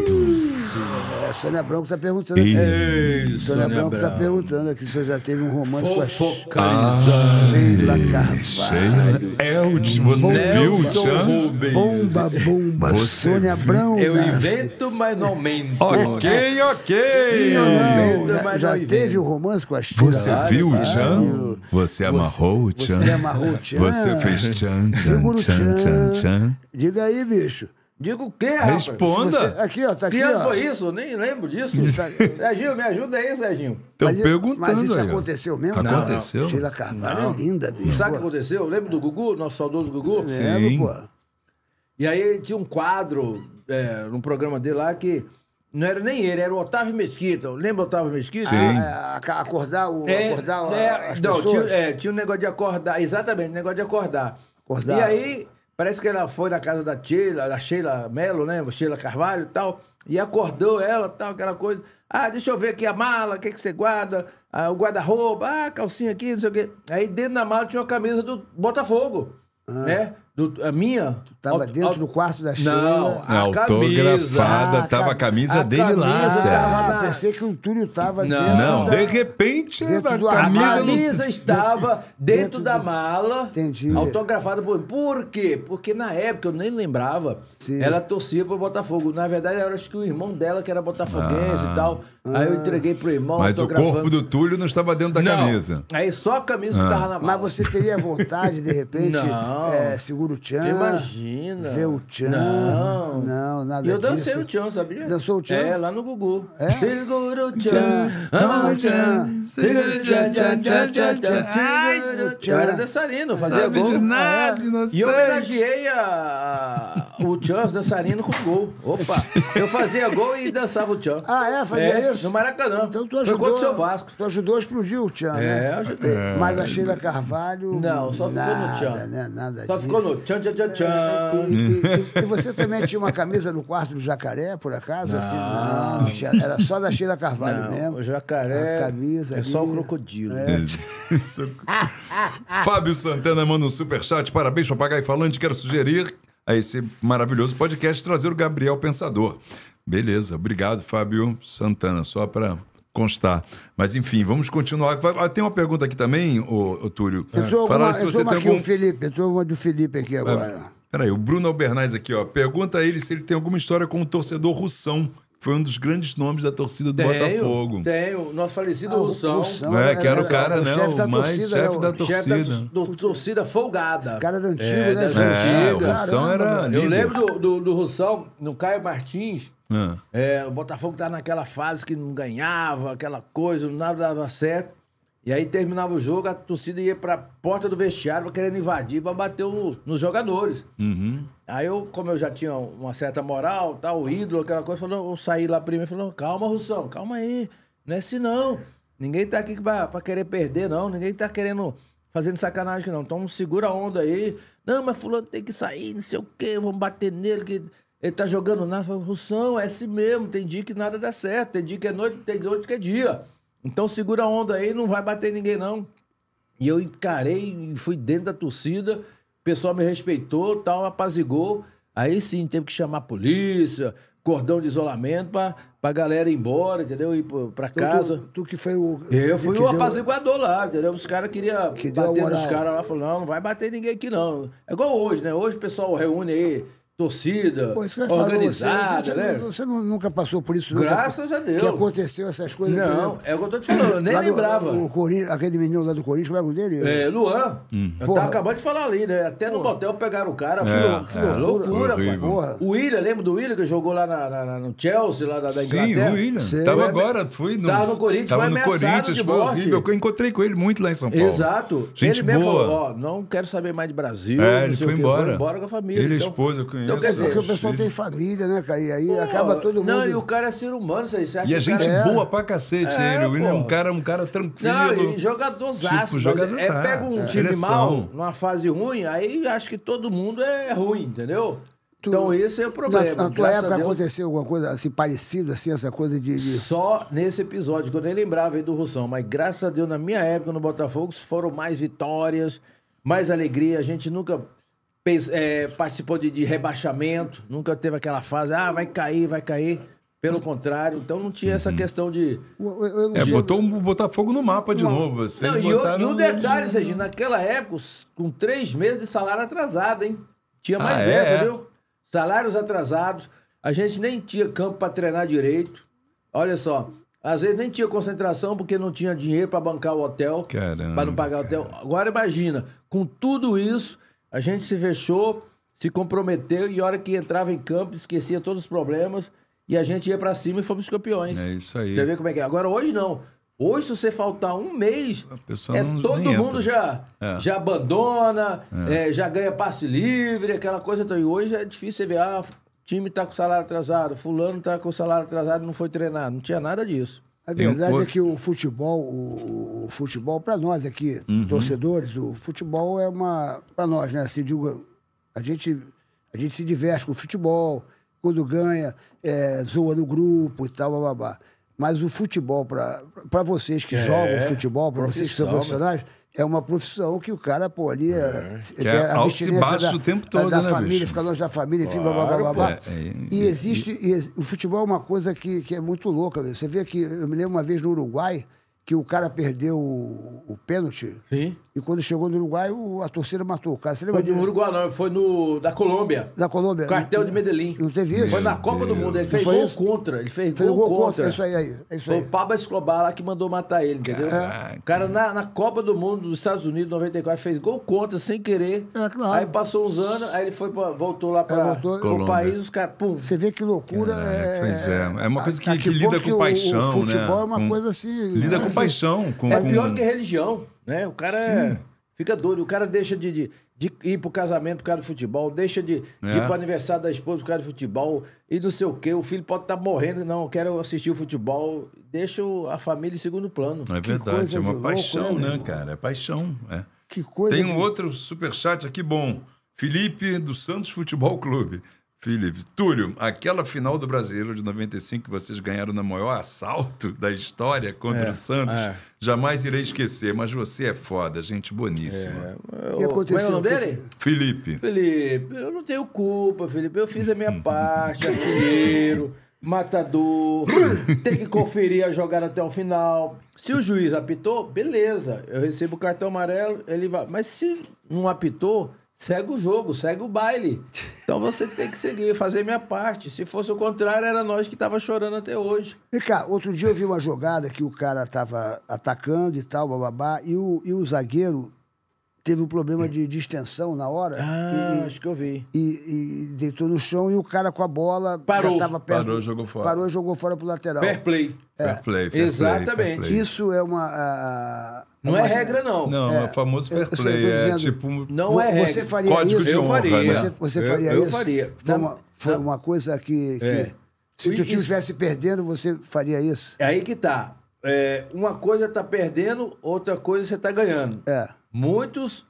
É, a Sônia Branco está perguntando. Ih. É, Sônia Sônia Branco está perguntando aqui se você já teve um romance com a. Sheila Carvalho. Eldes, você viu o Chan? Bomba, bomba. Você Sônia Branco. Eu invento, mas não mento. Ok, ok. Sim ou não? Invento, Já, já teve um romance com a Sheila? Você viu o. Chan? Você amarrou o Chan? Você amarrou o Tchan? Você fez Chan, Chan, Segura o Chan, Chan, Tchan. Chan. Diga aí, bicho. Digo o quê, rapaz? Responda. Você- aqui, ó, tá aqui, Que ano ó. foi isso? Eu nem lembro disso. Serginho, me ajuda aí, Serginho. Estão perguntando mas isso aí, aconteceu mesmo? Aconteceu? Sheila Carvalho é linda, bicho. Sabe o que aconteceu? Lembra do Gugu, nosso saudoso Gugu? lembro, Sim. pô. E aí ele tinha um quadro é, num programa dele lá que não era nem ele, era o Otávio Mesquita. Lembra o Otávio Mesquita? Sim. Ah, é, acordar, o, É, acordar é, as não, pessoas? tinha, é, tinha um negócio de acordar, exatamente, um negócio de acordar. Acordar. E aí, parece que ela foi na casa da Sheila, da Sheila Mello, né? Sheila Carvalho e tal, e acordou ela, tal, aquela coisa. Ah, deixa eu ver aqui a mala, o que, que você guarda? Ah, o guarda-roupa, ah, calcinha aqui, não sei o quê. Aí dentro da mala tinha uma camisa do Botafogo, né? Do, a minha. Ah. Tava dentro do quarto da Não, Sheila. a camisa. Autografada, Ah, tava a cam- camisa a dele lá. camisa Sérgio. tava Ah, pensei que o Túlio tava Não. dentro Não, da... de repente Dentro a do A camisa não... camisa estava dentro, dentro da do- mala, Entendi. autografada por mim. Por quê? Porque na época, eu nem lembrava, Sim. ela torcia pro Botafogo. Na verdade, era acho que o irmão dela que era botafoguense e tal. Aí eu entreguei pro irmão, Ah. Mas o corpo do Túlio não estava dentro da Não. camisa. Aí só a camisa que tava na mala. Mas você teria vontade, de repente, Não. é, segura o tchan, Imagina. ver o tchan. Não. Não, nada E eu dancei disso. o tchan, sabia? Dançou o tchan? É, lá no Gugu. É? Tchan, tchan, ama o tchan, tchan, tchan, tchan, tchan, tchan, tchan, tchan. Eu era dançarino, fazia Sabe gol. de nada, É. inocente. E eu homenageei a, a- o Tchan, dançarino, com gol. Opa! Eu fazia gol e dançava o Tchan. Ah, é? Fazia isso? No Maracanã. Então tu Foi ajudou, contra o seu Vasco. tu ajudou a explodir o tchan, né? É, ajudei. Mas a Sheila Carvalho. Não, só ficou nada, no Tchan. Né? Nada Só disso. ficou no Tchan, Tchan, Tchan, E, Tchan. e- e- e você também tinha uma camisa no quarto do jacaré, por acaso? Assim, não, tinha- era só da Sheila Carvalho Não, mesmo. o jacaré A camisa é só o ali. crocodilo. Isso. Fábio Santana manda um superchat. Parabéns, papagaio falante. Quero sugerir a esse maravilhoso podcast trazer o Gabriel Pensador. Beleza, obrigado, Fábio Santana, só para constar. Mas enfim, vamos continuar. Ah, Tem uma pergunta aqui também, ô, ô Túlio. Entrou Fala uma, se você tem aqui, algum... o Felipe. Entrou uma do Felipe aqui agora. Peraí, o Bruno Albernaz aqui, ó. Pergunta a ele se ele tem alguma história com o torcedor Russão, que foi um dos grandes nomes da torcida do Botafogo. tenho. Nosso falecido Ah, o Russão. Russão É, que era o era- cara, era o né? chefe O da mais torcida, chefe né? da O Chefe torcida. da do- torcida folgada. Esse cara era antigo, É, né? das Zé? É, o. Russão era Caramba, Eu líder. lembro do, do, do Russão, no Caio Martins. Ah. É, o Botafogo tá naquela fase que não ganhava, aquela coisa, nada dava certo. E aí terminava o jogo, a torcida ia pra porta do vestiário querendo invadir pra bater o- nos jogadores. Uhum. Aí eu, como eu já tinha uma certa moral, tal, o ídolo, aquela coisa, falou, eu saí lá primeiro e falou, calma, Russão, calma aí. Não é assim não. Ninguém tá aqui pra, pra querer perder, não. Ninguém tá querendo fazendo sacanagem não. Então segura a onda aí. Não, mas fulano tem que sair, não sei o quê, vamos bater nele, que ele tá jogando nada. Falei, Russão, é assim mesmo. Tem dia que nada dá certo. Tem dia que é noite, tem noite que é dia. Então segura a onda aí, não vai bater ninguém, não. E eu encarei e fui dentro da torcida, o pessoal me respeitou, tal, apazigou. Aí sim, teve que chamar a polícia, cordão de isolamento pra, pra galera ir embora, entendeu? Ir pra Então, casa. Tu, tu que foi o. Eu fui o deu- apaziguador lá, entendeu? Os caras queriam Que deu bater nos caras lá, falaram, não, não vai bater ninguém aqui não. É igual hoje, né? Hoje o pessoal reúne aí, torcida, Pô, eu organizada, você, você, né? você nu- nunca passou por isso, Graças nunca, a Deus. Que aconteceu essas coisas. Não, é o que eu tô te falando, eu nem lá do- lembrava. O Corinthians, aquele menino lá do Corinthians, como é o dele? É, Luan. Eu Porra. tava acabando de falar ali, né? Até no motel pegaram o cara. É, que, é. loucura. Porra. O William, lembra do William que jogou lá na, na- na- no Chelsea, lá da, da Sim, Inglaterra? o William. Sei. Tava Foi- agora, fui no. Tava no Corinthians, tava foi no ameaçado Corinthians, de foi morte. horrível. Eu encontrei com ele muito lá em São Paulo. Exato. Gente ele mesmo boa. falou, ó, não quero saber mais de Brasil. É, não ele foi o quê, embora. Vou embora com a família. Ele e a Então- esposa, eu conheço. Então, quer dizer, Porque o pessoal tem família, né, cara? E aí Pô, acaba todo mundo. Não, e o cara é ser humano. Você acha E a gente cara... boa pra cacete, É, ele. O William é um cara, um cara tranquilo. Não, e jogadorzaço. Tipo. É, pega um É. time Seleção. mal, numa fase ruim, aí acho que todo mundo é ruim, entendeu? Então esse é o problema. Na, na tua época aconteceu alguma coisa assim parecida, assim, essa coisa de. de- Só nesse episódio, que eu nem lembrava aí do Russão, mas graças a Deus, na minha época no Botafogo, foram mais vitórias, mais alegria. A gente nunca pens- é, participou de, de rebaixamento, nunca teve aquela fase, ah, vai cair, vai cair. Pelo contrário, então não tinha essa questão de. Não É, botou o Botafogo no mapa de novo. Vocês Não, e, o, e o detalhe, Serginho, naquela época, com três meses de salário atrasado, hein? Tinha mais Ah, é? essa, viu? Salários atrasados, a gente nem tinha campo para treinar direito. Olha só, às vezes nem tinha concentração porque não tinha dinheiro para bancar o hotel, para não pagar o hotel. Agora imagina, com tudo isso, a gente se fechou, se comprometeu e a hora que entrava em campo, esquecia todos os problemas e a gente ia para cima e fomos campeões. É isso aí. Quer ver como é que é? Agora, hoje não. Hoje, se você faltar um mês, é, não- todo mundo entra. já, É. já abandona, é, já ganha passe livre, aquela coisa. Então, e hoje é difícil você ver, ah, o time tá com salário atrasado, fulano tá com salário atrasado, não foi treinar. Não tinha nada disso. A verdade é que o futebol, o, o futebol para nós aqui, Uhum. torcedores, o futebol é uma para nós, né? Assim, digo, a gente a gente se diverte com o futebol, quando ganha, é, zoa no grupo e tal, babá. Mas o futebol para vocês que jogam futebol, para vocês que são É, profissão, profissionais, é uma profissão que o cara, pô, ali é, Que é altos e baixos o tempo todo, da né, família, bicho? fica longe da família, enfim, Claro, babá, babá. pô. É, é, E existe. e o futebol é uma coisa que, que é muito louca. Você vê que. Eu me lembro uma vez no Uruguai que o cara perdeu o, o pênalti. Sim. E quando chegou no Uruguai, o- a torcida matou o cara. Você Foi lembra no disso? Uruguai, não, foi no da Colômbia. Da Colômbia? Cartel de Medellín. Não teve isso? Foi na Copa do Mundo, ele fez foi gol isso? contra. Ele fez, Fez gol, gol contra. contra. É isso aí, aí. É isso Foi aí. o Pablo Escobar lá que mandou matar ele, entendeu? Caraca. O cara na, na Copa do Mundo dos Estados Unidos, 94, fez gol contra sem querer. É, claro. Aí passou uns anos, aí ele foi pra- voltou lá para voltou. o Colômbia. país, os caras, pum. Você vê que loucura Caraca, é. pois é. É uma coisa que- a que lida com o- paixão, O futebol né? é uma Com- coisa assim. Lida né? com paixão. Com, É com- pior que religião, né? O cara é- fica doido, o cara deixa de, de, de ir pro casamento por causa do futebol, deixa de, de É. ir pro aniversário da esposa por causa do futebol, e não sei o quê. O filho pode estar morrendo, não, eu quero assistir o futebol. Deixa a família em segundo plano. É Que verdade, é uma de louco, paixão, né, meu né, cara? É paixão. É. Que coisa. Tem um de- outro superchat aqui bom. Felipe, do Santos Futebol Clube. Felipe, Túlio, aquela final do Brasileiro de 95 que vocês ganharam no maior assalto da história contra É, o Santos, é. jamais irei esquecer, mas você é foda, gente boníssima. Eu- que aconteceu? É o nome O que dele? Felipe, Felipe, eu não tenho culpa, Felipe. Eu fiz a minha parte, artilheiro. matador, tem que conferir a jogada até o final. Se o juiz apitou, beleza, eu recebo o cartão amarelo, ele vai. Mas se não apitou, segue o jogo, segue o baile. Então você tem que seguir, fazer minha parte. Se fosse o contrário, era nós que tava chorando até hoje. Vem cá, outro dia eu vi uma jogada que o cara tava atacando e tal, bababá, e o, e o zagueiro teve um problema de distensão na hora. Ah, e- acho que eu vi. e, e deitou no chão e o cara com a bola Parou. já tava perto. Parou, jogou fora. Parou e jogou fora pro lateral. Fair play. Fair play, fair Exatamente. play, fair play. Isso é uma. a- a- Não é uma- regra, não. Não, é, o famoso fair eu- eu sei, play. É dizendo- tipo. Não Vo- é regra. Você faria Código isso? de Eu faria. né? Você, você Eu- faria eu isso? faria. Foi uma, foi uma coisa que. que- É. Se o time estivesse perdendo, você faria isso? É aí que tá. É, uma coisa tá perdendo, outra coisa você tá ganhando. É. Muitos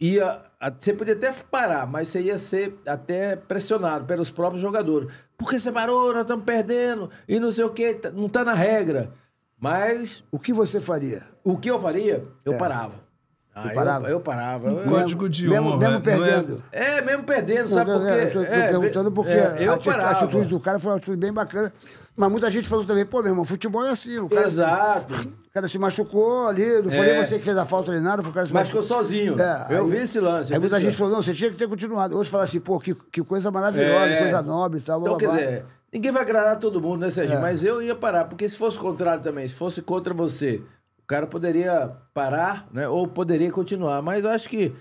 ia. a- Você podia até parar, mas você ia ser até pressionado pelos próprios jogadores. Por que você parou? Nós estamos perdendo e não sei o quê. tá- Não tá na regra. Mas O que você faria? o que eu faria? Eu parava. Ah, É. parava? Eu, eu parava. Eu- Código de mesmo, honra. mesmo é- perdendo. É, mesmo perdendo, sabe não, por quê? eu tô, tô É, perguntando porque é, a, eu ati- a parava. atitude do cara foi uma atitude bem bacana. Mas muita gente falou também, pô, meu irmão, futebol é assim. O cara, Exato. O cara se machucou ali, não foi É. nem você que fez a falta nem nada, foi o cara se Mas ficou machucou. sozinho. É, eu aí- vi esse lance. Aí muita gente falou, não, você tinha que ter continuado. Hoje fala assim, pô, que, que coisa maravilhosa, É. coisa nobre e tal. Então, blá, quer blá, blá. dizer, ninguém vai agradar todo mundo, né, Serginho? É. Mas eu ia parar, porque se fosse o contrário também, se fosse contra você, o cara poderia parar, né? Ou poderia continuar. Mas eu acho que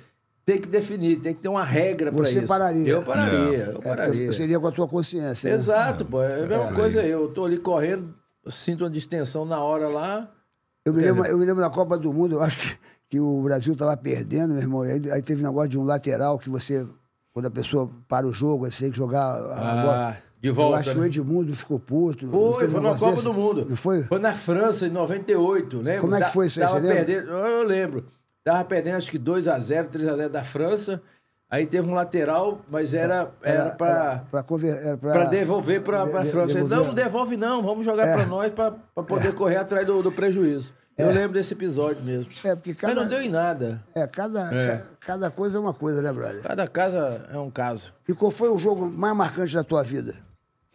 tem que definir, tem que ter uma regra Você isso. pararia. Eu pararia, eu É, porque pararia. seria com a tua consciência. né? Exato, pô. É a mesma coisa eu. Eu tô ali correndo, eu sinto uma distensão na hora lá. Eu me, lembro, eu me lembro da Copa do Mundo, eu acho que, que o Brasil estava perdendo, meu irmão. Aí, aí teve um negócio de um lateral que você, quando a pessoa para o jogo, você tem que jogar a Ah, bola. de volta, Eu acho que né? o Edmundo ficou puto. Foi, foi na Copa desse? do Mundo. Não foi? Foi na França, em 98, lembra? Como é que foi isso aí, Tava você perdendo, eu eu lembro. Tava perdendo acho que 2x0, 3x0 da França. Aí teve um lateral, mas era, era, pra, pra devolver pra de- França. devolver. Não, não devolve não, vamos jogar É. pra nós pra poder correr atrás do, do prejuízo. Eu lembro desse episódio mesmo. É, porque cada- Mas não deu em nada. É, cada, É. ca- cada coisa é uma coisa, né, brother? Cada casa é um caso. E qual foi o jogo mais marcante da tua vida?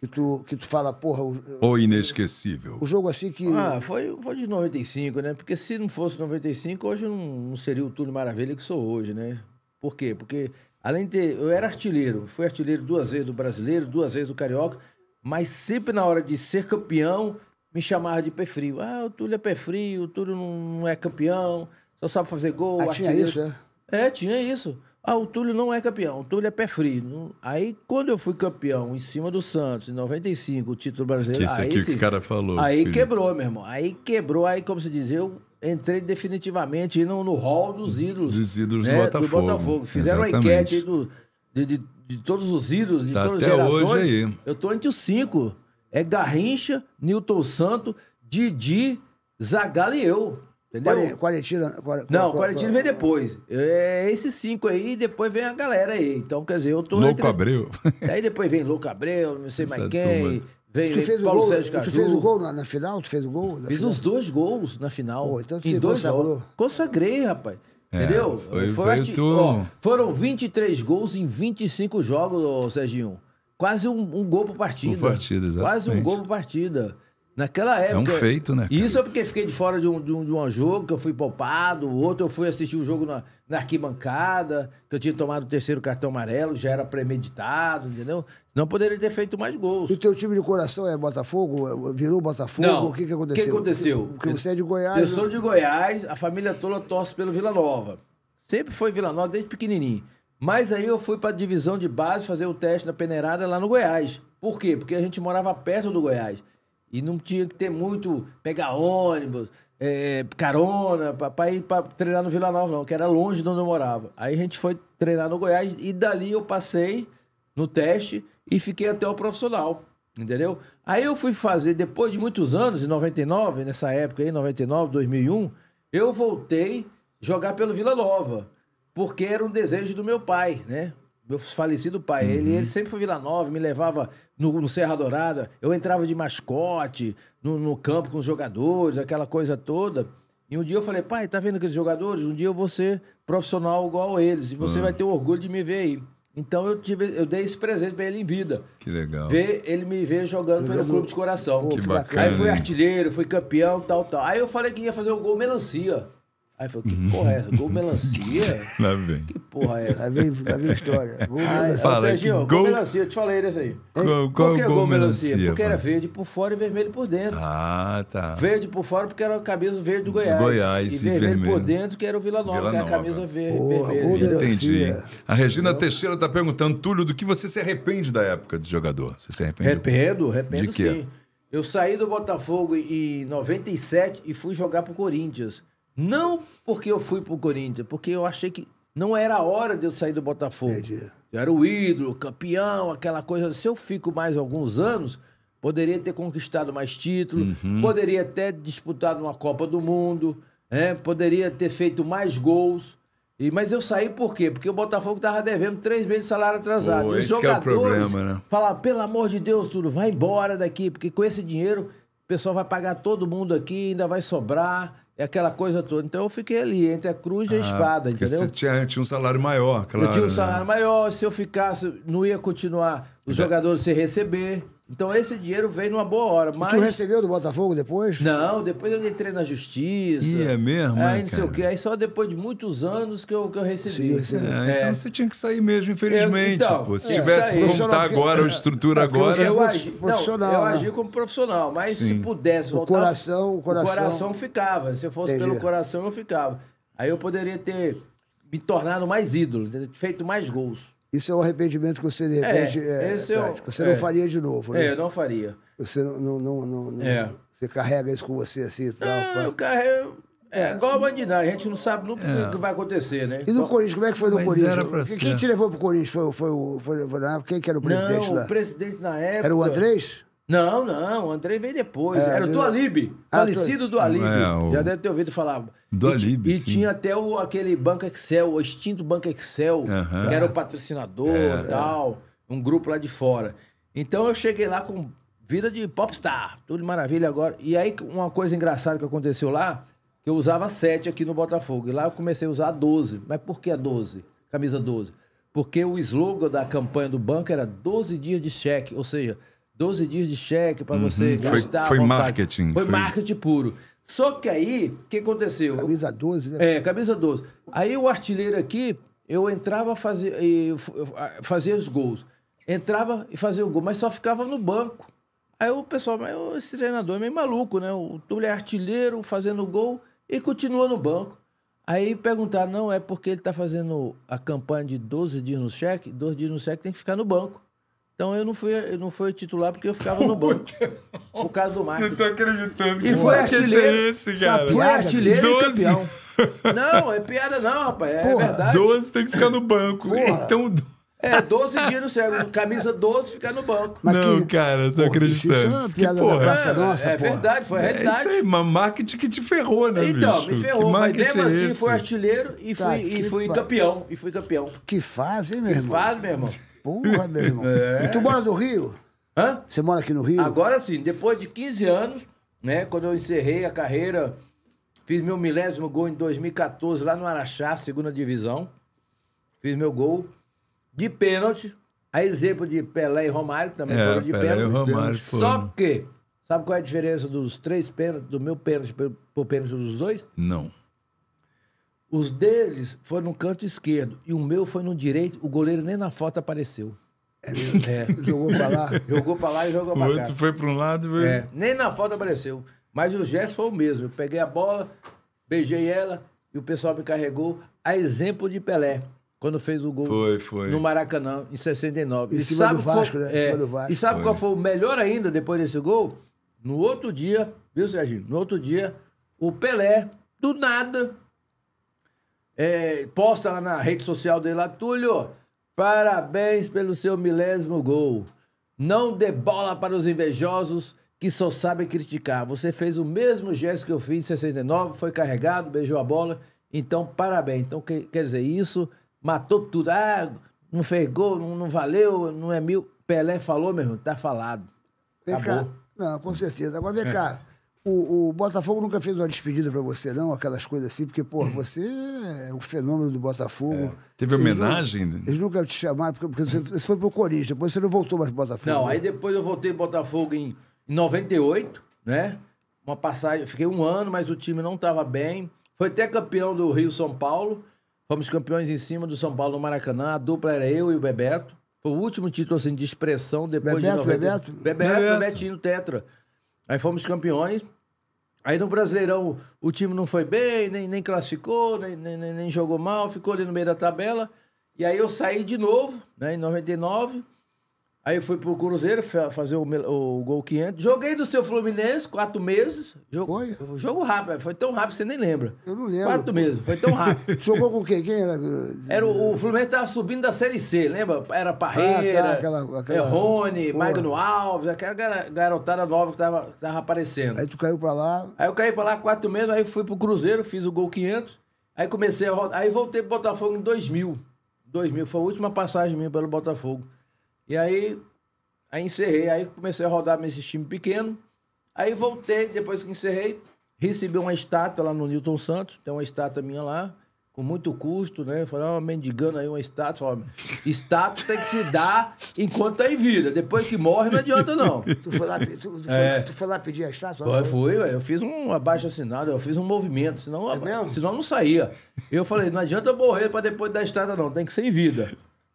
Que tu, que tu fala, porra, o, Ou inesquecível. o jogo assim que. Ah, foi, foi de 95, né? Porque se não fosse 95, hoje eu não, não seria o Túlio Maravilha que sou hoje, né? Por quê? Porque, além de ter. Eu era artilheiro, fui artilheiro duas vezes do brasileiro, duas vezes do carioca, mas sempre na hora de ser campeão, me chamava de pé frio. Ah, o Túlio é pé frio, o Túlio não, é campeão, só sabe fazer gol. Ah, tinha isso, é? É, tinha isso. Ah, o Túlio não é campeão, o Túlio é pé frio. Aí, quando eu fui campeão em cima do Santos, em 95, o título brasileiro. Que isso aí, aqui que o sim. cara falou, Aí Felipe. quebrou, meu irmão. Aí quebrou, aí, como se diz, eu entrei definitivamente no, no hall dos ídolos. Dos ídolos do né, Botafogo. Botafogo. Fizeram uma Exatamente. enquete aí do, de, de- de todos os ídolos, de Tá todas as até gerações. hoje aí. Eu tô entre os cinco. É Garrincha, Newton Santo, Didi, Zagallo e eu. Entendeu? Quare- Quarentina. quare- Não, quare- Quarentino vem depois. É esses cinco aí, e depois vem a galera aí. Então, quer dizer, eu tô Louco entre... Abreu. Aí depois vem Louco Abreu, não sei mais Essa quem. turma. Vem, Tu fez, o Paulo gol, Sérgio tu fez o gol na, na final? Tu fez o gol? na Fiz final? os dois gols na final. Pô, então em você dois consagrou. jogos. Consagrei, rapaz. Entendeu? É, foi- foi arti- tu- ó, foram 23 gols em 25 jogos, ô, Serginho. Quase um, um gol por partida. Por partida, Quase um gol por partida. Naquela época. um feito, né, cara? Isso é porque fiquei de fora de um, de, um, de um jogo, que eu fui poupado. O outro eu fui assistir o jogo na, na arquibancada, que eu tinha tomado o terceiro cartão amarelo, já era premeditado, entendeu? Não poderia ter feito mais gols. E o teu time de coração é Botafogo? Virou Botafogo? Não. O que, que O aconteceu? que aconteceu? Porque você é de Goiás. Eu sou né? de Goiás, a família toda torce pelo Vila Nova. Sempre foi Vila Nova desde pequenininho. Mas aí eu fui para a divisão de base fazer o teste na peneirada lá no Goiás. Por quê? Porque a gente morava perto do Goiás. E não tinha que ter muito, pegar ônibus, é, carona, para ir para treinar no Vila Nova, não, que era longe de onde eu morava. Aí a gente foi treinar no Goiás e dali eu passei no teste e fiquei até o profissional. Entendeu? Aí eu fui fazer, depois de muitos anos, em 99, nessa época aí, 99, 2001, eu voltei jogar pelo Vila Nova, porque era um desejo do meu pai, né? Meu falecido pai. Ele, ele sempre foi Vila Nova, me levava no, no Serra Dourada, eu entrava de mascote no, no campo com os jogadores, aquela coisa toda. E um dia eu falei, pai, tá vendo aqueles jogadores? Um dia eu vou ser profissional igual eles, e você vai ter o orgulho de me ver aí. Então eu, tive, eu dei esse presente pra ele em vida. Que legal. Ver, ele me ver jogando pelo clube de coração. Pô, Que que bacana. Aí fui artilheiro, fui campeão, tal, tal. Aí eu falei que ia fazer o gol melancia. Aí falei, que porra é essa? Gol melancia? Lá vem. Que porra é essa? Lá vem, lá vem a história. Gol melancia. Fala, Serginho, gol gol- melancia, eu te falei desse aí. Qual, qual Por que é o gol melancia? Porque era verde por fora e vermelho por dentro. Ah, tá. Verde por fora porque era a camisa verde do Goiás. Goiás e e vermelho, vermelho. por dentro que era o Vila Nova, Vila que é a camisa verde. Gol melancia. Entendi. A Regina Teixeira tá perguntando, Túlio, do que você se arrepende da época de jogador? Você se arrepende? Arrependo, arrependo sim. Eu saí do Botafogo em 97 e fui jogar pro Corinthians. Não porque eu fui pro Corinthians, porque eu achei que não era a hora de eu sair do Botafogo. Entendi. Eu era o ídolo, campeão, aquela coisa. Se eu fico mais alguns anos, poderia ter conquistado mais títulos, Uhum. poderia ter disputado uma Copa do Mundo, né? poderia ter feito mais gols. E, mas eu saí por quê? Porque o Botafogo estava devendo três meses de salário atrasado. Pô, Os que é o jogadores problema, né? falavam, pelo amor de Deus, tudo, vai embora daqui, porque com esse dinheiro o pessoal vai pagar todo mundo aqui, ainda vai sobrar, é aquela coisa toda. Então eu fiquei ali, entre a cruz e a espada, Ah, Porque entendeu? você tinha, tinha um salário maior, claro. Eu tinha um né? salário maior, se eu ficasse, não ia continuar os jogadores sem receber. Então esse dinheiro veio numa boa hora. Mas. Tu recebeu do Botafogo depois? Não, depois eu entrei na justiça. Ih, é mesmo, Aí é, não sei o cara? quê. Aí só depois de muitos anos que eu, que eu recebi. Sim. É, então você tinha que sair mesmo, infelizmente. Eu- então, pô. Se é, tivesse como tá agora, a estrutura É, agora. Eu prof- agi, não, profissional, eu né? agi como profissional, mas se Sim. pudesse O voltar. coração- o coração- ficava. Se eu fosse Entendi. pelo coração, eu ficava. Aí eu poderia ter me tornado mais ídolo, ter feito mais gols. Isso é um arrependimento que você, de repente, É, é, esse é prático. você não é. faria de novo, né? É, eu não faria. Você não, não, não, não- não- É. Você carrega isso com você assim e tal. Ah, pá. o carro é, é igual a bandidagem, a gente não sabe nunca o que vai acontecer, né? E no Corinthians, como é que foi no Mas Corinthians? pra Quem, te levou pro Corinthians? Foi, foi, o- foi, foi, época? Quem que era o presidente não, lá? o presidente na época. Era o Andrés? Não, não, o Andrei veio depois. É, era o Dualib. Ah, Falecido Dualib. É, o- Já deve ter ouvido falar. Dualib, E, e tinha até o, aquele Banco Excel, o extinto Banco Excel, Aham. que era o patrocinador e tal. Um grupo lá de fora. Então eu cheguei lá com vida de popstar, tudo maravilha agora. E aí uma coisa engraçada que aconteceu lá, que eu usava 7 aqui no Botafogo. E lá eu comecei a usar 12. Mas por que a 12? Camisa 12. Porque o slogan da campanha do banco era 12 dias de cheque, ou seja, 12 dias de cheque para você Uhum. Foi- gastar. foi marketing, Foi foi- marketing puro. Só que aí, o que aconteceu? Camisa 12, né? É, camisa 12. Aí o artilheiro aqui, eu entrava fazia, e eu f- eu fazia os gols. Entrava e fazia o gol, mas só ficava no banco. Aí o pessoal, mas esse treinador é meio maluco, né? O Túlio é artilheiro, fazendo gol e continua no banco. Aí perguntaram, não, é porque ele tá fazendo a campanha de 12 dias no cheque, 12 dias no cheque tem que ficar no banco. Então eu não fui, eu não fui titular porque eu ficava no banco. por causa do marketing. tô acreditando. E que foi marketing artilheiro. é esse, cara? Foi artilheiro e 12. campeão. Não, é piada não, rapaz. É Porra, verdade. 12 tem que ficar no banco. Então, É, 12 dias no céu. Camisa 12 fica no banco. Mas não, que- cara, tô Porra, acreditando. É uma Que porra. da Praça Nossa, é porra. verdade, foi a É isso realidade. aí, mas marketing que te ferrou, né, então, bicho? me ferrou. Que Mas mesmo é assim, esse? fui artilheiro e Tá fui, e que fui campeão. E fui campeão. Que fase, hein, meu Que irmão? faz, meu irmão. Porra, meu irmão. É. E tu mora no Rio? Hã? Você mora aqui no Rio? Agora sim, depois de 15 anos, né, quando eu encerrei a carreira, fiz meu milésimo gol em 2014 lá no Araxá, segunda divisão. Fiz meu gol de pênalti. A exemplo de Pelé e Romário, que também É, foram de Pelé e pênalti. Romário Só foram. que, sabe qual é a diferença dos três pênaltis, do meu pênalti pro pro pênalti dos dois? Não. Os deles foram no canto esquerdo e o meu foi no direito. O goleiro nem na foto apareceu. É. Jogou pra lá. Jogou pra lá e jogou O pra cá. outro foi pra um lado e foi... É, nem na foto apareceu. Mas o gesto foi o mesmo. Eu peguei a bola, beijei ela e o pessoal me carregou. A exemplo de Pelé, quando fez o gol Foi, foi. no Maracanã, em 69. Em E cima sabe do qual- Vasco, né? Em é, cima do Vasco. E sabe Foi. qual foi o melhor ainda depois desse gol? No outro dia, viu, Serginho? No outro dia, o Pelé, do nada, é, posta lá na rede social dele lá, Túlio, parabéns pelo seu milésimo gol. Não dê bola para os invejosos que só sabem criticar. Você fez o mesmo gesto que eu fiz em 69, foi carregado, beijou a bola. Então, parabéns. Então, que- quer dizer, isso matou tudo. Ah, não fez gol, não, não valeu, não é mil. Pelé falou, meu irmão, tá falado. Vem cá. Acabou. Não, com certeza. Agora vem cá. O, o Botafogo nunca fez uma despedida pra você, não? Aquelas coisas assim, porque, pô, você é o fenômeno do Botafogo. Teve Eles homenagem? nu- Eles nunca te chamaram, porque, porque você, você foi pro Corinthians, depois você não voltou mais pro Botafogo. Não, né? aí depois eu voltei pro Botafogo em, em 98, né? Uma passagem, fiquei um ano, mas o time não estava bem. Foi até campeão do Rio São Paulo. Fomos campeões em cima do São Paulo no Maracanã. A dupla era eu e o Bebeto. Foi o último título assim, de expressão depois Bebeto, de 90. Bebeto? Bebeto, Bebeto. Bebetinho, Tetra. Aí fomos campeões. Aí no Brasileirão o time não foi bem, nem, nem classificou, nem, nem, nem- jogou mal, ficou ali no meio da tabela. E aí eu saí de novo, né, em 99. Aí eu fui pro Cruzeiro fa- fazer o, o gol 500. Joguei do seu Fluminense quatro meses. Jogo, Foi? jogo rápido, foi tão rápido que você nem lembra. Eu não lembro. Quatro meses, foi tão rápido. Jogou com quem? Quem era? Era o, o Fluminense tava subindo da Série C, lembra? Era Parreira, Ah, tá, aquela- aquela- é, Rony, Porra. Magno Alves, aquela gar- garotada nova que tava, que tava aparecendo. Aí tu caiu pra lá. Aí eu caí pra lá quatro meses, aí fui pro Cruzeiro, fiz o gol 500. Aí comecei a rodar. Aí voltei pro Botafogo em 2000. 2000 foi a última passagem minha pelo Botafogo. E aí, aí encerrei. Aí comecei a rodar nesses times pequenos. Aí voltei, depois que encerrei, recebi uma estátua lá no Newton Santos. Tem uma estátua minha lá, com muito custo, né? Falei, ó, mendigando aí uma estátua. Falei, estátua tem que se dar enquanto tá em vida. Depois que morre, não adianta não. Tu foi lá, tu, tu É. foi, tu foi lá pedir a estátua? Foi, fui, eu fiz um abaixo assinado, eu fiz um movimento, senão, É senão não saía. Eu falei, não adianta morrer pra depois da estrada, não, tem que ser em vida.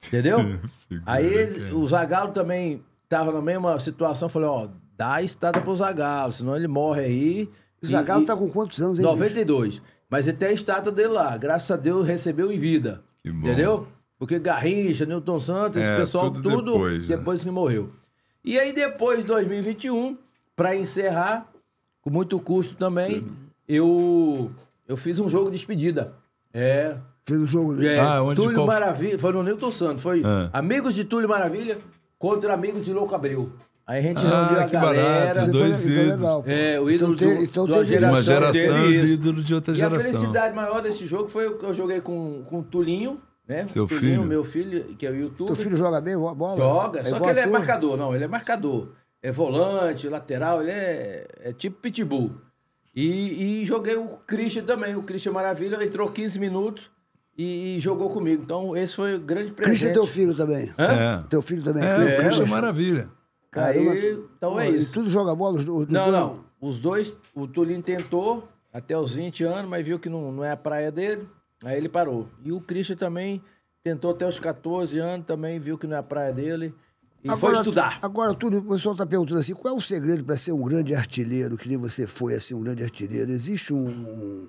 Entendeu? Aí ele- o Zagalo também tava na mesma situação, falei, ó, dá a estada pro Zagalo, senão ele morre aí. O Zagallo E- tá com quantos anos, hein? bicho? 92. Mas ele tem a estátua dele lá. Graças a Deus recebeu em vida. Que bom. Entendeu? Porque Garrincha, Newton Santos, esse É, pessoal, tudo tudo, depois, depois, né? que morreu. E aí, depois de 2021, para encerrar, com muito custo também, eu, eu fiz um jogo de despedida. É. Fez o jogo. né? é Ah, onde, Túlio qual- Maravilha. Foi no Newton Santos. Foi Ah. amigos de Túlio Maravilha contra amigos de Louco Abreu. Aí a gente Ah, reuniu a que galera. barato, Então, dois então ídolos. legal. É, o ídolo então, do- então geração. Uma geração de isso. ídolo de outra E a geração. felicidade maior desse jogo foi que eu joguei com, com o Tulinho, né? Seu Tulinho, filho? meu filho, que é o YouTube. Teu filho joga bem bola? Joga, É só que ele é marcador, não, ele é marcador. É volante, lateral, ele é, é tipo pitbull. E, e joguei o Christian também, o Christian Maravilha, entrou 15 minutos e, e jogou comigo. Então esse foi o grande presente. Christian é teu filho também. É. Teu filho também. É, o Christian É. maravilha. Caramba. Aí, então Pô, é e isso. tudo joga bola? os do- os Não, dois? não. Os dois, o Tulinho tentou até os 20 anos, mas viu que não, não é a praia dele, aí ele parou. E o Christian também tentou até os 14 anos, também viu que não é a praia dele e foi estudar. Agora, tudo, o pessoal está perguntando assim: qual é o segredo para ser um grande artilheiro, que nem você foi, assim, um grande artilheiro? Existe um- um-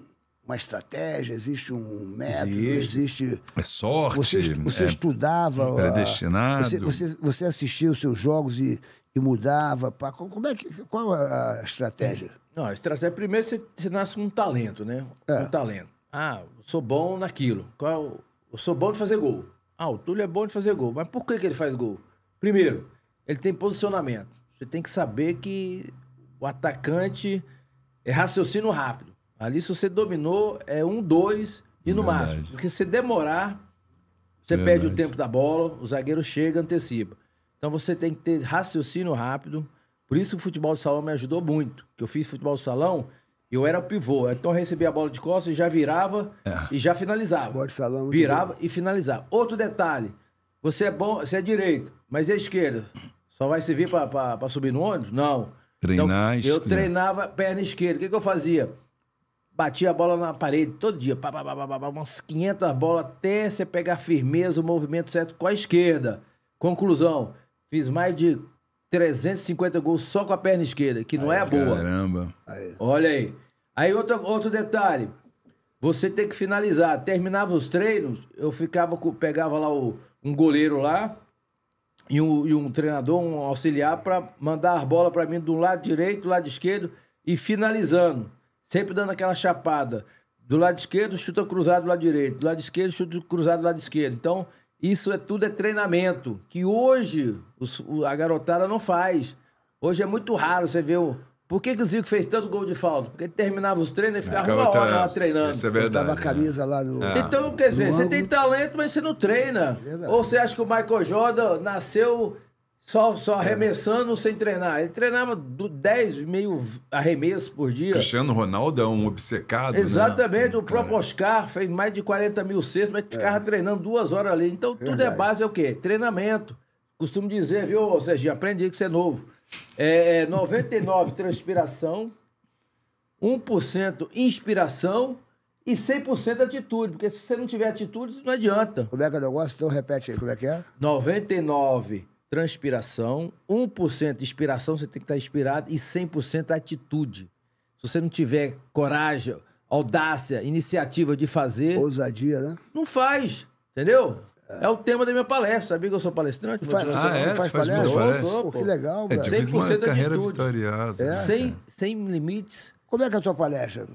uma estratégia, existe um método, existe. É sorte. Você, est- você é estudava. predestinado. Você, você, você assistia os seus jogos e, e mudava. Pá. Como como é que, qual a estratégia? Não, a estratégia, primeiro você, você nasce com um talento, né? É. Um talento. Ah, eu sou bom naquilo. Qual, eu sou bom de fazer gol. Ah, o Túlio é bom de fazer gol. Mas por que, que ele faz gol? Primeiro, ele tem posicionamento. Você tem que saber que o atacante é raciocínio rápido. Ali, se você dominou, é um, dois e no Verdade. máximo. Porque se demorar, você Verdade. perde o tempo da bola, o zagueiro chega, antecipa. Então você tem que ter raciocínio rápido. Por isso o futebol de salão me ajudou muito. Que eu fiz futebol de salão, eu era pivô. Então eu recebia a bola de costas e já virava e já finalizava. Futebol de salão é virava bom. e finalizava. Outro detalhe, você é bom, você é direito, mas e a esquerda? Só vai servir para subir no ônibus? Não. Treinar a então, eu treinava perna esquerda. O que, que eu fazia? Batia a bola na parede todo dia, pá, pá, pá, pá, umas 500 bolas até você pegar firmeza, o movimento certo com a esquerda. Conclusão, fiz mais de 350 gols só com a perna esquerda, que não é a boa. Caramba. Olha aí. Aí outro, outro detalhe. Você tem que finalizar. Terminava os treinos, eu ficava com, pegava lá o, um goleiro lá e um, e um treinador, um auxiliar, para mandar as bolas para mim do lado direito, do lado esquerdo e finalizando. Sempre dando aquela chapada. Do lado esquerdo, chuta cruzado do lado direito. Do lado esquerdo, chuta cruzado do lado esquerdo. Então, isso é tudo é treinamento. Que hoje o- a garotada não faz. Hoje é muito raro você ver o. Por que, que o Zico fez tanto gol de falta? Porque ele terminava os treinos e ficava uma hora lá treinando. Isso é Botava verdade. a camisa lá no. Então, quer dizer, No você ângulo. tem talento, mas você não treina. Verdade. Ou você acha que o Michael Jordan nasceu Só, só arremessando sem treinar. Ele treinava do 10 meio arremessos por dia. Cristiano Ronaldo é um obcecado, né? Exatamente, o próprio Oscar fez mais de 40 mil cestos, mas ficava treinando duas horas ali. Então, tudo é base é o quê? Treinamento. Costumo dizer, viu, Serginho? Aprendi que você é novo. É, é 99 transpiração, 1% inspiração e 100% atitude. Porque se você não tiver atitude, não adianta. Como é que é o negócio? Então repete aí, como é que é? 99 transpiração, 1% inspiração, você tem que estar inspirado, e 100% atitude. Se você não tiver coragem, audácia, iniciativa de fazer, Ousadia, né? não faz, entendeu? É o tema da minha palestra. Sabia que eu sou palestrante? Faz- Ah, é? Faz faz palestra? Sou, Pô, pô. que legal, É, velho. tive uma 100% carreira atitude. vitoriosa. É? sem, sem limites. Como é que é a tua palestra?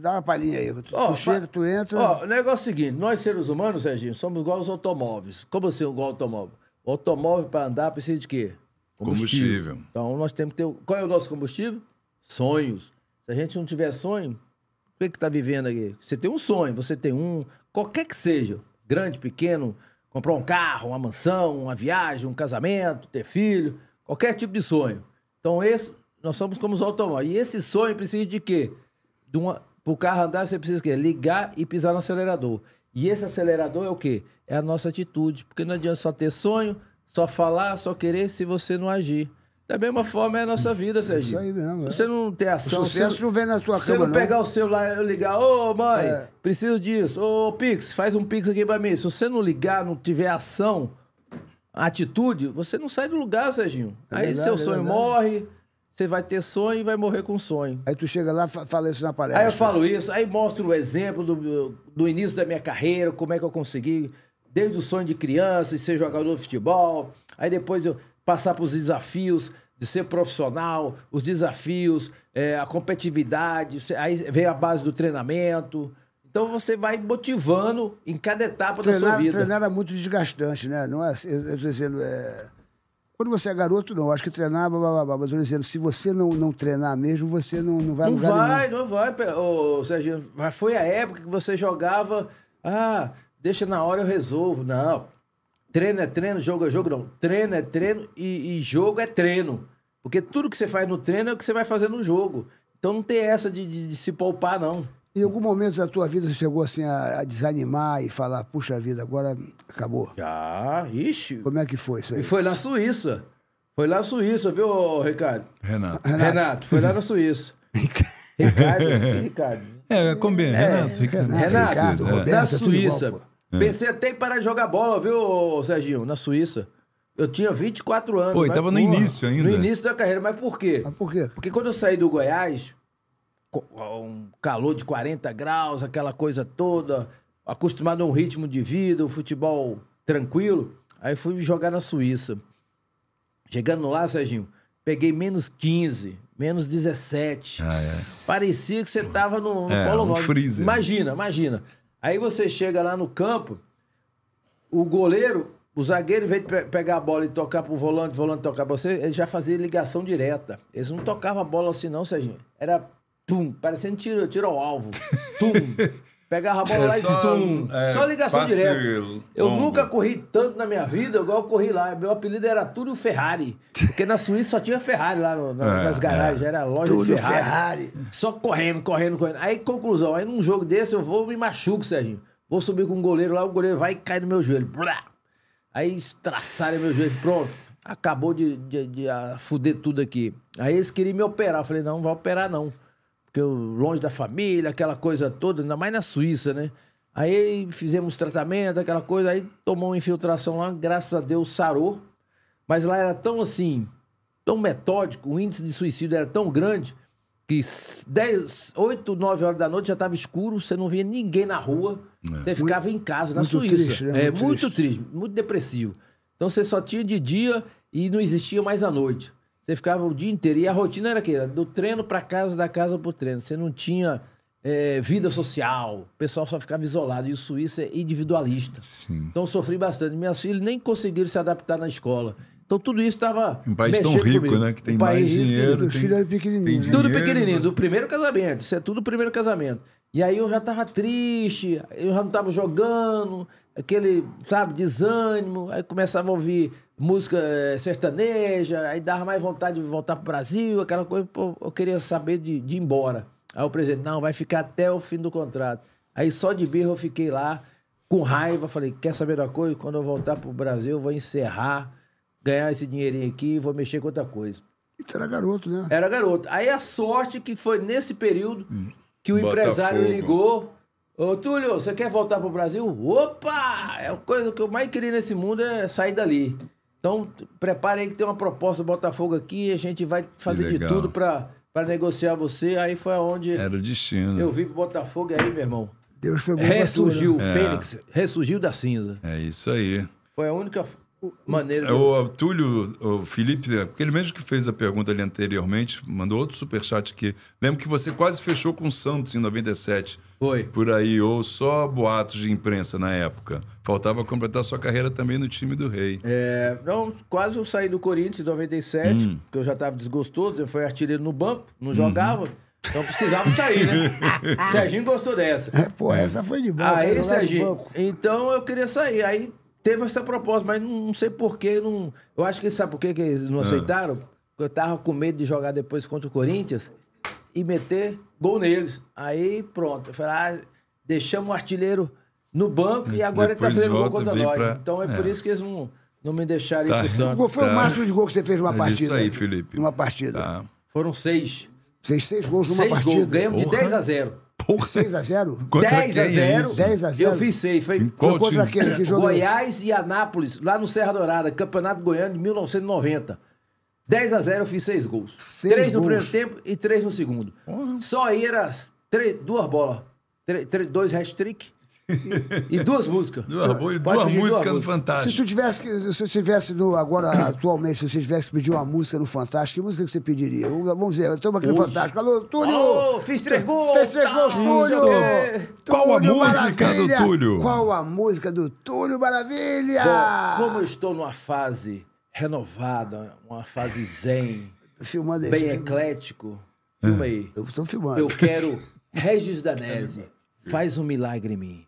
Dá uma palhinha aí. Tu, Ó, tu chega, tu entra. Ó, o negócio é o seguinte: nós seres humanos, Serginho, somos igual aos automóveis. Como assim, igual ao automóvel? O automóvel, para andar, precisa de quê? Combustível. Então, nós temos que ter. o- Qual é o nosso combustível? Sonhos. Se a gente não tiver sonho, o que que tá vivendo aqui? Você tem um sonho, você tem um, qualquer que seja, grande, pequeno, comprar um carro, uma mansão, uma viagem, um casamento, ter filho, qualquer tipo de sonho. Então, esse, nós somos como os automóveis. E esse sonho precisa de quê? De uma, pro carro andar, você precisa o quê? Ligar e pisar no acelerador. E esse acelerador é o quê? É a nossa atitude. Porque não adianta só ter sonho, só falar, só querer, se você não agir. Da mesma forma é a nossa vida, Serginho. Isso aí mesmo, é. Se você não ter ação... O sucesso não vem na tua se você cama, não não. pegar o celular e ligar, ô mãe, É. preciso disso, ô Pix, faz um Pix aqui pra mim. Se você não ligar, não tiver ação, atitude, você não sai do lugar, Serginho. É Aí verdade, seu é sonho verdade. morre, você vai ter sonho e vai morrer com sonho. Aí tu chega lá e fa- fala isso na palestra. Aí eu falo isso, aí mostro o exemplo do, do início da minha carreira, como é que eu consegui, desde o sonho de criança, de ser jogador de futebol, aí depois eu passar para os desafios de ser profissional, os desafios, é, a competitividade, aí vem a base do treinamento. Então você vai motivando em cada etapa da sua Treinar, vida. treinar é muito desgastante, né? Não é, assim, eu, tô dizendo, é... Quando você é garoto, não. Acho que treinar, blá, blá, blá, mas eu dizendo, se você não, não treinar mesmo, você não, não vai Não lugar vai, nenhum. não vai, pe- ô, Serginho. Mas foi a época que você jogava, ah, deixa na hora eu resolvo. Não. Treino é treino, jogo é jogo, não. Treino é treino e, e jogo é treino. Porque tudo que você faz no treino é o que você vai fazer no jogo. Então não tem essa de, de- de se poupar, não. Em algum momento da tua vida você chegou assim a, a desanimar e falar, puxa vida, agora acabou. Já, ixi. Como é que foi isso aí? E foi na Suíça. Foi lá na Suíça, viu, Ricardo? Renato. Renato, foi lá na Suíça. Ricardo, Ricardo. É, combina. Renato, fica. Renato, Ricardo, na Roberto, é tudo igual, Suíça. pô. Pensei até em parar de jogar bola, viu, Serginho? Na Suíça. Eu tinha 24 anos. Pô, mas, tava no porra, início ainda. No início da carreira, mas por quê? Mas por quê? Porque quando eu saí do Goiás, um calor de 40 graus, aquela coisa toda, acostumado a um ritmo de vida, um futebol tranquilo, aí fui jogar na Suíça. Chegando lá, Serginho, peguei menos 15, menos 17. Parecia que você tava no, no É, Polo um Norte. freezer. Imagina, imagina. Aí você chega lá no campo, o goleiro, o zagueiro, em vez de pe- pegar a bola e tocar pro volante, o volante tocar pra você, ele já fazia ligação direta. Eles não tocavam a bola assim, não, Serginho. Era tum, parecendo tiro, tiro ao alvo. Tum. Pegava a bola É lá só, e tum. é, só ligação direta. Eu longo. nunca corri tanto na minha vida igual eu corri lá. Meu apelido era Túlio Ferrari. Porque na Suíça só tinha Ferrari lá no- na- É, nas garagens. Era loja Tudo de Ferrari. Ferrari. Só correndo, correndo, correndo. Aí, conclusão, aí num jogo desse eu vou me machuco, Serginho. Vou subir com o goleiro lá, o goleiro vai e cai no meu joelho. Blá! Aí estraçaram meu joelho. Pronto. Acabou de, de, de, ah, fuder tudo aqui. Aí eles queriam me operar. Eu falei, não, não vai operar não. Porque eu, longe da família, aquela coisa toda, ainda mais na Suíça, né? Aí fizemos tratamento, aquela coisa, aí tomou uma infiltração lá, graças a Deus sarou. Mas lá era tão assim, tão metódico, o índice de suicídio era tão grande que 10, 8, 9 horas da noite já estava escuro, você não via ninguém na rua, você ficava em casa, na muito Suíça. triste, né? É Muito muito triste. triste, muito depressivo. Então você só tinha de dia e não existia mais à noite. Você ficava o dia inteiro. E a rotina era aquela, do treino para casa, da casa pro treino. Você não tinha é, vida social, o pessoal só ficava isolado. E o suíço é individualista. Sim. Então eu sofri bastante. Minhas filhas nem conseguiram se adaptar na escola. Então tudo isso estava. Um país tão rico, comigo. né? Que tem Um mais rico, dinheiro. Os tem- filhos eram pequenininhos, tem né? Tudo dinheiro. pequenininho, do primeiro casamento. Isso é tudo primeiro casamento. E aí eu já tava triste, eu já não tava jogando, aquele, sabe, desânimo. Aí começava a ouvir música eh, sertaneja, aí dava mais vontade de voltar pro Brasil, aquela coisa. Pô, eu queria saber de, de ir embora. Aí o presidente, não, vai ficar até o fim do contrato. Aí só de birra eu fiquei lá, com raiva, falei, quer saber da coisa? Quando eu voltar pro Brasil, eu vou encerrar, ganhar esse dinheirinho aqui e vou mexer com outra coisa. E tu era garoto, né? Era garoto. Aí a sorte que foi nesse período que o Botafogo. empresário ligou. Ô, Túlio, você quer voltar pro Brasil? Opa! É a coisa que eu mais queria nesse mundo é sair dali. Então, prepare aí que tem uma proposta do Botafogo aqui, a gente vai fazer de tudo pra, pra negociar você. Aí foi aonde Era o destino. eu vim pro Botafogo e aí, meu irmão, Deus foi bom né? ressurgiu o Fênix, ressurgiu da cinza. É isso aí. Foi a única maneira. É, de eu- O Túlio, o Felipe, é, porque ele mesmo que fez a pergunta ali anteriormente, mandou outro superchat aqui. Lembro que você quase fechou com o Santos em 97. Foi. Por aí, ou só boatos de imprensa na época. Faltava completar sua carreira também no time do Rei. É, não, quase eu saí do Corinthians em 97, Hum. porque eu já estava desgostoso, eu fui artilheiro no banco, não jogava, então precisava sair, né? Serginho gostou dessa. É, pô, essa foi de boa. Aí, Serginho, então eu queria sair. Aí teve essa proposta, mas não, não sei porquê. Não, eu acho que sabe por quê que eles Ah. não aceitaram? Porque eu tava com medo de jogar depois contra o Corinthians e meter gol neles. Aí pronto. Eu falei, ah, deixamos o artilheiro no banco e agora ele tá fazendo gol contra nós. pra- Então é, por é. isso que eles não, não me deixaram Tá. ir pro Qual Santos. foi Tá. o máximo de gol que você fez numa É partida? isso aí, Felipe. Numa partida. Tá. Foram seis. Fez seis gols numa seis partida. gols. Ganhamos de Porra. 10 a 0. 6 a 0 Contra 10 a quem é 0. isso? 10 a 0. Eu fiz seis. Foi Qual contra time? aquele que jogou? Goiás e Anápolis, lá no Serra Dourada, Campeonato Goiano de 1990. 10 a 0 eu fiz seis gols. Seis três no gols. primeiro tempo e três no segundo. Só aí era três, duas bolas. Três, três- dois hat-trick e, e duas músicas. Duas, e duas pedir músicas no Se Fantástico. tu tivesse que, se tivesse no, agora, atualmente, se você tivesse que pedir uma música no Fantástico, que música que você pediria? Vamos dizer, estamos aqui no Fantástico. Alô, Túlio! Alô, fiz três gols! Fez três gols, Tá, Túlio! Qual a música do Maravilha! Túlio? Qual a música do Túlio Maravilha? Bom, como eu estou numa fase renovada, uma fase zen, Filmando bem eclético, filma aí. Eu estou filmando. Eu quero Regis Danese. Faz um milagre em mim.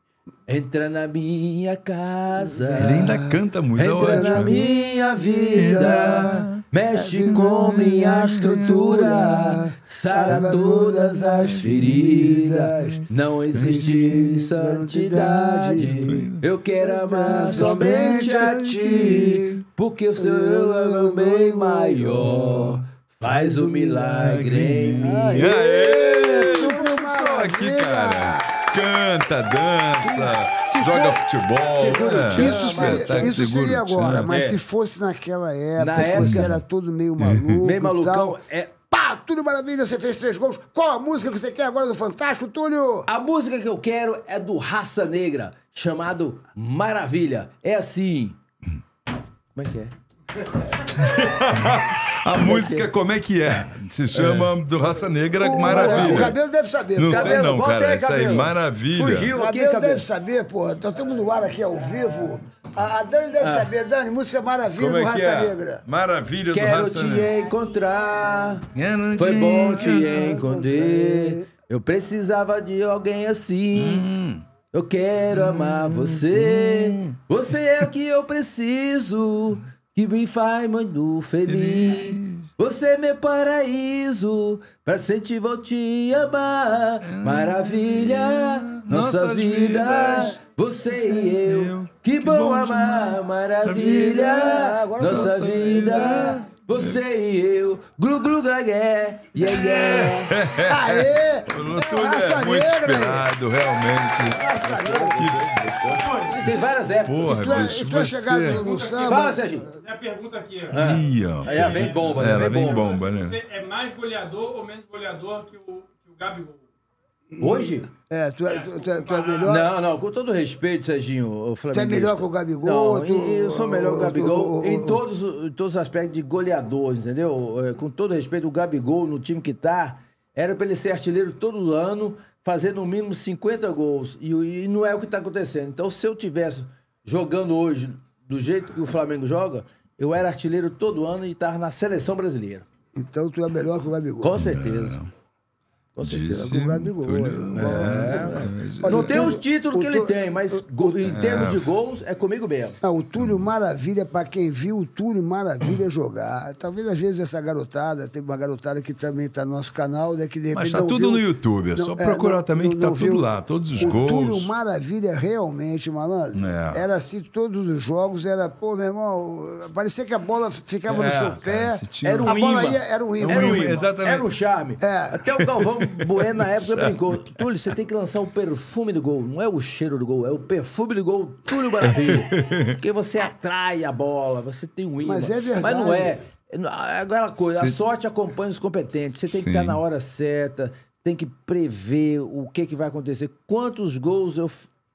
Entra na minha casa. Ele ainda canta muito. é Entra na ótimo. minha vida. Mexe com minha estrutura. Sara todas as feridas. Não existe santidade. Eu quero amar somente a ti. Porque o seu é bem maior. Faz um milagre em mim. Aê! Só aqui, cara. Canta, dança, Se joga for- futebol. é, Isso seria, espetáculo, isso segura seria agora, mas É. se fosse naquela época, Na que você época- era todo meio maluco. Meio malucão. tal, É, Pá, tudo maravilha, você fez três gols. Qual a música que você quer agora do Fantástico, Túlio? A música que eu quero é do Raça Negra, chamado Maravilha. É assim. Como é que é? A música, como é que é? Se chama do Raça Negra, O- Maravilha. O cabelo deve saber. Não o sei Cabelo, não, cara. aí, Isso aí, cabelo. maravilha. Fugiu. O aqui, cabelo cabelo. deve saber, pô. Nós estamos no ar aqui ao vivo. A, a Dani deve saber. Dani, música Maravilha Como do é Raça é? Negra. Maravilha do Quero Raça te Negra. encontrar. Quero Foi te bom te encontrar. encontrar. Eu precisava de alguém assim. Eu quero amar você. Você é o que eu preciso. Que me faz muito feliz. Você é meu paraíso. Pra sempre vou te amar. Maravilha. Nossas Nossas vidas. vidas. Você e eu. Que bom amar. Maravilha. Agora Nossa você. vida. Você e eu. Glu glu glagué. Yeah, yeah. Aê! O Túlio Raça é muito Negra, inspirado, realmente. Raça Negra. Tem várias épocas. Porra, Tu é, bicho, tu é você... chegado no, samba. Fala, Serginho. Tem a pergunta aqui. Ih, ó. Aí vem bomba, né? Ela Vem vem bomba. bomba, né? Você é mais goleador ou menos goleador que o, que o Gabigol? Hoje? É, tu é, tu, tu é, tu é melhor. Não, não, com todo respeito, Serginho, o Tu é Flamengo. melhor que o Gabigol? Não, tu- eu sou melhor que o Gabigol tu- em todos, em todos os aspectos de goleador, entendeu? É, Com todo respeito, o Gabigol no time que tá, era pra ele ser artilheiro todo ano, fazer no mínimo 50 gols. E, e não é o que tá acontecendo. Então, se eu tivesse jogando hoje do jeito que o Flamengo joga, eu era artilheiro todo ano e tava na seleção brasileira. Então tu é melhor que o Gabigol. Com certeza. Com certeza. Disse Com o Gabigol. Túlio. É. Olha, Não o tem os títulos o que ele tem, mas em termos de gols, é comigo mesmo. Não, o Túlio Maravilha, para quem viu o Túlio Maravilha jogar. Talvez às vezes essa garotada, tem uma garotada que também está no nosso canal, né? Que de repente Mas tá não tudo viu- no YouTube, é só procurar também que tá tudo viu. lá, todos os o gols. Túlio Maravilha realmente, malandro. É. Era assim, todos os jogos, era, pô, meu irmão, parecia que a bola ficava no É, seu cara, pé. Era um a bola imã. ia, era um imã. É Era um imã, exatamente. Era um charme. É. Até o Galvão Bueno, na época, brincou. Túlio, você tem que lançar o perfume do gol. Não é o cheiro do gol, é o perfume do gol Túlio Maravilha. Porque você atrai a bola, você tem um imã. Mas é verdade. Mas não é. É aquela coisa, a sorte acompanha os competentes. Você tem que Sim. estar na hora certa, tem que prever o que, que vai acontecer. Quantos gols eu,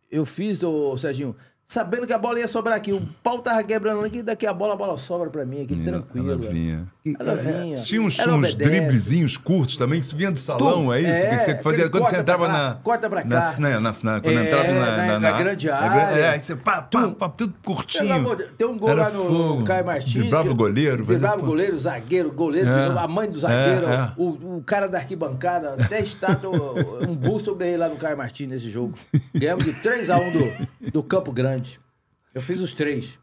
eu fiz, ô, Serginho? Sabendo que a bola ia sobrar aqui. O pau tava quebrando aqui, daqui a bola, a bola sobra pra mim aqui, tranquilo. Ela vinha. Ela vinha. Tinha uns, uns driblezinhos curtos também, que se vinha do salão, Tu- é isso? é, que você fazia quando você entrava pra na. corta pra cá. na- na- na- quando É, entrava na, na- grande na- área. É, aí você pá, pá, pá, tudo curtinho. Tem um gol Era lá no, fogo. no Caio Martins. Que- o goleiro. Vibrava o goleiro, zagueiro, goleiro, É. a mãe do zagueiro, É, é. O, o cara da arquibancada, até estátua, um busto eu ganhei lá no Caio Martins nesse jogo. Ganhamos de 3x1 do, do Campo Grande. Eu fiz os três.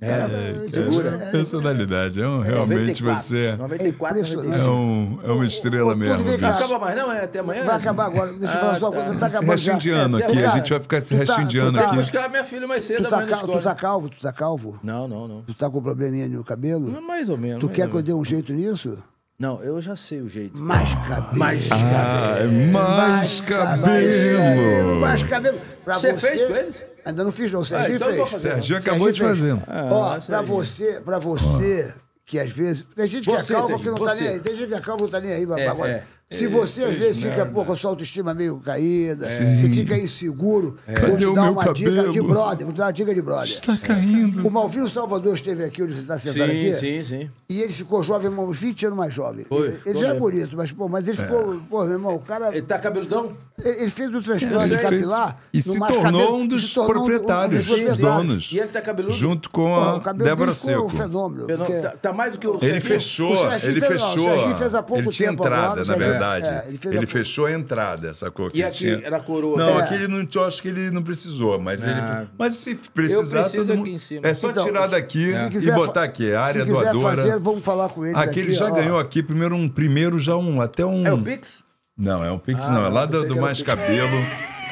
É, segura. Personalidade. É um, realmente 94, você 94, impressionante. é 95. um, é uma estrela Ô, mesmo. Não acaba mais, não? É até amanhã? Vai acabar agora. Deixa eu falar só uma Ah, coisa. Tá Esse acabando restinho de ano É, aqui, a cara, gente vai ficar esse tá- restinho de ano tá- aqui. Vou buscar minha filha mais cedo Tu tá, amanhã na ca- tu tá calvo? Tu tá calvo? Não, não, não. Tu tá com probleminha no cabelo? Não, Mais ou menos. Tu mais quer que eu dê um jeito nisso? Não, eu já sei o jeito. Mais cabelo. Mais Ah, é mais cabelo. Mais cabelo. Pra Você você, fez com eles? Ainda não fiz, não. O Serginho então eu vou fez. fazer. Serginho acabou de fez. fazer. Ó, Ah, pra Serginho. você, pra você, que às vezes. Tem gente que Você, é calva que Serginho, não tá você. nem aí. Tem gente que é calva que não tá nem aí. É, agora, é. se você às vezes fica pô, com a sua autoestima meio caída, você fica inseguro, vou Cadê te dar uma dica cabelo? de brother. Vou te dar uma dica de brother. Está caindo. O Malvino Salvador esteve aqui, onde você está sentado Sim, aqui. sim, sim. E ele ficou jovem, uns 20 anos mais jovem. Foi, ele já é mesmo. bonito, mas, pô, mas ele ficou. Pô, meu irmão, o cara. Ele tá cabeludão? Ele ele fez o transplante sei. capilar. E se tornou cabelo- um dos tornou um- um dos proprietários, proprietários. donos. E ele tá cabeludo? Junto com Pô, a cabelo Débora um Seco. fenômeno. Não- porque- tá, tá mais do que o Ele Serginho? fechou, O ele fez- não, o fechou. Serginho fez há pouco ele tinha tempo entrada, agora, na verdade. é, ele ele fez pouco. fechou a entrada, sacou? Que E ele aqui tinha... era a coroa. Não, É. aqui ele não, eu acho que ele não precisou, mas Ah. ele. Mas se precisar, todo aqui mundo. em cima. É só Então, tirar daqui e botar aqui, a área se quiser doadora. fazer, vamos falar com eles Aqui ele já ganhou aqui primeiro um primeiro já um até um. É o Pix? Não, é um Pix Ah, não, é lá do, do Mais. Cabelo.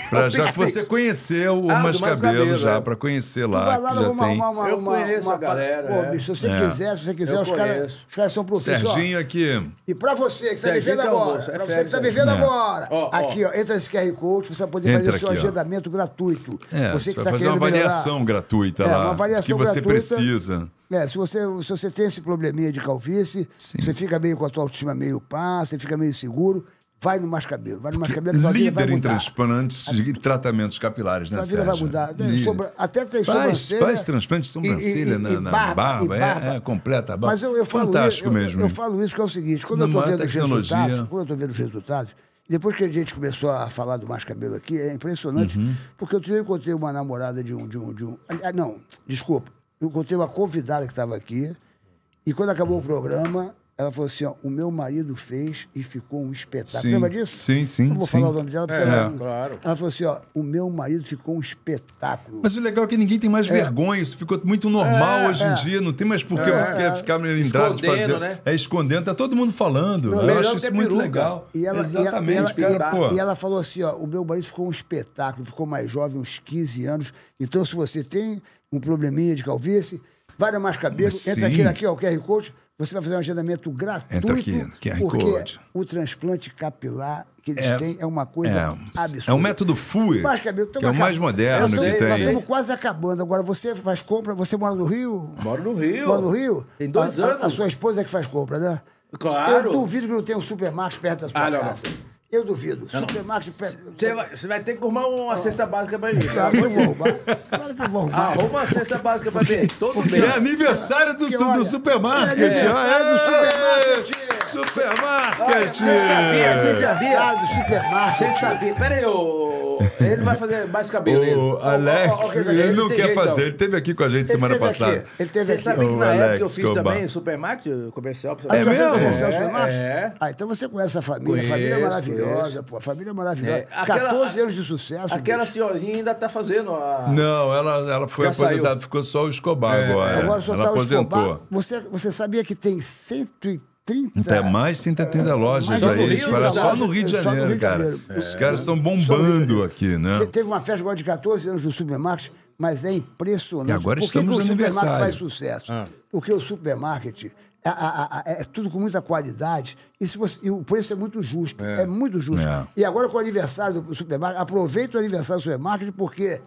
Pra, o já que você conheceu o Ah, Mais Cabelo, Cabelo, já, é. pra conhecer Tu lá. vai lá, já vamos tem. arrumar uma. Eu uma, conheço uma a galera, Pô, é. bicho, se você É. quiser, se você quiser, Eu os caras caras são profissionais. Serginho aqui. E pra você que tá me vendo é agora, é pra você que tá me vendo É. agora, aqui, ó, entra nesse QR Code, você vai poder Entra fazer seu aqui, ó. agendamento gratuito. É, você que vai tá fazer uma avaliação gratuita É, lá. uma avaliação que você gratuita. precisa. É, se você, se você tem esse probleminha de calvície, Sim. você fica meio com a tua autoestima meio pá, você fica meio seguro, vai no Mais Cabelo. Vai no Mais Cabelo que tua vida vai Líder em mudar. transplantes e tratamentos capilares, né, vida vai mudar. Líder. Sobra- até tem Faz, sobrancelha. faz transplante de sobrancelha e- e- na, e na barba, barba, barba. É, é completa a barba. Mas eu, eu falo Fantástico isso, eu- mesmo. Eu, falo isso porque é o seguinte, quando eu Numa estou vendo os tecnologia. resultados, quando eu estou vendo os resultados, depois que a gente começou a falar do mais cabelo aqui, é impressionante, Uhum. porque eu eu encontrei uma namorada de um, de um, de um. ah, Não, desculpa. Eu encontrei uma convidada que estava aqui, e quando acabou o programa, ela falou assim: ó, o meu marido fez e ficou um espetáculo. Sim, Lembra disso? sim, sim, Não vou sim. falar o nome dela, porque É, ela. claro. Ela falou assim: ó, o meu marido ficou um espetáculo. Mas o legal é que ninguém tem mais vergonha, isso ficou muito normal hoje em é. dia, não tem mais por que É, você quer é. ficar melindrado de fazer. né? É escondendo, tá todo mundo falando. Não, eu acho isso muito peruca. legal. E ela, Exatamente, e ela, cara, e e ela falou assim, ó, o meu marido ficou um espetáculo, ficou mais jovem, uns 15 anos. Então, se você tem um probleminha de calvície, vai na Mais Cabelo, entra aqui, aqui, ó, o QR Code, você vai fazer um agendamento gratuito. Entra aqui, QR porque Code. o transplante capilar que eles É- têm é uma coisa é, absurda. é um método FUE, Mais cabelo, que é o mais moderno que estamos- tem. Nós estamos quase acabando. Agora, você faz compra, você mora no Rio? Moro no Rio. Mora no Rio? Tem dois A- a- anos. A, sua esposa é que faz compra, né? Claro. Eu duvido que não tenha um supermarket perto da sua Ah, não, casa. Eu duvido. supermarket. Você vai, você vai ter que arrumar uma cesta básica pra mim. Claro que eu vou arrumar. Claro que eu vou arrumar. Arruma uma cesta básica pra mim. Todo É mês. aniversário do, do supermarket. É aniversário do Aê! supermarket. Supermarket! sabia, você sabia? Engraçado, supermarket. Você sabia? Pera aí, ô. Ele vai fazer mais cabelo. O Alex, ele ele não quer jeito, fazer. Ele esteve aqui com a gente Ele semana passada. aqui, Ele teve Você aqui. sabia que O na época eu fiz também supermarket, comercial? Ah, É você fez mesmo? comercial É, supermarket? é. Ah, então você conhece a família. a família é maravilhosa, conheço. pô. A família é maravilhosa. É, aquela- 14 anos de sucesso. Aquela bicho. senhorzinha ainda tá fazendo a. Não, ela, ela foi Já aposentada, saiu. ficou só o Escobar agora. Agora só ela tá o aposentou. Escobar. Você, você sabia que tem 130... Até mais de 130 lojas mais de aí. 130 Eles falam só lojas, no Rio de só no Janeiro, Rio de cara. Janeiro. Os caras estão Rio bombando Janeiro. aqui, né? Te- Teve uma festa agora de 14 anos do supermarket, mas é impressionante. E agora Por que, que estamos o no supermarket aniversário. faz sucesso? Porque o supermarket a- a- é tudo com muita qualidade e, se você- e o preço é muito justo. É, muito justo. É. E agora com o aniversário do supermarket, aproveita o aniversário do supermarket porque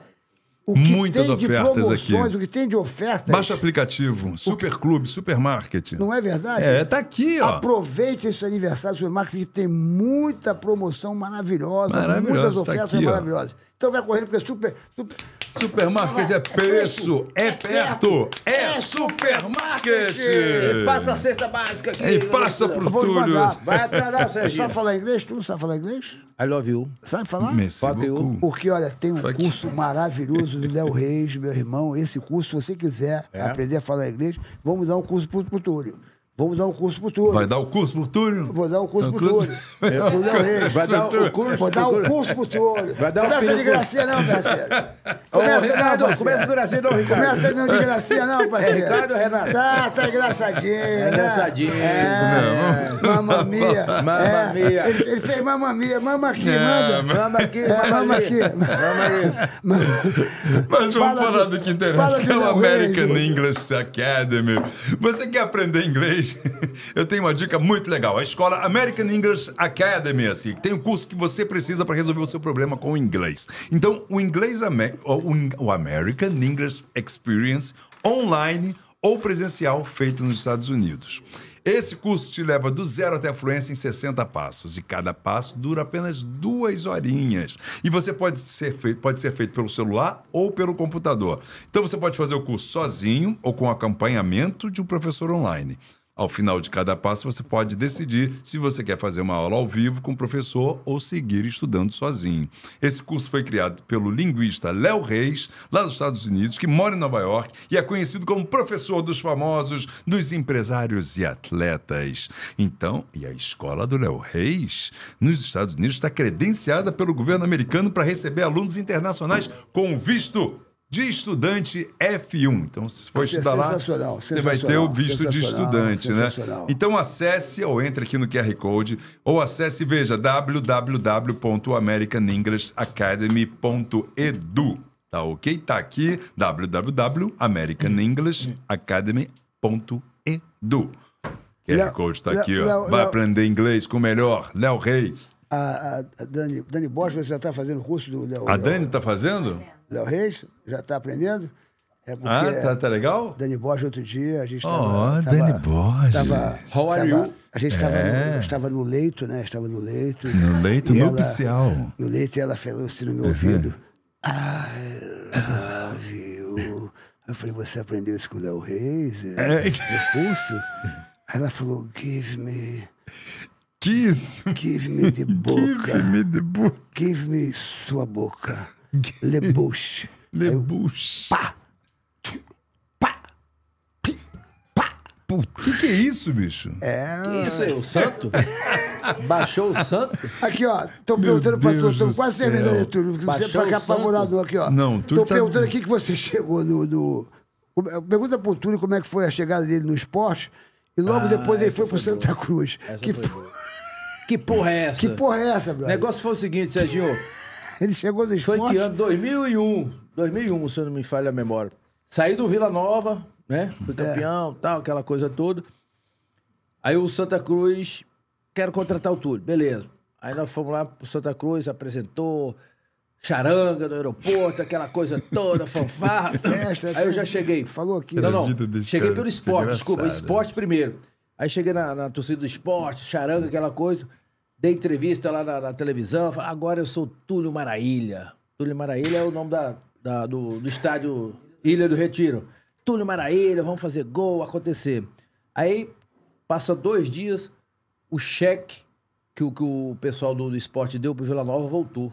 o que Muitas tem de ofertas promoções, aqui. o que tem de ofertas... Baixa aplicativo, Superclube, Supermarket. Não é verdade? É, tá aqui, ó. Aproveite esse aniversário do supermarket, porque tem muita promoção maravilhosa, muitas tá ofertas aqui, ó. Então vai correndo, porque super. super... Supermarket é preço, é perto, é supermarket. E passa a cesta básica aqui. E passa pro Túlio. Vai atrás, Serginho. Sabe falar inglês? Tu sabe falar inglês? I love you. Sabe falar? Merci Fuck you. beaucoup. Porque, olha, tem um Fuck curso maravilhoso do Léo Reis, meu irmão. Esse curso, se você quiser É? aprender a falar inglês, vamos dar um curso pro, pro Túlio. Vamos dar um curso pro Túlio. Vai dar o curso pro Túlio? Vou dar um curso pro Túlio. Reis. Vai dar o curso. Vou dar um curso pro Túlio. Vai dar um Começa de gracinha não, parceiro. Ô, Começa Ricardo, não, parceiro. começa com gracinha, não, Ricardo. Começa não de gracinha não, parceiro. É Ricardo ou Renato? Tá, tá engraçadinho, né? engraçadinho. É, mamamia. Mamma É, mia. Ele, ele fez mamamia. Mama aqui, Não, manda. Mama aqui, É, mama aqui. Mama aí. Mas vamos Fala falar do- que fala interessa, que é o American. English Academy. Você quer aprender inglês? Eu tenho uma dica muito legal. A escola American English Academy, assim, tem o curso que você precisa para resolver o seu problema com o inglês. Então, o inglês o American English Experience online ou presencial feito nos Estados Unidos. Esse curso te leva do zero até a fluência em 60 passos e cada passo dura apenas duas horinhas. E você pode ser feito, pode ser feito pelo celular ou pelo computador. Então você pode fazer o curso sozinho ou com acompanhamento de um professor online. Ao final de cada passo, você pode decidir se você quer fazer uma aula ao vivo com o professor ou seguir estudando sozinho. Esse curso foi criado pelo linguista Léo Reis, lá dos Estados Unidos, que mora em Nova York e é conhecido como professor dos famosos, dos empresários e atletas. Então, e a escola do Léo Reis, nos Estados Unidos, está credenciada pelo governo americano para receber alunos internacionais com visto de estudante F1. Então, se for Isso é estudar lá, sensacional, você vai ter o visto de estudante, né? Então acesse ou entre aqui no QR Code ou acesse e veja www.americanenglishacademy.edu. Tá ok? Tá aqui www.americanenglishacademy.edu. QR Code tá Léo- aqui, ó. Léo- Vai Léo- aprender inglês com o melhor. Léo Reis. A, a- Dani, Dani Bosch, você já está fazendo o curso do Léo A Dani tá fazendo? Léo Reis? Já está aprendendo? É porque Ah, tá, tá legal? Dani Bosch, outro dia, a gente estava... Dani Borges. Tava, How are tava- you? A gente estava É. no, estava no leito, né? Estava no leito. No leito nupcial. No leito e ela falou assim no meu ouvido. I love you. Eu falei, você aprendeu isso com o Léo Reis? É. No curso? Aí ela falou, give me, isso? give me de boca. Give me the book. Give me sua boca. Le bouche. Le bouche. Pá! Pá! Pá! O que, que é isso, bicho? É. Que isso aí, o santo? Baixou o santo? Aqui, ó, estão perguntando pra tu, estão quase terminando tudo. Você Baixou pra cá o santo? apavorador aqui, ó. Não, tu Estão tá- perguntando aqui que você chegou no. no... Pergunta pro Túlio como é que foi a chegada dele no esporte. E logo depois ele foi pro Santa Cruz. Que, foi Que porra é essa? que porra é essa, O brother? negócio foi o seguinte, Serginho. Ele chegou no Foi esporte. que ano? 2001. 2001, se eu não me falha a memória. Saí do Vila Nova, né? Fui campeão, tal, aquela coisa toda. Aí o Santa Cruz, quero contratar o Túlio. Beleza. Aí nós fomos lá pro Santa Cruz, apresentou charanga no aeroporto, aquela coisa toda, fanfarra. Festa, Aí eu já cheguei. Falou aqui. Não, não. Cheguei pelo é esporte, desculpa. engraçada. Esporte primeiro. Aí cheguei na, na torcida do esporte, charanga, aquela coisa. Dei entrevista lá na, na televisão. Falei, agora eu sou Túlio Maraília. Túlio Maraília é o nome da, da- do, do estádio Ilha do Retiro. Túlio Maraília, vamos fazer gol, acontecer. Aí, passa dois dias, o cheque que o, que o pessoal do, do esporte deu pro Vila Nova voltou.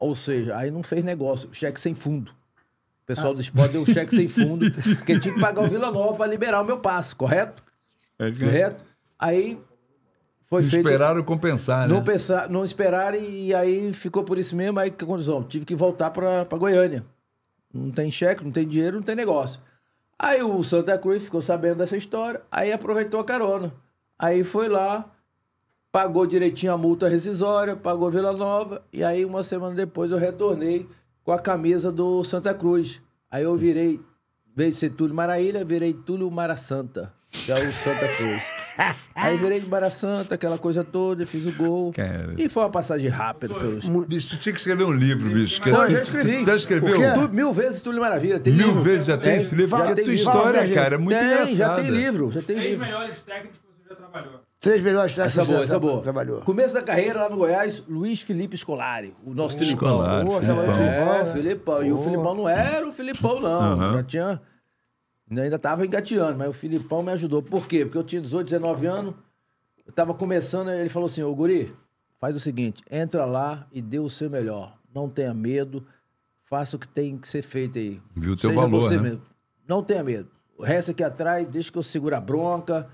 Ou seja, aí não fez negócio, cheque sem fundo. O pessoal do esporte deu cheque sem fundo, porque tinha que pagar o Vila Nova para liberar o meu passe, correto? É Correto? Aí foi não feito. esperaram compensar, né? Não, pensar, não esperaram e aí ficou por isso mesmo. Aí que condição? Tive que voltar pra Goiânia. Não tem cheque, não tem dinheiro, não tem negócio. Aí o Santa Cruz ficou sabendo dessa história, aí aproveitou a carona. Aí foi lá, pagou direitinho a multa rescisória, pagou Vila Nova, e aí uma semana depois eu retornei com a camisa do Santa Cruz. Aí eu virei, em vez de ser Túlio Maraília, virei Túlio Mara Santa, é o Santa Cruz. Aí virei de Mara Santa, aquela coisa toda, fiz o gol. Cara. E foi uma passagem rápida pelos. Bicho, tu tinha que escrever um livro, bicho. Não, eu Tu- já escrevi. tu Já escreveu? Tu- mil vezes Túlio Maravilha. Tem Mil livro. vezes já tem Tem. esse livro? Já a tem tua livro. história, Fala, cara, é muito tem, engraçada. já tem livro, já tem Três livro. melhores técnicos que você já trabalhou. Três melhores técnicos Essa boa, que essa você boa. trabalhou. Começo da carreira lá no Goiás, Luiz Felipe Scolari, o nosso Filipão. Escolar, Boa, trabalhou Filipão. Filipão, É? Filipão. E o. Filipão não era o Filipão, não. Já tinha. Ainda tava engateando, mas o Filipão me ajudou. Por quê? Porque eu tinha 18, 19 anos, eu tava começando, ele falou assim: Ô Guri, faz o seguinte, entra lá e dê o seu melhor. Não tenha medo, faça o que tem que ser feito aí. Viu o teu Seja valor, você né? mesmo. Não tenha medo. O resto aqui atrás, deixa que eu seguro a bronca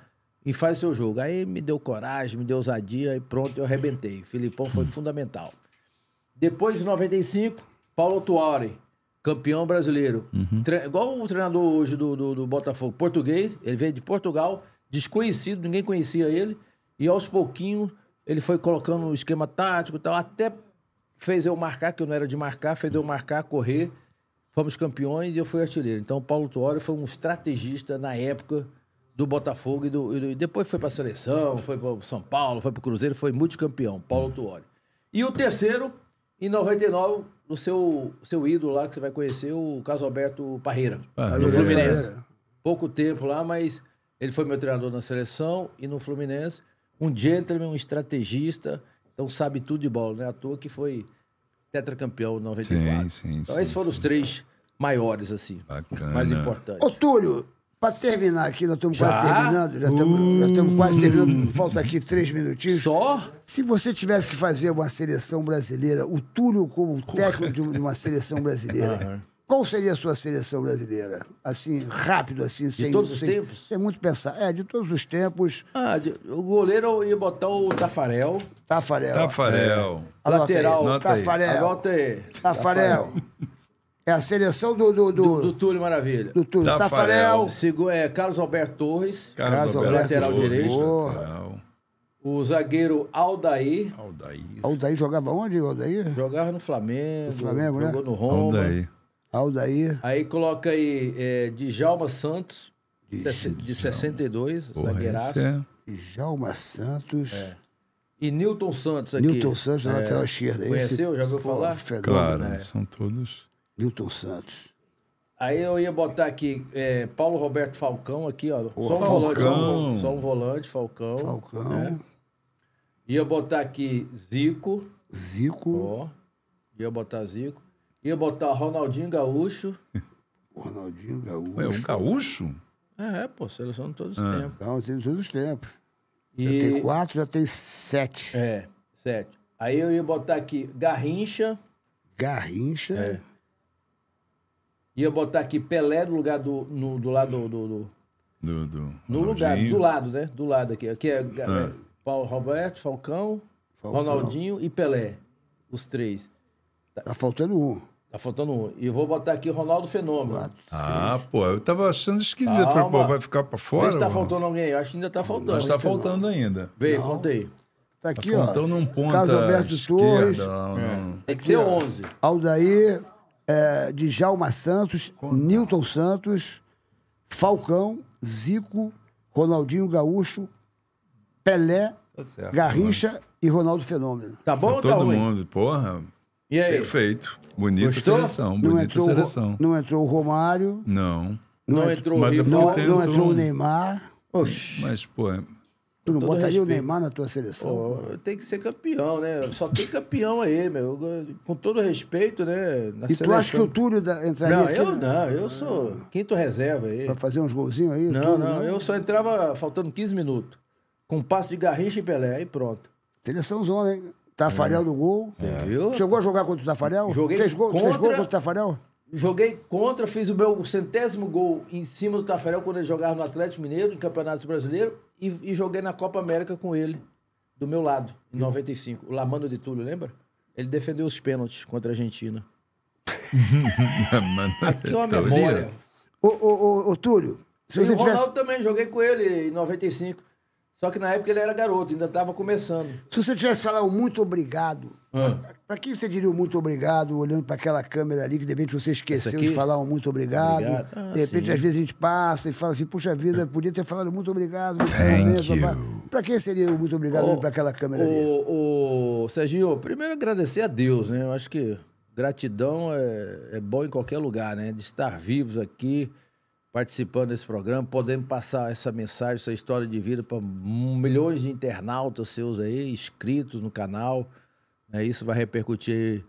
e faz seu jogo. Aí me deu coragem, me deu ousadia e pronto, eu arrebentei. O Filipão foi fundamental. Depois de 95, Paulo Tuori, campeão brasileiro. Tre- Igual o treinador hoje do, do, do Botafogo, português, ele veio de Portugal, desconhecido, ninguém conhecia ele. E aos pouquinhos ele foi colocando o esquema tático e tal, até fez eu marcar, que eu não era de marcar, fez eu marcar, correr. Fomos campeões e eu fui artilheiro. Então, o Paulo Tuori foi um estrategista na época do Botafogo e, e do- e depois foi para a seleção, foi para São Paulo, foi para o Cruzeiro, foi multicampeão, Paulo Tuori. E o terceiro, em 99, o seu, seu ídolo lá que você vai conhecer, o Carlos Alberto Parreira, Parreira. do Fluminense. Pouco tempo lá, mas ele foi meu treinador na seleção e no Fluminense. Um gentleman, um estrategista, então sabe tudo de bola, não é à toa que foi tetracampeão em 94. Sim, sim, então sim, esses foram os três maiores, assim, Bacana. mais importantes. Ô, Túlio, para terminar aqui, nós estamos Já? quase terminando. Já estamos, já estamos quase terminando. Falta aqui três minutinhos. Só? Se você tivesse que fazer uma seleção brasileira, o Túlio como técnico de um- de uma seleção brasileira, qual seria a sua seleção brasileira? Assim, rápido, assim, sem... todos os sem, tempos? Sem muito pensar. É, de todos os tempos. Ah, de- o goleiro eu ia botar o Tafarel. Tafarel. Tafarel. Anota lateral. aí. Tafarel. Anota aí. Tafarel. É a seleção do, do, do, Do Túlio Maravilha. do Túlio. Tafarel. Tafarel. Segu- é, Carlos Alberto Torres. Carlos o Alberto lateral Torres, direito. O zagueiro Aldair. Aldair. Aldair jogava onde, Aldair? Jogava no Flamengo. No Flamengo, né? jogou no Roma. Aldair. Aldair. Aí coloca aí é, Djalma Santos, de 62, Porra, zagueiraço. é... Djalma Santos. E Newton Santos aqui. Newton Santos na É, lateral esquerda. Conheceu? Esse, Já ouviu falar? Fenômeno. Claro, né? são todos... Newton Santos. Aí eu ia botar aqui é, Paulo Roberto Falcão aqui, ó. só um Falcão. volante, só um, só um volante, Falcão. Falcão. né? Ia botar aqui Zico, Zico. ó. Ia botar Zico. Ia botar Ronaldinho Gaúcho. Ronaldinho Gaúcho. Ué, um gaúcho? É, pô, seleção de todos os Ah. tempos. Não, todos os tempos. Já E, tem quatro, já tem sete. É, sete. Aí eu ia botar aqui Garrincha. Garrincha. É. Ia botar aqui Pelé no lugar do, no, do lado do, do- do- Do, no lugar, do lado, né? Do lado aqui. Aqui é, é Paulo Roberto, Falcão, Falcão. Ronaldinho e Pelé. Os três. Tá faltando um. Tá faltando um. E eu vou botar aqui Ronaldo Fenômeno. Ah, pô, eu tava achando esquisito. Calma. Falei, pô, vai ficar pra Vê fora? se tá mano? faltando alguém. Eu acho que ainda tá faltando. Mas tá faltando ainda. Vê, conta aí. Tá aqui, Tá ó. faltando um ponta Carlos Alberto esquerda, Torres. lá no- Tem que ser 11. Aldair, é, Djalma Santos, Newton Santos, Falcão, Zico, Ronaldinho Gaúcho, Pelé, Tá certo, Garrincha e Ronaldo Fenômeno. Tá bom mas ou tá Todo ruim? mundo, porra. E aí? Perfeito. Bonita Gostou? seleção, Não bonita entrou, seleção. não entrou o Romário, Não. Não ent- entrou o Mas é não, porque não entrou entrou o Neymar. Oxi. Mas, pô, é- Tu não botaria o. Neymar na tua seleção? Pô, tem que ser campeão, né? Só tem campeão aí, meu. Com todo respeito, né? Na e tu acha que o Túlio da- entraria Não, aqui eu não. Eu sou quinto reserva aí. pra fazer uns golzinhos aí? Não, Túlio, não. Eu só entrava faltando 15 minutos. Com um passo de Garrincha e Pelé, aí pronto. Seleção zona, hein? Tafarel do gol. Viu? Chegou a jogar contra o Tafarel? Joguei fez gol, fez gol contra- contra o Tafarel? Joguei contra, fiz o meu centésimo gol em cima do Tafarel quando ele jogava no Atlético Mineiro, em Campeonato Brasileiro, e, e joguei na Copa América com ele, do meu lado, em 95. O Lamano de Túlio, lembra? Ele defendeu os pênaltis contra a Argentina. Mano, Que uma tá memória. Ô, ô, ô, ô, Túlio, se E você o Ronaldo tivesse, também, joguei com ele em 95. Só que na época ele era garoto, ainda estava começando. se você tivesse falado muito obrigado, Ah. pra quem você diria um muito obrigado, olhando pra aquela câmera ali, que de repente você esqueceu de falar um muito obrigado. Obrigado. Ah, de repente, sim. às vezes a gente passa e fala assim, puxa vida, podia ter falado muito obrigado nesse momento. Pra quem seria o muito obrigado olhando pra aquela câmera ali? O, o Serginho, primeiro agradecer a Deus, né? Eu acho que gratidão é, é bom em qualquer lugar, né? De estar vivos aqui, participando desse programa, podendo passar essa mensagem, essa história de vida para milhões de internautas seus aí, inscritos no canal. Né? Isso vai repercutir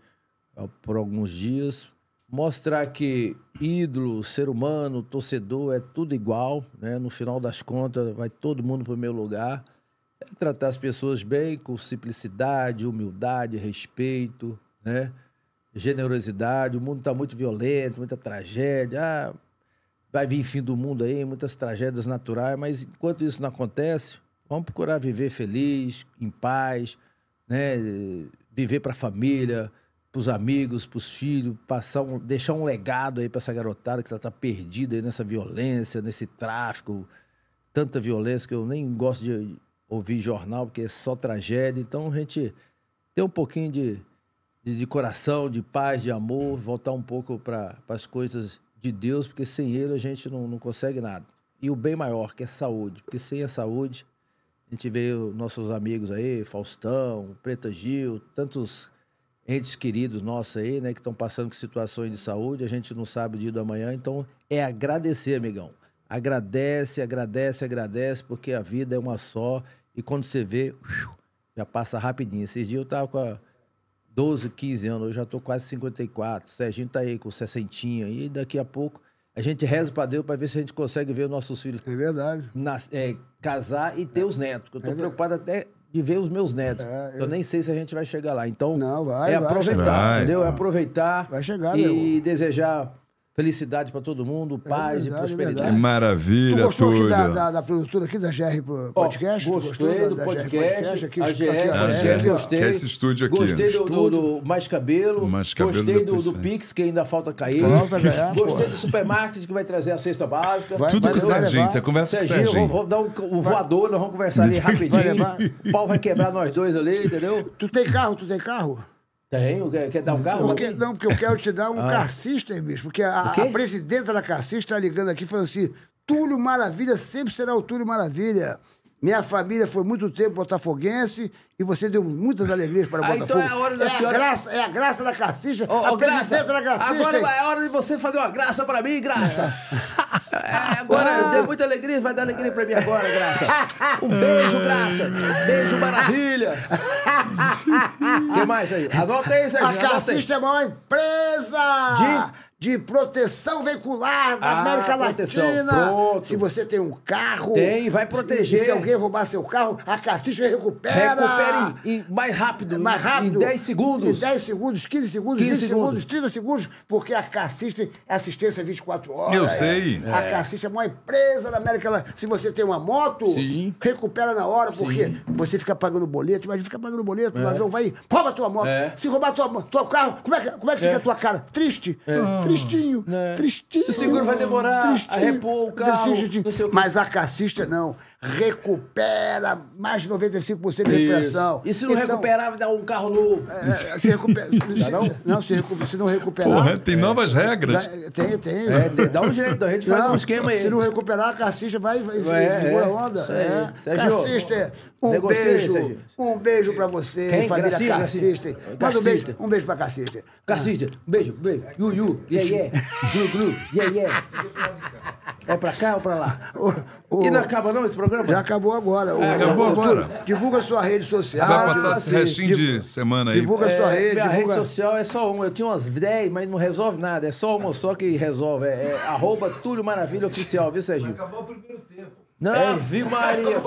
por alguns dias. Mostrar que ídolo, ser humano, torcedor é tudo igual, né? No final das contas, vai todo mundo para o meu lugar. É tratar as pessoas bem, com simplicidade, humildade, respeito, né? Generosidade. O mundo está muito violento, muita tragédia. Ah, vai vir fim do mundo aí, muitas tragédias naturais, mas enquanto isso não acontece, vamos procurar viver feliz, em paz, né? Viver para a família, para os amigos, para os filhos, passar um, deixar um legado aí para essa garotada que está perdida nessa violência, nesse tráfico, tanta violência que eu nem gosto de ouvir jornal, porque é só tragédia. Então a gente ter um pouquinho de, de, de coração, de paz, de amor, voltar um pouco para as coisas de Deus, porque sem ele a gente não, não consegue nada. E o bem maior, que é saúde, porque sem a saúde, a gente vê os nossos amigos aí, Faustão, Preta Gil, tantos entes queridos nossos aí, né, que estão passando por situações de saúde, a gente não sabe o dia do amanhã, então é agradecer, amigão. Agradece, agradece, agradece, porque a vida é uma só e quando você vê, já passa rapidinho. Esses dias eu tava com a 12, 15 anos, eu já tô quase 54. O Serginho tá aí com 60 e daqui a pouco a gente reza para Deus para ver se a gente consegue ver os nossos filhos É verdade. nas- é, casar e ter os netos. Eu tô preocupado até de ver os meus netos. eu... nem sei se a gente vai chegar lá. Então, Não, vai, é vai aproveitar, chegar. entendeu? É aproveitar Vai chegar, e meu. desejar felicidade para todo mundo, paz verdade, e é Que prosperidade. verdade. maravilha, Tu gostou aqui Túlio. da, da, da produtora aqui da GR Podcast? Tu gostei do da, podcast, Aqui, a GR, aqui, ó, a GR, GR, aqui, ó. gostei. Que é esse estúdio aqui. Gostei do, do, do Mais Cabelo. Mais Cabelo gostei do, do é. Pix, que ainda falta cair. Falta ganhar, Gostei pô. do Supermarket, que vai trazer a cesta básica. Vai- Tudo vai com Serginho, você conversa com o Serginho, Serginho. vamos, dar um, um voador, nós vamos conversar ali rapidinho. Vai. O pau vai quebrar nós dois ali, entendeu? Tu tem carro? Tu tem carro? Tenho, quer, dar um carro? Porque, não, porque eu quero te dar um Ah. car system, bicho. Porque a, a presidenta da car system está ligando aqui falando assim: Túlio Maravilha sempre será o Túlio Maravilha. Minha família foi muito tempo botafoguense e você deu muitas alegrias para o Ah, então Botafogo. é a hora da a senhora- graça, é a graça da car system, Ô, a ô, Graça, da agora é hora de você fazer uma graça pra mim, Graça. É, agora eu dei muita alegria, vai dar alegria pra mim agora, Graça. Um beijo, Graça. Um beijo, maravilha. O que mais aí? Anota aí, A anota aí. Cassista é a maior empresa de, proteção veicular da Ah, América proteção. Latina. Pronto. Se você tem um carro. Tem, vai proteger. E, se alguém roubar seu carro, a Cassista recupera. Recupere em, em- mais rápido. mais rápido. Em 10 segundos. Em 10 segundos, 15 segundos, 15 20 segundos. segundos, 30 segundos, porque a Cassista é assistência 24 horas. Eu é. sei. A Cassista é a maior empresa da América Latina. Se você tem uma moto, Sim. recupera na hora, porque Sim. você fica pagando boleto, mas fica pagando boleto, o ladrão vai rouba a tua moto. É. Se roubar tua, teu carro, como é que, como é que fica a tua cara? Triste. Tristinho. É. Tristinho. O seguro vai demorar a repor o carro, Tristinho. não sei o quê. Mas a Cassista não. Recupera mais de 95% de Isso. recuperação. E se não Então, recuperar, vai dar um carro novo. é, se recupera. se, não? se, recu- se não recuperar. Porra, tem novas regras. dá- Tem, tem. É, tem- dá um jeito, a gente faz um esquema aí. Se não recuperar, a Cassista vai, vai É, segura é, a onda. isso aí. É. Cassista, um negociei, beijo. Sérgio. Um beijo pra você, Quem? família Cassista. Manda um beijo, um beijo pra Cassista. Cacista, beijo, beijo. Yu, yu, yeah, yeah. Glu, glu, yeah, yeah. É pra cá ou pra lá? O- E não acaba não esse programa? Já acabou agora. O- acabou o- agora. Túlio, Divulga sua rede social. Vai passar esse divulga- restinho de semana aí. Divulga sua É, rede. minha divulga... rede social é só uma. Eu tinha umas 10, mas não resolve nada. É só uma só que resolve. É, é arroba Túlio Maravilha Oficial, viu, Serginho? Acabou o primeiro tempo. Não, viu, Maria?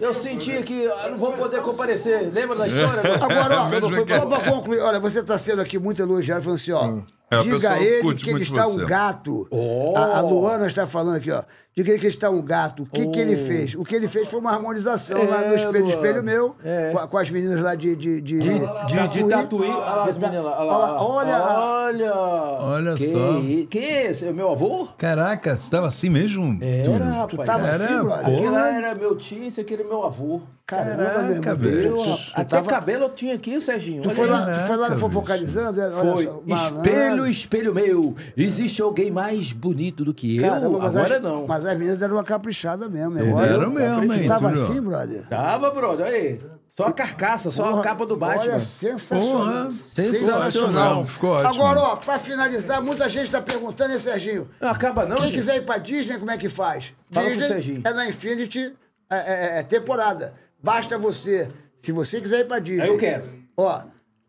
Eu senti que ah, não vou poder comparecer. Lembra da história? Agora, ó, só que- pra concluir, olha, você está sendo aqui muito elogiado, falando assim, ó. É, diga a ele que ele está você. um gato. Oh. A, a Luana está falando aqui, ó. Diga ele que ele está um gato. O que, que ele Oh. fez? O que ele fez foi uma harmonização lá É, no espelho, Luana. espelho meu, É. com, com as meninas lá de. De, de, De, de, de tatuí. Olha lá as De meninas lá. Olha lá. Olha, Olha. Olha que, só. Que é esse? É meu avô? Caraca, você tava assim mesmo? Era, Túlio? rapaz. Tu tava Era, assim, brother? Aquele lá era meu tio, esse aqui era meu avô. Caramba, meu. Caraca, Tu- velho. Eu, tu- rapaz, tu Até tava- cabelo eu tinha aqui, Serginho. Tu foi, lá, tu foi lá no Fofocalizando? é? Olha Foi. só. Espelho, espelho meu. Existe alguém mais bonito do que eu? Caramba, mas Agora não. Mas as meninas deram uma caprichada mesmo. Agora, Era mesmo, hein, tava assim, brother? Tava, brother. Olha aí. Só a carcaça, só a Porra, capa do Batman. Olha, sensacional. Porra, sensacional. ficou ótimo. Agora, ó, pra finalizar, muita gente tá perguntando, hein, Serginho? Não acaba não, Quem gente. quiser ir pra Disney, como é que faz? Fala Disney é na Infinity é, é- é temporada. Basta você, se você quiser ir pra Disney. Aí eu quero. Ó,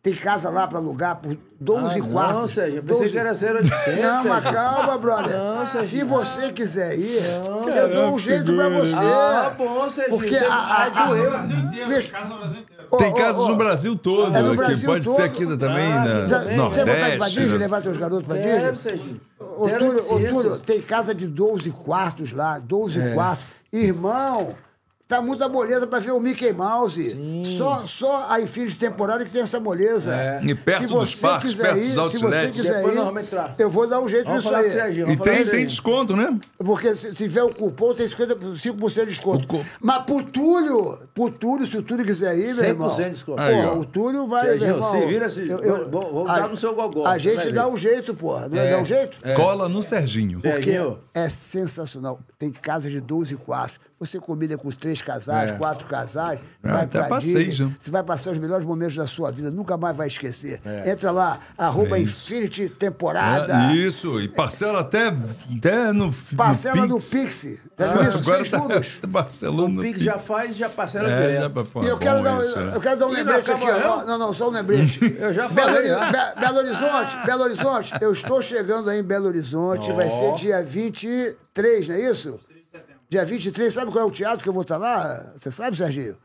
tem casa lá pra alugar por 12 Ah, não, quartos. Sérgio, eu pensei que era 0800, Não, mas Sérgio. calma, brother. Não, Sérgio. se você quiser ir, eu dou um jeito pra você. Ah, bom, Serginho. Porque Você- a- a- Ai, doeu. Brasil inteiro, Vixe. casa no Brasil inteiro. Tem casas ô, no Brasil todo. É no que Brasil pode todo. ser aqui também, Ah, na Já- também. Tem vontade de pra Nordeste. Disney, né? levar teus garotos pra Quero, Disney? Ô, Túlio, ô, 0800. Túlio, tem casa de 12 quartos lá, 12 É. quartos. Irmão, tá muita moleza pra ver o Mickey Mouse. Só, só a Infinity temporada que tem essa moleza. É. E perto se dos você parques, quiser perto ir, dos se você quiser Depois ir, eu vou dar um jeito Vamos nisso aí. Serginho. E tem, tem desconto, né? Porque se se tiver o cupom, tem 55% de desconto. Mas pro Túlio, pro Túlio, se o Túlio quiser ir, meu irmão. 100% de desconto. Aí, Porra, o Túlio vai, Serginho, meu irmão. se vira, se- vou- vou dar no seu gogó, A você gente dá ver. um jeito, porra. Não é, É. dá um jeito? Cola no Serginho. Porque Serginho. é sensacional. Tem casa de 12 quartos. Você combina com os três casais, É. quatro casais, É, vai até pra pra seis, né? Você vai passar os melhores momentos da sua vida, nunca mais vai esquecer. É. Entra lá, arroba É Infinity temporada. É, isso, e parcela até, até no Parcela no no Pix. Já viu isso? Agora Seis tá juros. parcelando O no Pix já faz e já parcela É, direto. já pra, pô, E eu quero, dar, um- isso, é. eu quero dar um lembrete aqui, ó. não? Não, só um lembrete. Eu já Belo, falei, Hori- já. Be- Belo Horizonte, Belo Horizonte, eu estou chegando aí em Belo Horizonte, vai ser dia 23, não é isso? Dia 23, sabe qual é o teatro que eu vou estar lá? Você sabe, Serginho?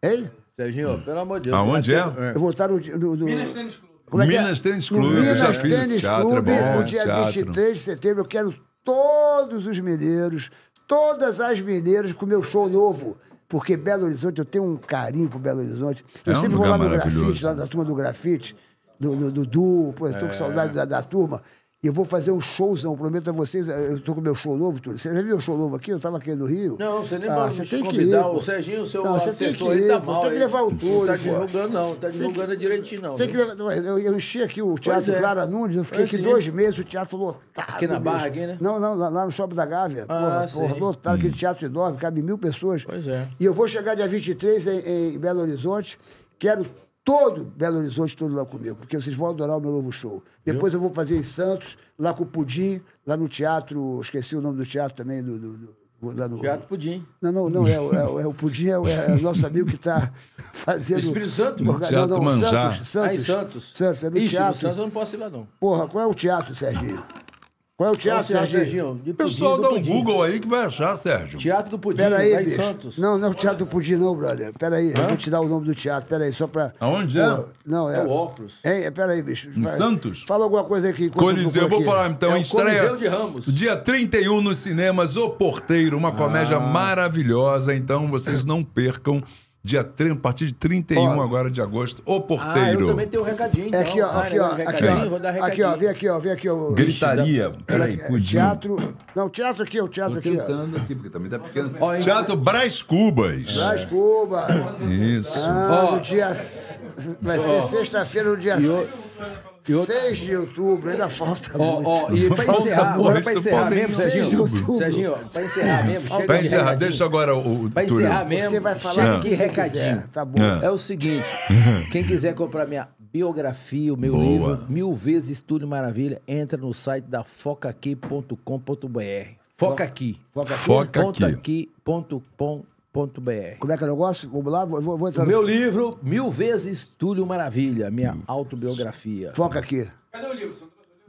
Hein? Serginho, pelo amor de Deus. Aonde é? Eu vou estar no. no, no Minas Tênis Clube. como é é? Minas Tênis No Clube, eu já Minas fiz Tênis teatro, é Clube, bom no esse dia teatro. 23 de setembro. Eu quero todos os mineiros, todas as mineiras com meu show novo. Porque Belo Horizonte, eu tenho um carinho pro Belo Horizonte. Eu É um sempre vou lá no grafite, maravilhoso. lá na turma do grafite, do, do Dudu, pô, eu tô com saudade da, da turma. E eu vou fazer um showzão, prometo a vocês. Eu tô com meu show novo, Túlio. Você já viu o show novo aqui? Eu tava aqui no Rio. Não, você nem ah, vai você tem que convidar. ir, o. Serginho, o seu Não, você tem que ele ir, tá mal. tem que levar o Túlio, Não tá divulgando, não. Tá divulgando direitinho, não. Tem que levar- eu, eu enchi aqui o Teatro é. Clara Nunes, eu fiquei aqui sim. dois meses, o teatro lotado. Aqui na. Barra, aqui, né? Não, não, lá, lá no Shopping da Gávea. Ah, porra, porra, lotado, aquele teatro enorme, cabe mil pessoas. Pois é. E eu vou chegar dia 23 em, em Belo Horizonte, quero todo Belo Horizonte todo lá comigo, porque vocês vão adorar o meu novo show. Depois eu vou fazer em Santos, lá com o Pudim, lá no teatro, esqueci o nome do teatro também, do, do- do- lá no... Teatro Pudim. Não, não, não, é, o- é, o- é o Pudim, é, o- é o nosso amigo que está fazendo... Espírito Santo? Orga- Teatro não, não, Manjá. Santos, Santos. Ah, em Santos. Santos, é no Ixi, no teatro. Santos eu não posso ir lá, não. Porra, qual é o teatro, Serginho? Qual é o teatro, Qual é o? Serginho? De pessoal dá um Pudim. Google aí que vai achar, Sérgio. Teatro do Pudim, Pera lá aí, em bicho. Santos. Não, não é o Teatro do Pudim, não, brother. Pera aí, eu vou te dar o nome do teatro. Pera aí, só pra... Aonde é? Pô, Não, é... É o óculos. É, pera aí, bicho. Em Vai- Santos? Fala alguma coisa aqui. enquanto Coliseu, eu procuro vou aqui. falar então, É o estreia. Coliseu de Ramos. Dia 31 nos cinemas, O Porteiro, uma comédia Ah. maravilhosa, então vocês não percam. Dia 30, a partir de 31 Ó. agora de agosto, O Ah, eu Porteiro. também tenho um recadinho, então. É aqui, ó, Ah, aqui, ó, aqui, recadinho, Vou dar ó. Aqui, ó, vem aqui, ó, vem aqui, ó. Gritaria. Peraí, É, pudim. Teatro... Não, teatro aqui, o teatro Tô aqui, ó. tentando aqui, porque também tá pequeno. Ó, hein? Teatro Brás Cubas. Brás Cuba. Isso. Ah, Ó. no dia... Vai ser sexta-feira, no dia 6 de outubro. Ainda falta Ó, muito. ó, e pra Falta encerrar, muito, agora pra encerrar mesmo, seis de Serginho. outubro. Serginho, pra encerrar mesmo, chega Pra de encerrar, recadinho. deixa agora o, Pra Túlio. encerrar mesmo, Você vai falar aqui que recadinho. quiser, Tá bom. É o seguinte, quem quiser comprar minha biografia, o meu Boa. livro, Mil Vezes Estúdio Maravilha, entra no site da focaqui.com.br. Foca aqui. Foca aqui. Foca aqui. aqui, ponto com, ponto br. Como é que é o negócio? Vamos lá, vou, vou, entrar O meu no... livro, Mil Vezes Túlio Maravilha, minha autobiografia. Foca aqui. Cadê o livro?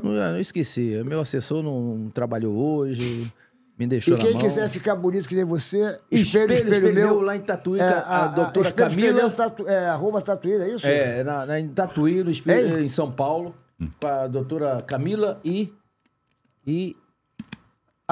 Não esqueci, meu assessor não trabalhou hoje, Me deixou E quem na mão. quiser ficar bonito que nem você, Espelho, espelho, espelho, meu. lá em Tatuí, É, a, doutora espelho, espelho Camila. meu, tatu, é, arroba tatuí, é isso? É, na, na, em Tatuí, no espelho, Hein? em São Paulo, com a doutora Camila e. E.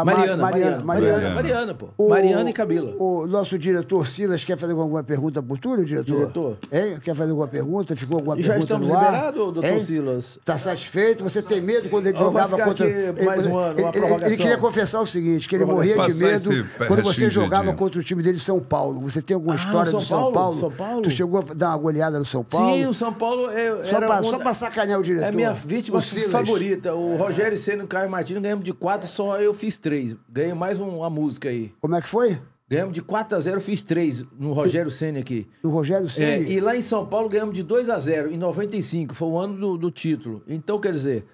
Mariana, Mariana, Mariana, Mariana. Mariana, pô. O- Mariana e Camila. O nosso diretor Silas quer fazer alguma pergunta por Túlio, diretor? Diretor. Hein? Quer fazer alguma pergunta? Ficou alguma E já pergunta estamos no ar? liberados, doutor Hein? Silas? Tá satisfeito? Você tem medo quando ele jogava contra. mais um ano, uma ele, queria confessar o seguinte: que ele morria de medo quando você jogava de- contra o time dele, São Paulo. Você tem alguma Ah, história São do São Paulo? Paulo? São Paulo? Tu chegou a dar uma goleada no São Paulo? Sim, o São Paulo é, Só pra- um só pra sacanear o diretor. É minha vítima favorita. O Rogério Senna e o Caio Martins ganhamos de quatro, só eu fiz três. Ganhei mais um- uma música aí. Como é que foi? Ganhamos de 4 a 0 eu fiz três no Rogério Senna aqui. Do Rogério É, Ceni? e lá em São Paulo ganhamos de 2 a 0 em 95, foi o ano do, do título. Então, quer dizer.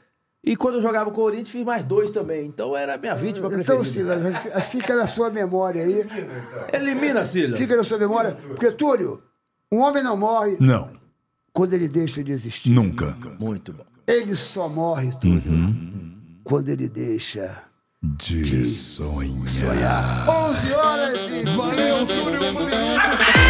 E quando eu jogava com o Corinthians, fiz mais dois também. Então era a minha vítima Então, preferida. Silas, fica na sua memória aí. Elimina, Silas. Fica na sua memória. Porque, Túlio, um homem não morre Não, quando ele deixa de existir. nunca. Muito bom. Ele só morre, Túlio, quando ele deixa de sonhar. 11 horas e valeu, túnel